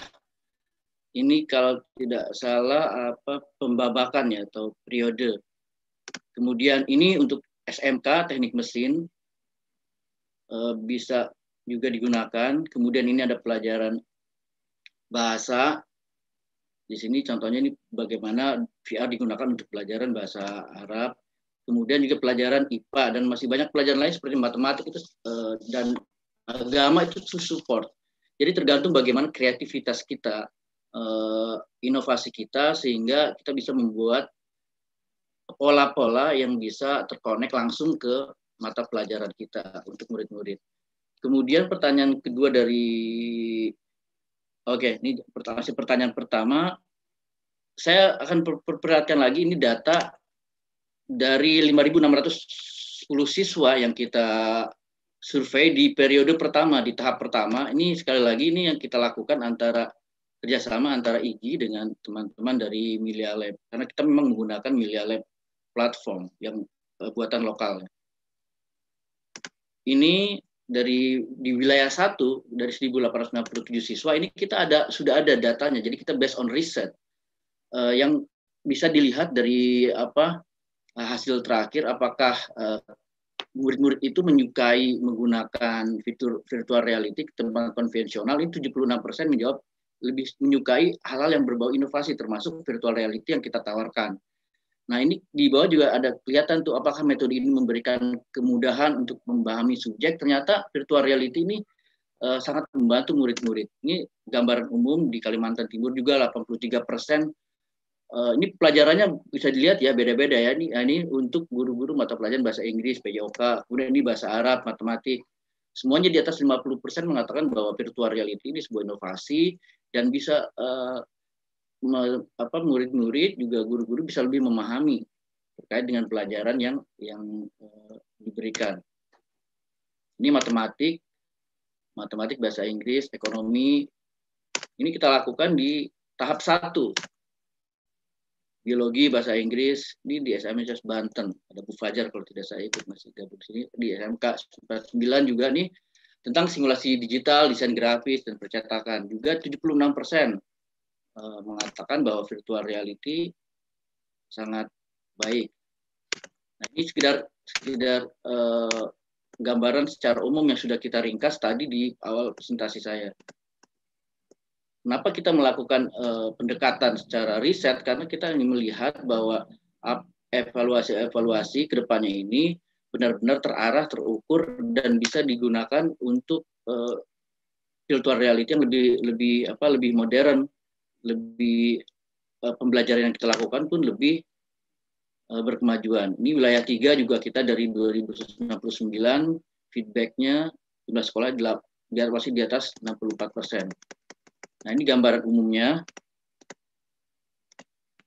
ini kalau tidak salah apa pembabakan ya atau periode. Kemudian ini untuk SMK teknik mesin uh, bisa juga digunakan. Kemudian ini ada pelajaran bahasa. Di sini contohnya ini bagaimana VR digunakan untuk pelajaran bahasa Arab, kemudian juga pelajaran IPA dan masih banyak pelajaran lain seperti matematik itu uh, dan agama itu support. Jadi tergantung bagaimana kreativitas kita, uh, inovasi kita sehingga kita bisa membuat pola-pola yang bisa terkonek langsung ke mata pelajaran kita untuk murid-murid. Kemudian pertanyaan kedua dari Oke, ini pertanyaan pertanyaan pertama. Saya akan perhatikan lagi ini data dari 5.610 siswa yang kita survei di periode pertama, di tahap pertama. Ini sekali lagi ini yang kita lakukan antara kerjasama antara IGI dengan teman-teman dari Milia Lab. Karena kita memang menggunakan Milia Lab platform yang uh, buatan lokal. Ini dari di wilayah satu dari 1.867 siswa ini kita ada sudah ada datanya jadi kita based on riset uh, yang bisa dilihat dari apa hasil terakhir apakah eh, murid-murid itu menyukai menggunakan fitur virtual reality tempat konvensional ini 76% menjawab lebih menyukai hal-hal yang berbau inovasi termasuk virtual reality yang kita tawarkan Nah ini di bawah juga ada kelihatan tuh apakah metode ini memberikan kemudahan untuk memahami subjek. Ternyata virtual reality ini uh, sangat membantu murid-murid. Ini gambaran umum di Kalimantan Timur juga 83 persen. Uh, ini pelajarannya bisa dilihat ya beda-beda ya. Ini, ini untuk guru-guru mata pelajaran bahasa Inggris, PJOK, kemudian ini bahasa Arab, matematik. Semuanya di atas 50 persen mengatakan bahwa virtual reality ini sebuah inovasi dan bisa uh, apa murid-murid juga guru-guru bisa lebih memahami terkait dengan pelajaran yang yang uh, diberikan. Ini matematik, matematik bahasa Inggris, ekonomi. Ini kita lakukan di tahap satu. Biologi bahasa Inggris ini di SMSS Banten. Ada Bu Fajar kalau tidak saya ikut masih gabung sini di SMK 9 juga nih tentang simulasi digital, desain grafis dan percetakan. Juga 76 persen uh, mengatakan bahwa virtual reality sangat baik. Nah, ini sekedar sekedar uh, gambaran secara umum yang sudah kita ringkas tadi di awal presentasi saya. Kenapa kita melakukan uh, pendekatan secara riset? Karena kita ingin melihat bahwa evaluasi-evaluasi ke depannya ini benar-benar terarah, terukur, dan bisa digunakan untuk uh, virtual reality yang lebih lebih apa lebih modern lebih uh, pembelajaran yang kita lakukan pun lebih uh, berkemajuan. Ini wilayah tiga juga kita dari 2069 feedbacknya jumlah sekolah di masih di atas 64 persen. Nah ini gambaran umumnya,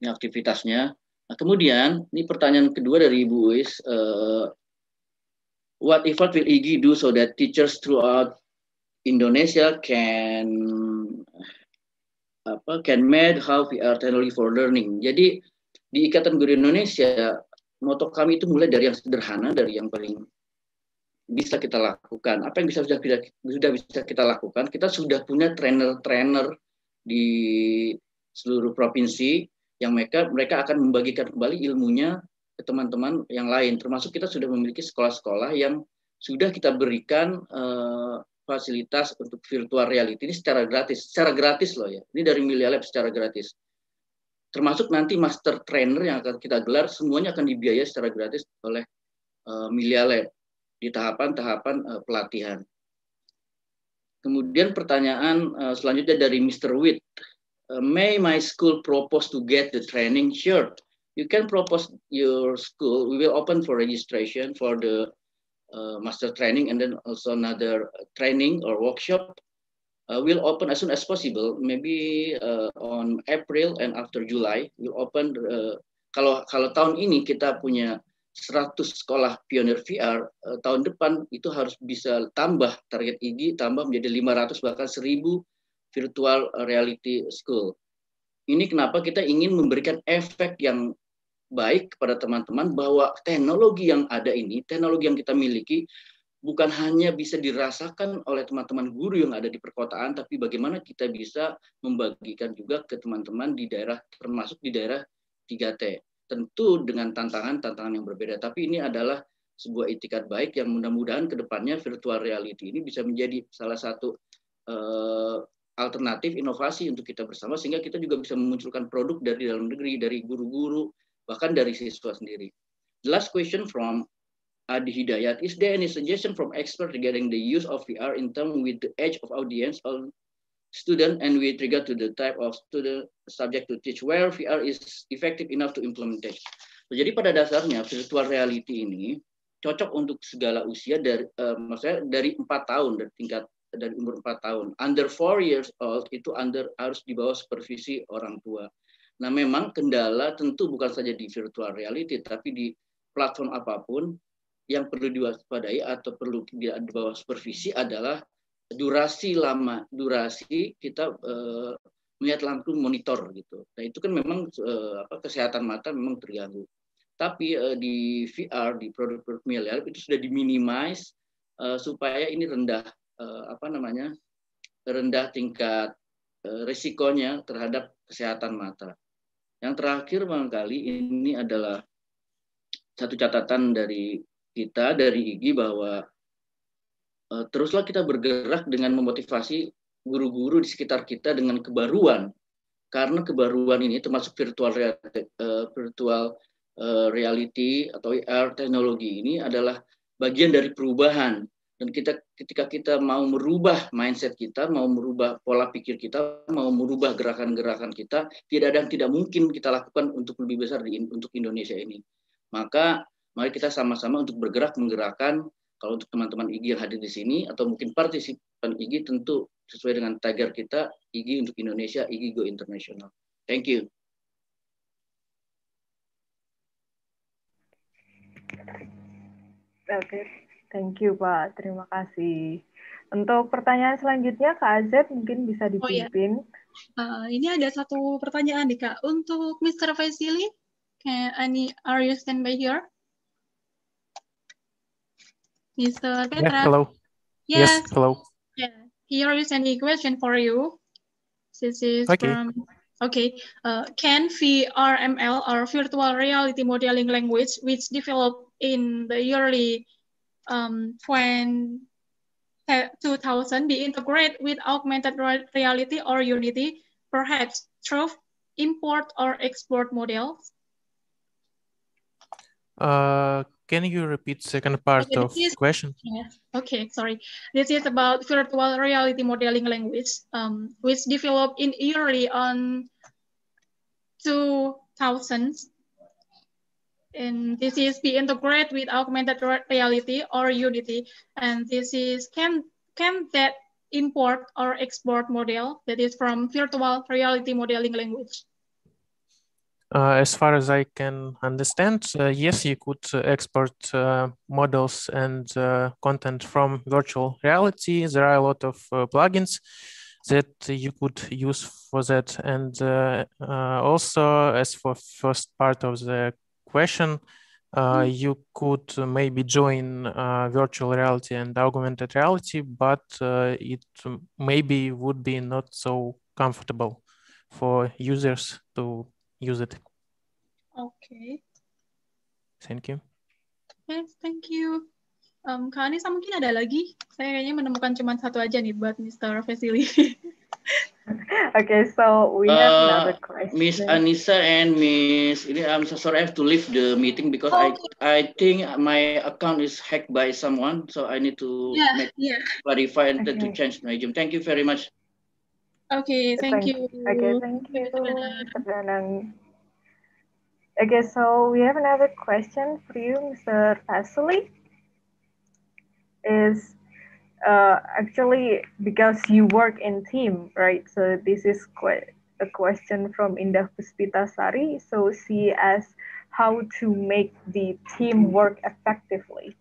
ini aktivitasnya. Nah, kemudian ini pertanyaan kedua dari Ibu Uis, uh, what effort will IGI do so that teachers throughout Indonesia can apa can made how are technology for learning. Jadi di Ikatan Guru Indonesia moto kami itu mulai dari yang sederhana, dari yang paling bisa kita lakukan. Apa yang bisa sudah sudah bisa kita lakukan? Kita sudah punya trainer-trainer di seluruh provinsi yang mereka mereka akan membagikan kembali ilmunya teman-teman yang lain. Termasuk kita sudah memiliki sekolah-sekolah yang sudah kita berikan uh, fasilitas untuk virtual reality ini secara gratis, secara gratis loh ya. Ini dari Milia Lab secara gratis. Termasuk nanti master trainer yang akan kita gelar semuanya akan dibiayai secara gratis oleh uh, Milia Lab di tahapan-tahapan uh, pelatihan. Kemudian pertanyaan uh, selanjutnya dari Mr. Witt. may my school propose to get the training? Sure, you can propose your school. We will open for registration for the uh, master training and then also another training or workshop uh, will open as soon as possible. Maybe uh, on April and after July will open. Uh, kalau kalau tahun ini kita punya 100 sekolah pionir VR, uh, tahun depan itu harus bisa tambah target IGI tambah menjadi 500 bahkan 1000 virtual reality school. Ini kenapa kita ingin memberikan efek yang baik kepada teman-teman bahwa teknologi yang ada ini, teknologi yang kita miliki, bukan hanya bisa dirasakan oleh teman-teman guru yang ada di perkotaan, tapi bagaimana kita bisa membagikan juga ke teman-teman di daerah, termasuk di daerah 3T. Tentu dengan tantangan-tantangan yang berbeda, tapi ini adalah sebuah itikat baik yang mudah-mudahan ke depannya virtual reality ini bisa menjadi salah satu uh, alternatif inovasi untuk kita bersama, sehingga kita juga bisa memunculkan produk dari dalam negeri, dari guru-guru, bahkan dari siswa sendiri. The last question from Adi Hidayat, is there any suggestion from expert regarding the use of VR in terms with the age of audience or student and with regard to the type of student subject to teach, where VR is effective enough to implementation? Jadi pada dasarnya virtual reality ini cocok untuk segala usia dari uh, maksudnya dari empat tahun dari tingkat dari umur empat tahun under four years old itu under harus di bawah supervisi orang tua Nah, memang kendala tentu bukan saja di virtual reality, tapi di platform apa pun yang perlu diwaspadai atau perlu di bawah supervisi adalah durasi lama, durasi kita uh, melihat langsung monitor gitu. Nah, itu kan memang uh, apa, kesehatan mata memang terganggu. Tapi uh, di VR, di produk-produk miliar itu sudah diminimize uh, supaya ini rendah uh, apa namanya rendah tingkat uh, risikonya terhadap kesehatan mata. Yang terakhir barangkali ini adalah satu catatan dari kita dari IGI bahwa uh, teruslah kita bergerak dengan memotivasi guru-guru di sekitar kita dengan kebaruan. Karena kebaruan ini termasuk virtual reality, uh, virtual uh, reality atau AR teknologi ini adalah bagian dari perubahan dan kita ketika kita mau merubah mindset kita, mau merubah pola pikir kita, mau merubah gerakan-gerakan kita, tidak ada yang tidak mungkin kita lakukan untuk lebih besar di untuk Indonesia ini. Maka mari kita sama-sama untuk bergerak menggerakkan kalau untuk teman-teman IGI yang hadir di sini atau mungkin partisipan IGI tentu sesuai dengan tagar kita IGI untuk Indonesia, IGI Go International. Thank you. Okay. Thank you Pak, terima kasih. Untuk pertanyaan selanjutnya Kak Azet mungkin bisa dipimpin. Oh, ya. uh, ini ada satu pertanyaan nih Kak. Untuk Mr. Vasili, can any are you stand by here? Mr. Petra. Yeah, hello. Yes. yes, hello. Yeah, here is any question for you. This is okay. from Okay, uh, can VRML or virtual reality modeling language, which developed in the early um, when 2000 be integrated with augmented reality or Unity, perhaps through import or export models? Uh, can you repeat second part okay, of the question? Yes. Okay, sorry. This is about virtual reality modeling language, um, which developed in early on 2000s and this is be integrated with augmented reality or Unity. And this is can can that import or export model that is from virtual reality modeling language. Uh, as far as I can understand, uh, yes, you could uh, export uh, models and uh, content from virtual reality. There are a lot of uh, plugins that you could use for that. And also, as for first part of the question, uh, mm. you could maybe join uh, virtual reality and augmented reality, but uh, it maybe would be not so comfortable for users to use it. Okay. Thank you. Yes, thank you. Um, Kak Anissa mungkin ada lagi? Saya kayaknya menemukan cuma satu aja nih buat Mr. Vasily. okay, so we have uh, another question. Miss Anissa and Miss, I'm so sorry I have to leave the meeting because I I think my account is hacked by someone, so I need to yeah, make, yeah. clarify and okay. to change my name. Thank you very much. Okay, thank, thank you. Okay, thank you, Mr. Okay, so we have another question for you, Mr. Ashley. Is uh, actually because you work in team, right? So this is quite a question from Indah Puspita Sari. So she asks how to make the team work effectively.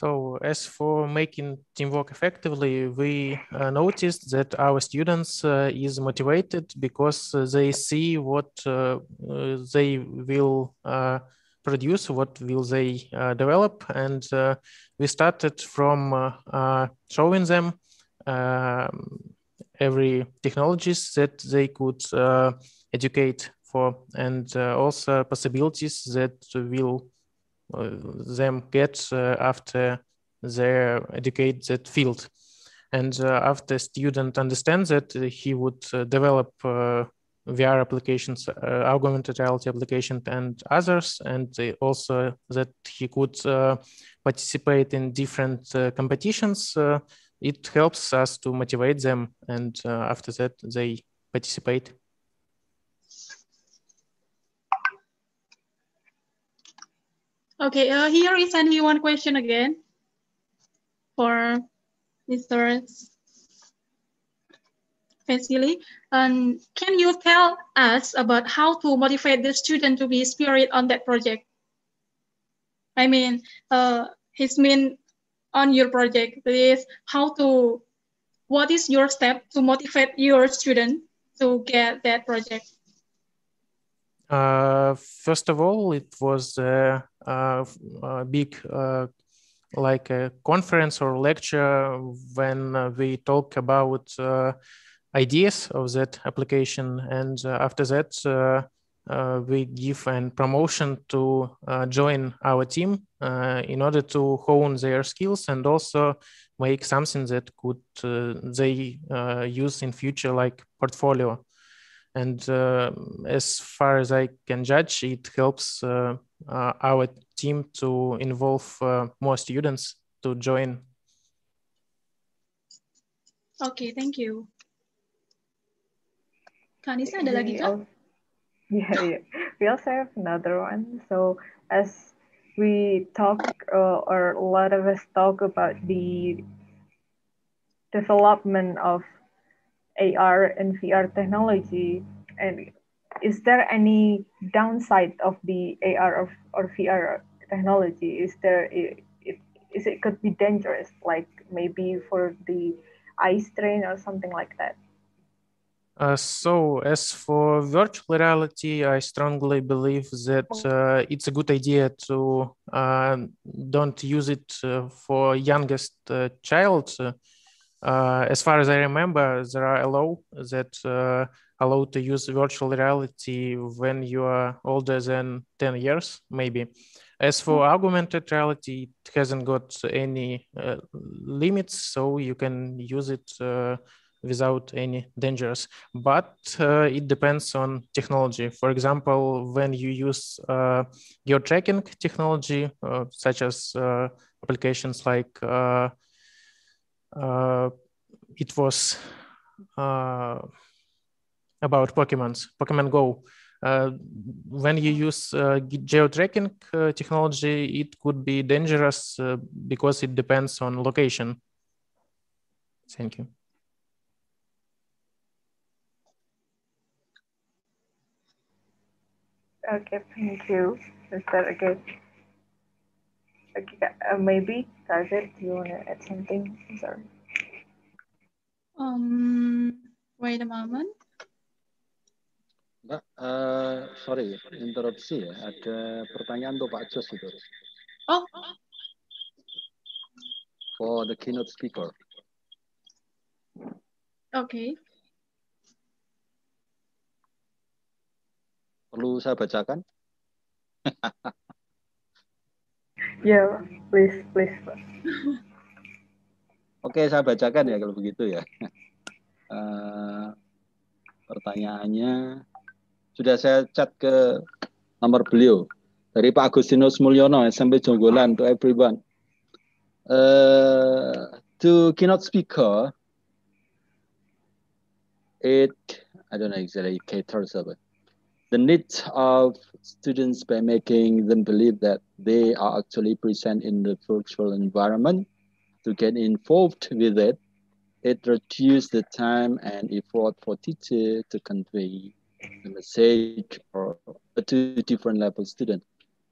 So as for making teamwork effectively, we uh, noticed that our students uh, is motivated because uh, they see what uh, uh, they will uh, produce, what will they develop. And we started from showing them um, every technologies that they could educate for and also possibilities that will them get uh, after they educate that field. And uh, after student understands that, uh, he would develop VR applications, uh, augmented reality application, and others, and also that he could uh, participate in different uh, competitions. it helps us to motivate them, and after that, they participate. Okay, uh, here is only one question again for Mr. Vasily. Um, can you tell us about how to motivate the student to be spirit on that project? I mean, uh, his mean on your project is how to, what is your step to motivate your student to get that project? Uh, first of all, it was a, a, a big, uh, like a conference or lecture when we talk about uh, ideas of that application, and uh, after that, uh, we give an promotion to join our team in order to hone their skills and also make something that could they use in future, like portfolio and uh, as far as I can judge, it helps uh, uh, our team to involve more students to join. Okay, thank you. Kanisa, ada lagi kah? Yeah, yeah. We also have another one. So as we talk, uh, or a lot of us talk about the development of AR and VR technology? And is there any downside of the AR of, or VR technology? Is there it, it, is it could be dangerous, like maybe for the eye strain or something like that? Uh, so, as for virtual reality, I strongly believe that uh, it's a good idea to uh, don't use it uh, for youngest uh, child uh, as far as I remember, there are a law that uh, allow to use virtual reality when you are older than 10 years, maybe. As for mm-hmm. augmented reality, it hasn't got any uh, limits, so you can use it uh, without any dangers. But uh, it depends on technology. For example, when you use uh, tracking technology, uh, such as uh, applications like uh, it was uh, about Pokemons, Pokemon Go. Uh, when you use uh, geo-tracking uh, technology, it could be dangerous uh, because it depends on location. Thank you. Okay, thank you. Is that okay? Okay, uh, maybe Target, do you want to add something? Sorry. Um, wait a moment. Mbak, uh, sorry, interupsi ya. Ada pertanyaan untuk Pak Jos itu. Oh. For the keynote speaker. Okay. Perlu saya bacakan? Ya, please, please. Oke, saya bacakan ya kalau begitu ya. Uh, pertanyaannya sudah saya chat ke nomor beliau dari Pak Agustinus Mulyono SMP Jonggolan to everyone. Uh, to keynote speaker, it, I don't know exactly caters it. The needs of students by making them believe that they are actually present in the virtual environment to get involved with it. It reduces the time and effort for teacher to convey the message or to different level students.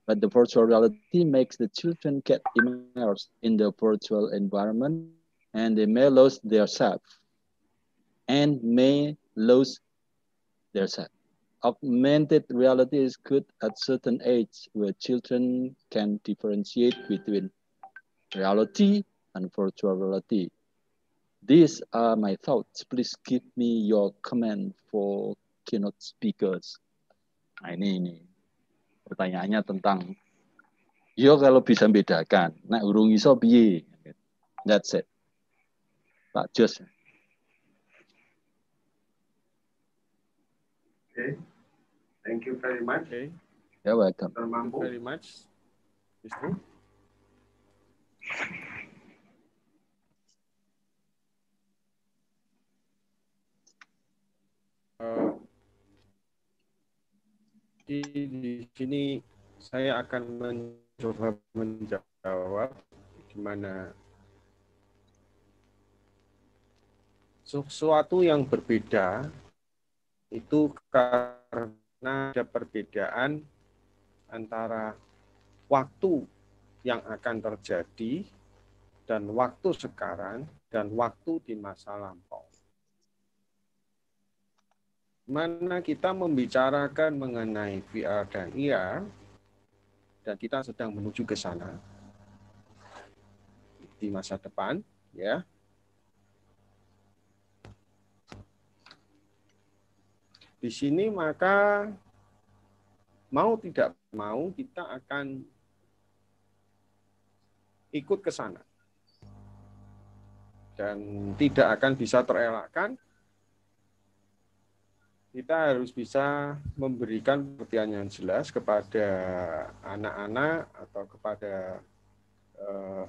But the virtual reality makes the children get immersed in the virtual environment and they may lose their self and may lose their self. Augmented reality is good at certain age where children can differentiate between reality and virtual reality. These are my thoughts. Please give me your comment for keynote speakers. Nah, ini ini pertanyaannya tentang yo kalau bisa bedakan, nah urung iso piye. That's it. Pak Jos. Okay. Thank you very much. Okay. You're welcome. Thank you very much. Uh, di, di sini saya akan mencoba menjawab gimana sesuatu yang berbeda itu karena ada perbedaan antara waktu yang akan terjadi dan waktu sekarang dan waktu di masa lampau. Mana kita membicarakan mengenai VR dan IR, dan kita sedang menuju ke sana di masa depan, ya. Di sini maka mau tidak mau kita akan ikut ke sana. Dan tidak akan bisa terelakkan kita harus bisa memberikan perhatian yang jelas kepada anak-anak atau kepada eh,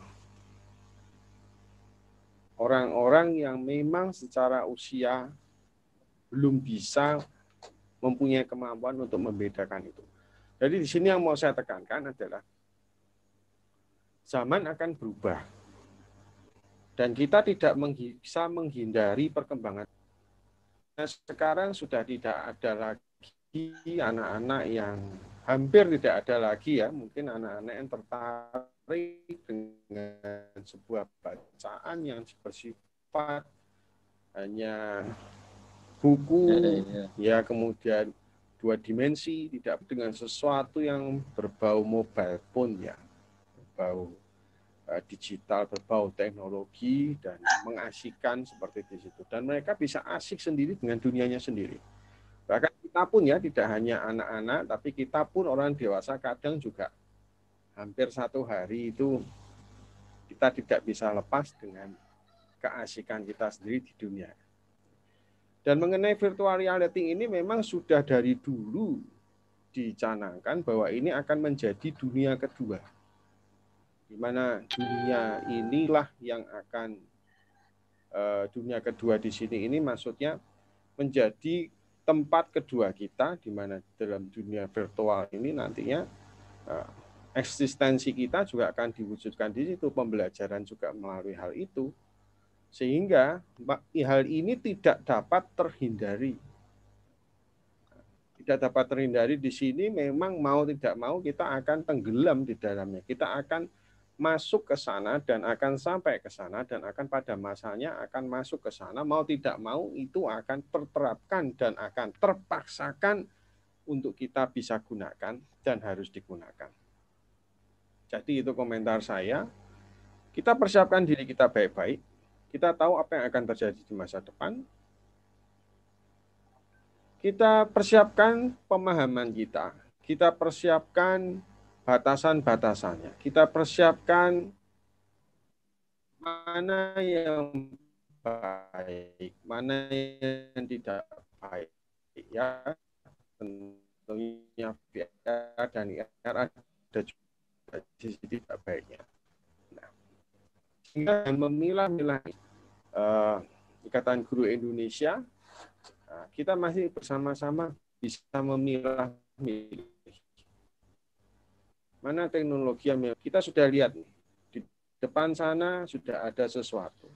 orang-orang yang memang secara usia belum bisa mempunyai kemampuan untuk membedakan itu. Jadi di sini yang mau saya tekankan adalah zaman akan berubah. Dan kita tidak bisa menghindari perkembangan Nah, sekarang sudah tidak ada lagi anak-anak yang hampir tidak ada lagi ya, mungkin anak-anak yang tertarik dengan sebuah bacaan yang bersifat hanya buku, ya, ya. ya. kemudian dua dimensi, tidak dengan sesuatu yang berbau mobile phone ya, berbau Eh, digital berbau teknologi dan mengasihkan seperti di situ. Dan mereka bisa asik sendiri dengan dunianya sendiri. Bahkan kita pun ya tidak hanya anak-anak tapi kita pun orang dewasa kadang juga hampir satu hari itu kita tidak bisa lepas dengan keasikan kita sendiri di dunia dan mengenai virtual reality ini memang sudah dari dulu dicanangkan bahwa ini akan menjadi dunia kedua. Di mana dunia inilah yang akan uh, dunia kedua di sini ini maksudnya menjadi tempat kedua kita di mana dalam dunia virtual ini nantinya uh, eksistensi kita juga akan diwujudkan di situ pembelajaran juga melalui hal itu sehingga hal ini tidak dapat terhindari tidak dapat terhindari di sini memang mau tidak mau kita akan tenggelam di dalamnya kita akan masuk ke sana dan akan sampai ke sana dan akan pada masanya akan masuk ke sana mau tidak mau itu akan terterapkan dan akan terpaksakan untuk kita bisa gunakan dan harus digunakan. Jadi itu komentar saya. Kita persiapkan diri kita baik-baik. Kita tahu apa yang akan terjadi di masa depan. Kita persiapkan pemahaman kita. Kita persiapkan batasan-batasannya. Kita persiapkan mana yang baik, mana yang tidak baik. Ya, tentunya VR dan IR ada juga sisi tidak baiknya. Sehingga memilah-milah uh, Ikatan Guru Indonesia Nah, kita masih bersama-sama bisa memilah mana teknologi yang kita sudah lihat nih di depan sana sudah ada sesuatu.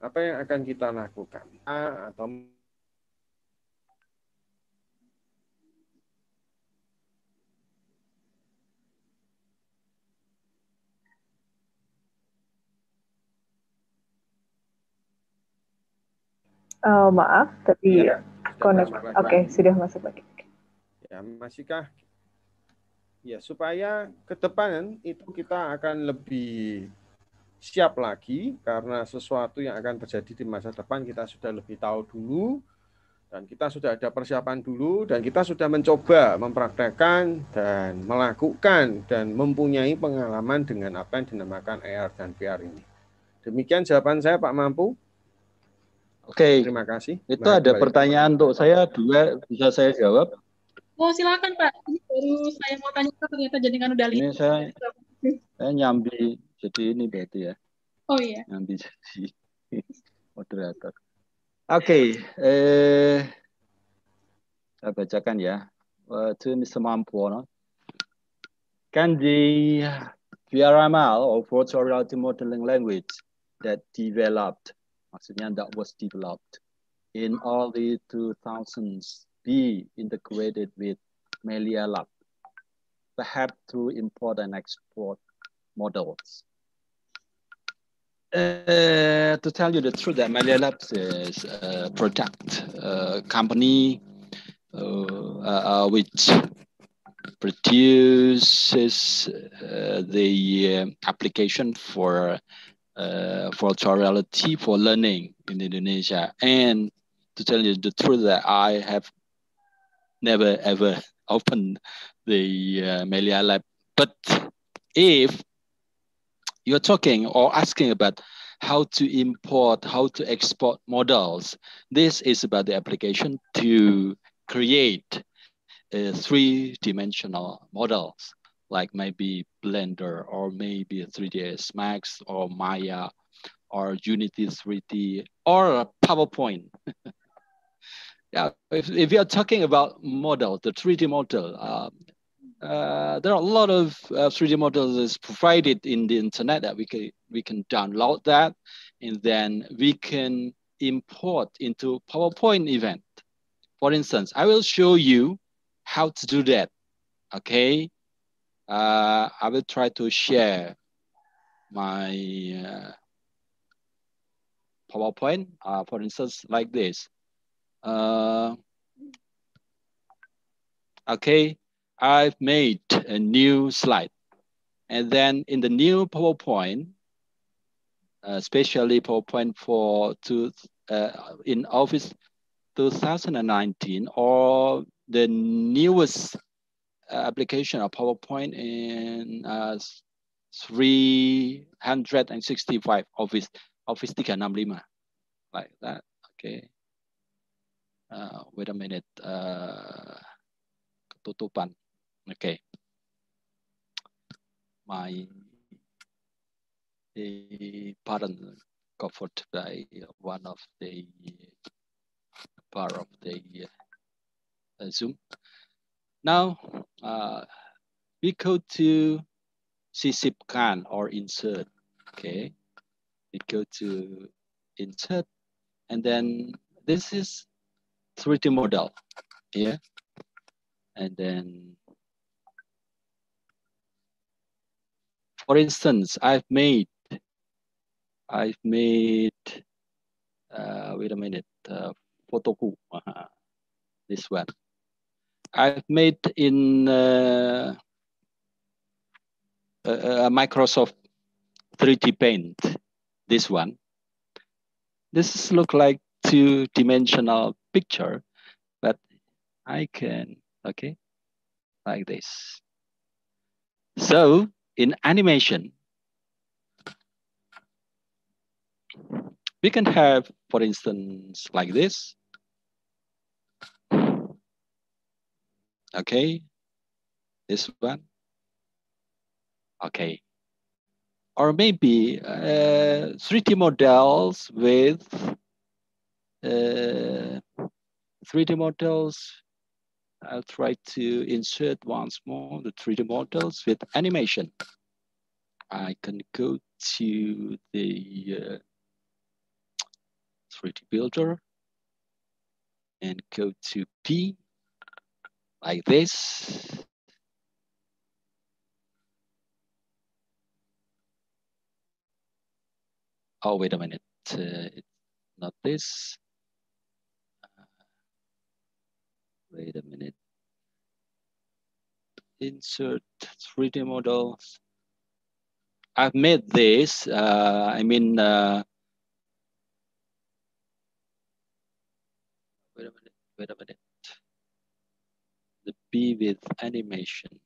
Apa yang akan kita lakukan? Atau Uh, maaf, tapi ya, connect. Oke, okay, sudah masuk lagi. Ya, masihkah? Ya, supaya ke depan itu kita akan lebih siap lagi karena sesuatu yang akan terjadi di masa depan kita sudah lebih tahu dulu dan kita sudah ada persiapan dulu dan kita sudah mencoba mempraktekkan dan melakukan dan mempunyai pengalaman dengan apa yang dinamakan AR dan VR ini. Demikian jawaban saya Pak Mampu. Oke. Terima kasih. Itu Baik, ada pertanyaan untuk saya dua bisa saya jawab. Oh silakan Pak. Ini baru saya mau tanya ternyata jadi kan udah lihat. Ini saya saya nyambi jadi ini berarti ya. Oh iya. Nyambi jadi moderator. Oke, okay, eh, saya bacakan ya. Uh, to Mr. Mampuano. Can the VRML or virtual reality modeling language that developed maksudnya that was developed in early 2000s be integrated with Millealab, perhaps through import and export models. Uh, to tell you the truth, that Millealabs is a product uh, company uh, uh which produces uh, the uh, application for uh, for reality for learning in Indonesia. And to tell you the truth, that I have never ever opened the uh, Millealab. But if you're talking or asking about how to import, how to export models, this is about the application to create uh, three-dimensional models like maybe Blender or maybe 3ds Max or Maya or Unity 3D or PowerPoint. yeah, if, if you're talking about model, the 3D model, uh, uh, there are a lot of uh, 3D models provided in the internet that we can, we can download that and then we can import into PowerPoint event. For instance, I will show you how to do that, okay? Uh, I will try to share my uh, PowerPoint, uh, for instance, like this. Uh, okay, I've made a new slide. And then in the new PowerPoint, uh, especially PowerPoint for two, uh, in Office 2019 or the newest application of PowerPoint in uh, 365 Office Office 365 like that. Okay. Uh, wait a minute. Uh, ketutupan. Okay. My the button covered by one of the part of the uh, Zoom. Now, uh, we go to sisipkan or insert, okay? We go to insert, and then this is 3D model here. And then, for instance, I've made, I've made, uh, wait a minute, uh, photoku, uh -huh. this one. I've made in uh, Microsoft 3D Paint, this one. This look like two-dimensional picture, but I can, okay, like this. So in animation, we can have, for instance, like this. Okay, this one. Okay. Or maybe uh, 3D models with uh, 3D models. I'll try to insert once more the 3D models with animation. I can go to the uh, 3D builder and go to P like this. Oh, wait a minute. Uh, not this. Uh, wait a minute. Insert 3D models. I've made this. Uh, I mean, uh, wait a minute, wait a minute. The B with animation.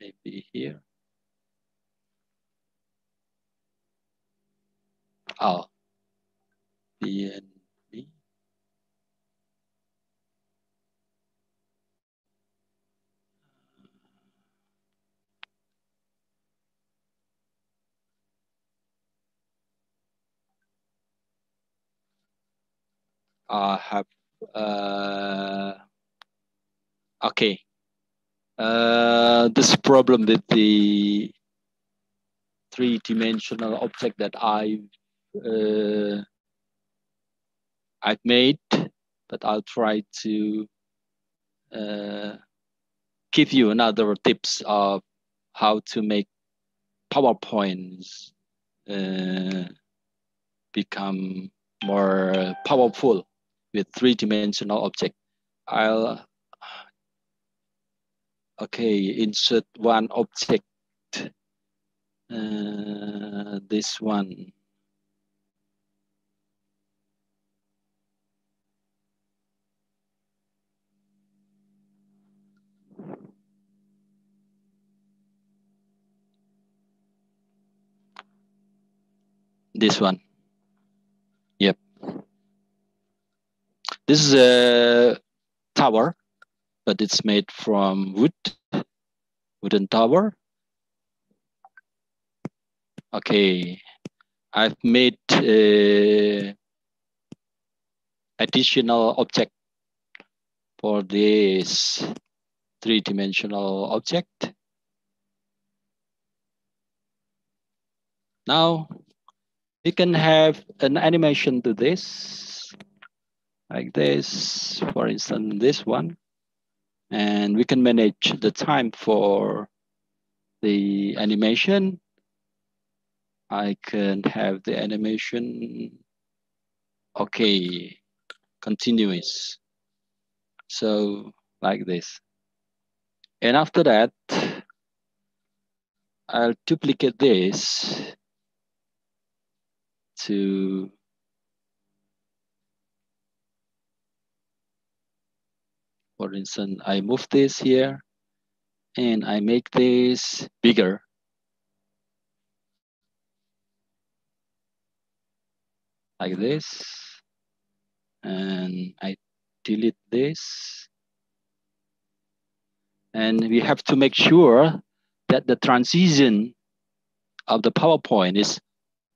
Maybe here. Oh, B and I have uh, okay. Uh, this problem with the three-dimensional object that I uh, I've made, but I'll try to uh, give you another tips of how to make PowerPoints uh, become more powerful with three-dimensional object. I'll okay insert one object. Uh, this one. This one. This is a tower, but it's made from wood, wooden tower. Okay, I've made uh, additional object for this three-dimensional object. Now, we can have an animation to this, like this, for instance, this one. And we can manage the time for the animation. I can have the animation, okay, continuous. So like this. And after that, I'll duplicate this to for instance, I move this here and I make this bigger. Like this. And I delete this. And we have to make sure that the transition of the PowerPoint is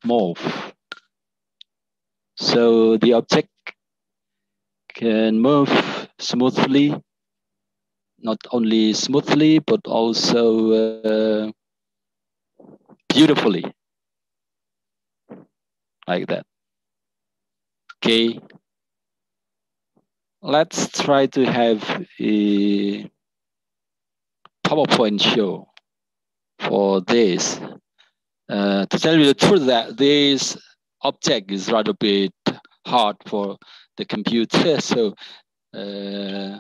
move. So the object can move smoothly, not only smoothly, but also uh, beautifully, like that. Okay, let's try to have a PowerPoint show for this. Uh, to tell you the truth that this object is rather bit hard for the computer. So uh,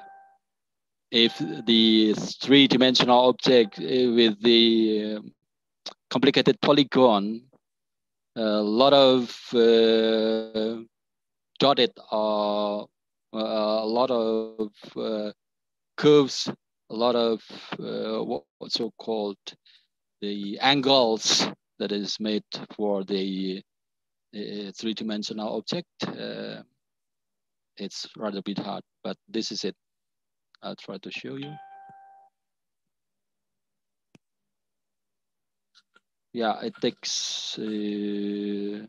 if the three-dimensional object uh, with the um, complicated polygon, a lot of uh, dotted or uh, a lot of uh, curves, a lot of uh, what's so called the angles that is made for the three-dimensional object. It's rather a bit hard, but this is it. I'll try to show you. Yeah, it takes uh,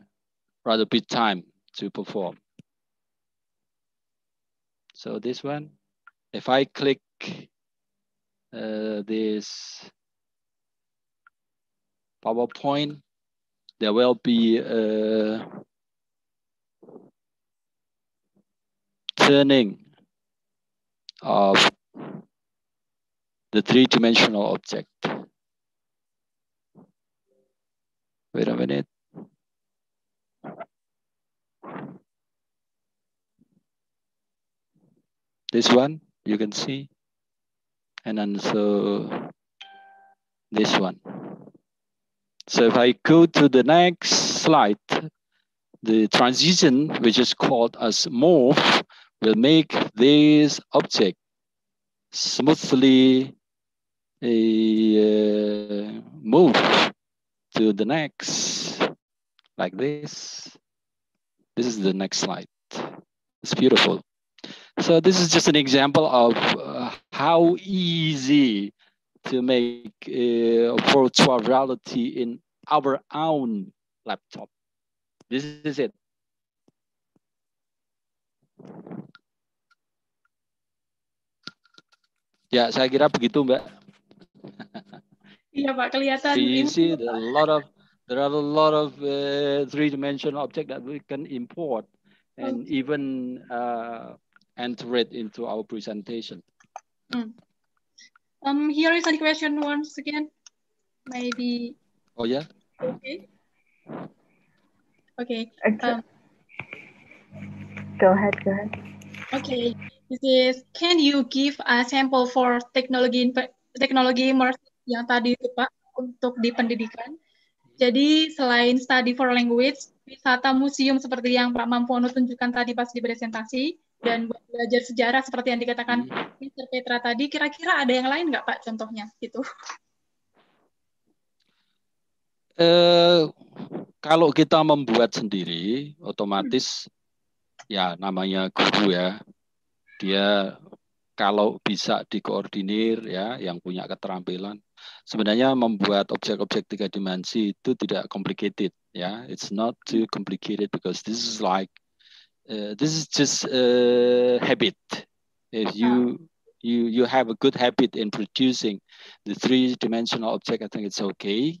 rather bit time to perform. So this one, if I click uh, this PowerPoint, there will be a turning of the three-dimensional object. Wait a minute. This one you can see, and then so this one. So if I go to the next slide, the transition, which is called as morph, will make this object smoothly uh, move to the next, like this. This is the next slide. It's beautiful. So this is just an example of uh, how easy to make uh, virtual reality in our own laptop. This is it. Ya, saya kira begitu, Mbak. Iya, Pak, kelihatan. You see, there are a lot of there are a lot of uh, three-dimensional objects that we can import and okay. even uh, enter it into our presentation. Hmm. Um, here is a question once again. Maybe. Oh yeah. Okay. Okay. Um, go ahead. Go ahead. Okay. This is. Can you give a sample for teknologi teknologi yang tadi itu Pak untuk di pendidikan? Jadi selain study for language, wisata museum seperti yang Pak Mampuano tunjukkan tadi pas di presentasi, dan belajar sejarah seperti yang dikatakan hmm. Mr. Petra tadi, kira-kira ada yang lain nggak Pak contohnya gitu? Uh, kalau kita membuat sendiri, otomatis hmm. ya namanya guru ya, dia kalau bisa dikoordinir ya, yang punya keterampilan, sebenarnya membuat objek-objek tiga dimensi itu tidak complicated ya, it's not too complicated because this is like uh, this is just a habit. If you you you have a good habit in producing the three-dimensional object, I think it's okay.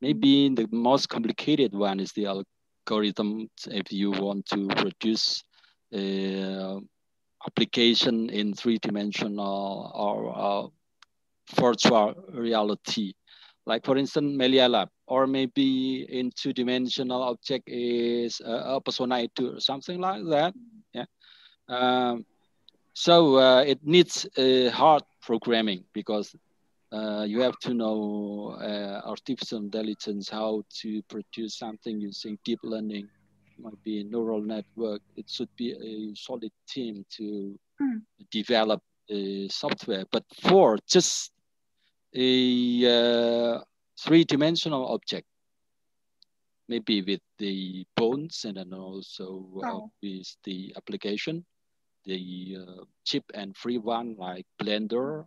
Maybe the most complicated one is the algorithm. If you want to produce a application in three-dimensional or uh, virtual reality, like for instance, Millealab, or maybe in two-dimensional object is a, a persona or something like that. Yeah. Um, so uh, it needs a hard programming because uh, you have to know uh, artificial intelligence, how to produce something using deep learning, might be a neural network. It should be a solid team to mm. develop a software. But for just a uh, three-dimensional object, maybe with the bones and then also uh, oh. with the application, the uh, chip and free one like Blender,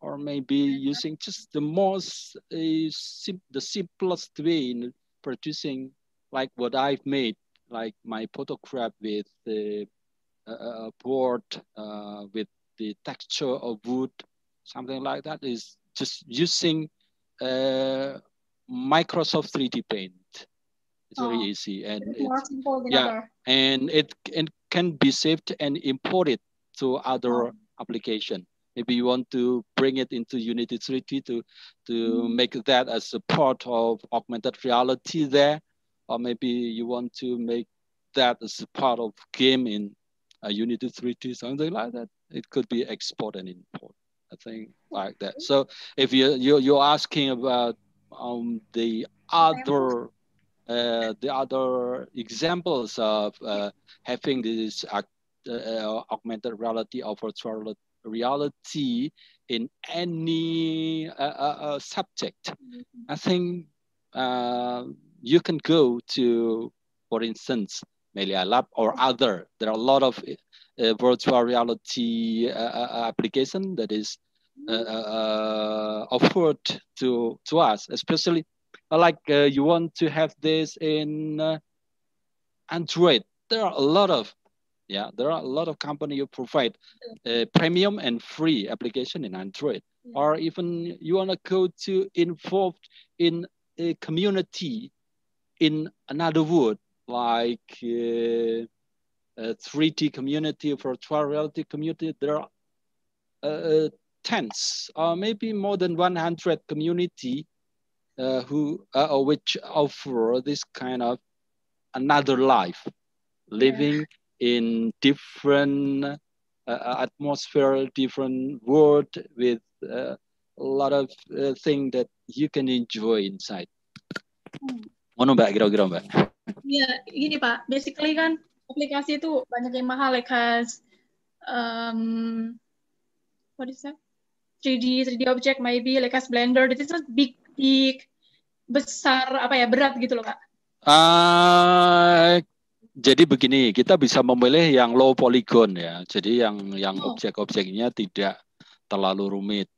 or maybe using just the most uh, sim the simplest way in producing like what I've made, like my photograph with the uh, board uh, with the texture of wood, something like that is just using uh, Microsoft 3D Paint. It's oh, very easy and it's, yeah, and it, it can be saved and imported to other oh. application. Maybe you want to bring it into Unity 3D to, to mm. make that as a part of augmented reality there. Or maybe you want to make that as a part of gaming, a Unity 3D, something like that. It could be export and import. I think like that. So if you you you're asking about um the other uh, the other examples of uh, having this uh, uh, augmented reality or virtual reality in any uh, uh, subject, mm -hmm. I think you can go to, for instance, Millealab or other. There are a lot of uh, virtual reality uh, uh application that is uh, uh, offered to to us, especially like you want to have this in Android, there are a lot of yeah, there are a lot of company who provide uh, premium and free application in Android, or even you want to go to involved in a community in another world like uh, a 3D community, virtual reality community. There are uh, tens or maybe more than 100 community uh, who uh, which offer this kind of another life, living yeah. in different uh, atmosphere, different world with uh, a lot of uh, things that you can enjoy inside. Hmm. Mana mbak kira-kira mbak? Iya, gini Pak. Basically kan aplikasi itu banyak yang mahal like has um, what is that? 3D 3D object maybe like as Blender. This is big big besar apa ya berat gitu loh Kak. Uh, jadi begini, kita bisa memilih yang low polygon ya. Jadi yang yang oh. objek-objeknya tidak terlalu rumit.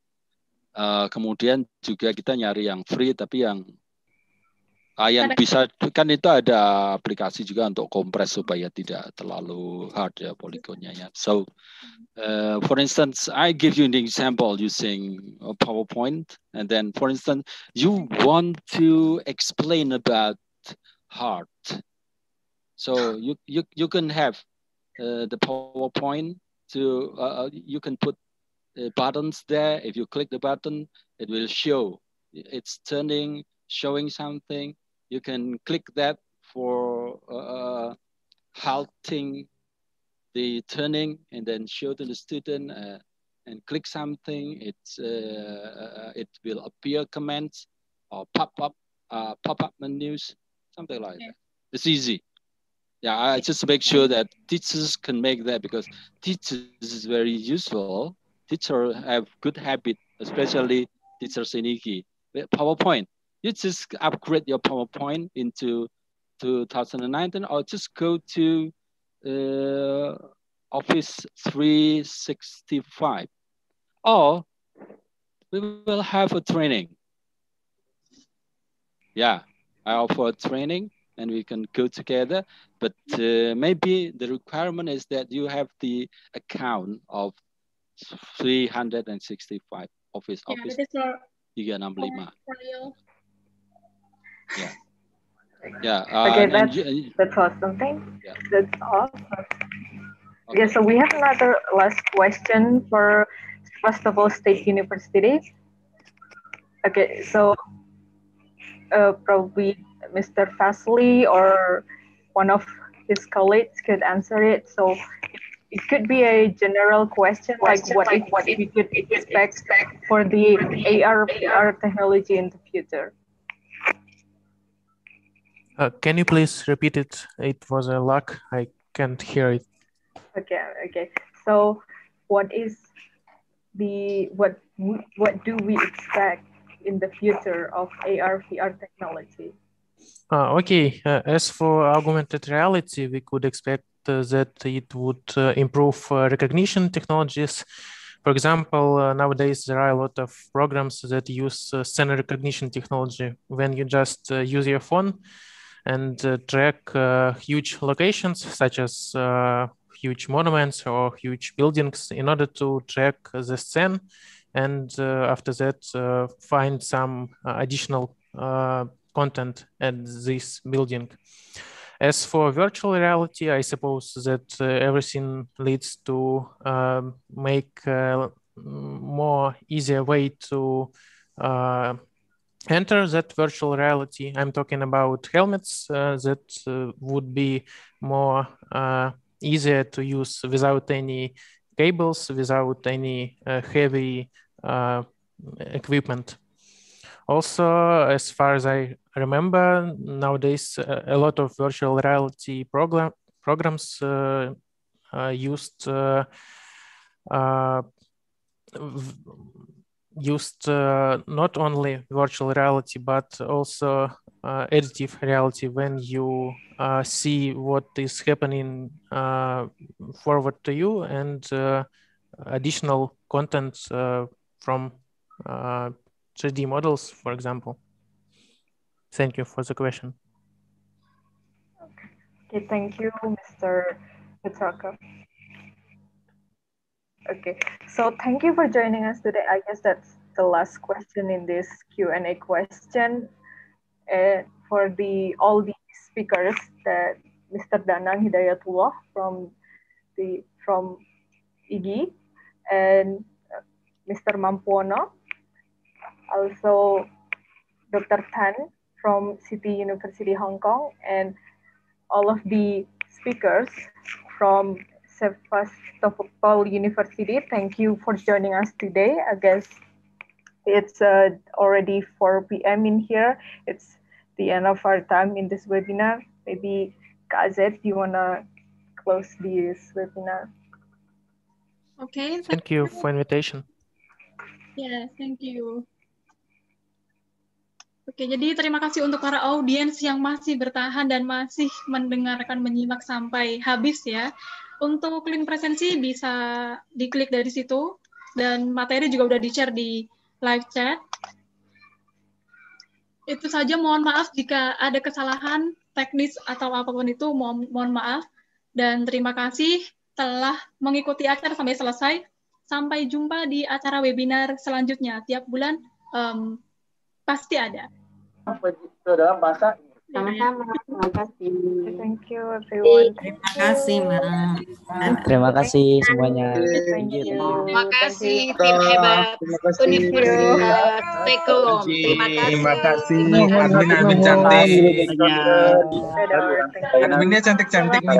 Uh, kemudian juga kita nyari yang free tapi yang Ah, yang bisa kan itu ada aplikasi juga untuk kompres supaya tidak terlalu hard ya poligonnya ya. So, uh, for instance, I give you an example using a PowerPoint, and then, for instance, you want to explain about heart. So you you you can have uh, the PowerPoint to uh, uh you can put uh, buttons there. If you click the button, it will show it's turning, showing something you can click that for uh, halting the turning and then show to the student uh, and click something. It's, uh, it will appear comments or pop up, uh, pop up menus, something like okay. that. It's easy. Yeah, I just make sure that teachers can make that because teachers is very useful. Teachers have good habit, especially teachers in IKI. PowerPoint, you just upgrade your PowerPoint into 2019 or just go to uh, Office 365. Or we will have a training. Yeah, I offer a training and we can go together. But uh, maybe the requirement is that you have the account of 365 Office yeah, Office 365. Yeah. Yeah. Uh, okay, that's, that's awesome. Thank yeah. That's awesome. Okay. okay, so we have another last question for Sevastopol State University. Okay, so uh, probably Mr. Vasily or one of his colleagues could answer it. So it could be a general question, question like what like if, what we could expect for the AR VR technology in the future. Uh, can you please repeat it? It was a luck. I can't hear it. Okay, okay. So, what is the what what do we expect in the future of AR VR technology? Uh, okay. Uh, as for augmented reality, we could expect uh, that it would uh, improve uh, recognition technologies. For example, nowadays there are a lot of programs that use scene recognition technology. When you just use your phone, and uh, track uh, huge locations such as uh, huge monuments or huge buildings in order to track the scene and after that find some additional content at this building. As for virtual reality, I suppose that uh, everything leads to uh, make uh, more easier way to enter that virtual reality. I'm talking about helmets uh, that uh, would be more uh, easier to use without any cables, without any uh, heavy uh, equipment. Also, as far as I remember, nowadays a lot of virtual reality program programs used used uh, not only virtual reality but also uh, additive reality when you uh, see what is happening forward to you and additional content from 3D models, for example. Thank you for the question. Okay, thank you, Mr. Petrakow. Okay, so thank you for joining us today. I guess that's the last question in this Q&A question. Uh, for the all the speakers that Mr. Danang Hidayatullah from the from IGI and uh, Mr. Mampuono, also Dr. Tan from City University Hong Kong, and all of the speakers from Sevastopol University. Thank you for joining us today. I guess it's uh, already 4 p.m. in here. It's the end of our time in this webinar. Maybe Kazet, you want to close this webinar? Okay. Thank you for invitation. Yeah, thank you. Oke, jadi terima kasih untuk para audiens yang masih bertahan dan masih mendengarkan, menyimak sampai habis ya. Untuk link presensi bisa diklik dari situ, dan materi juga udah di-share di live chat. Itu saja, mohon maaf jika ada kesalahan teknis atau apa pun itu, mohon, mohon maaf. Dan terima kasih telah mengikuti acara sampai selesai. Sampai jumpa di acara webinar selanjutnya. Tiap bulan um, pasti ada. dalam bahasa Sama-sama. Terima kasih. Thank you everyone. Terima kasih, Ma. Terima kasih semuanya. Thank you. Terima kasih tim hebat Universitas Tekom. Terima kasih. Terima kasih. Admin admin cantik. Adminnya cantik-cantik nih.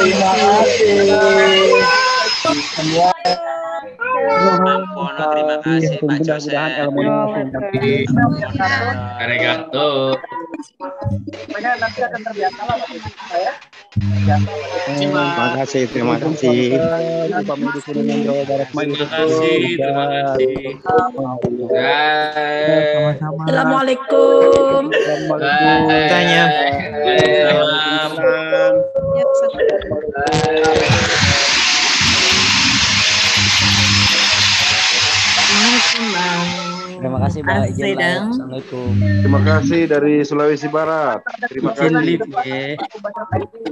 Terima kasih. Semua. Mampono, terima kasih Pak Joseph. Arigato. Pokoknya nanti akan terbiasa lah saya. Terima kasih, terima kasih. Terima kasih, terima kasih. Assalamualaikum. Tanya. Terima kasih Mbak Izin Assalamualaikum. Terima kasih dari Sulawesi Barat. Terima kasih.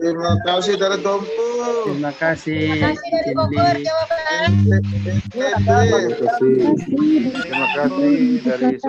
Terima kasih dari Tompu. Terima kasih. dari Bogor, Jawa Barat. Terima kasih. Terima kasih dari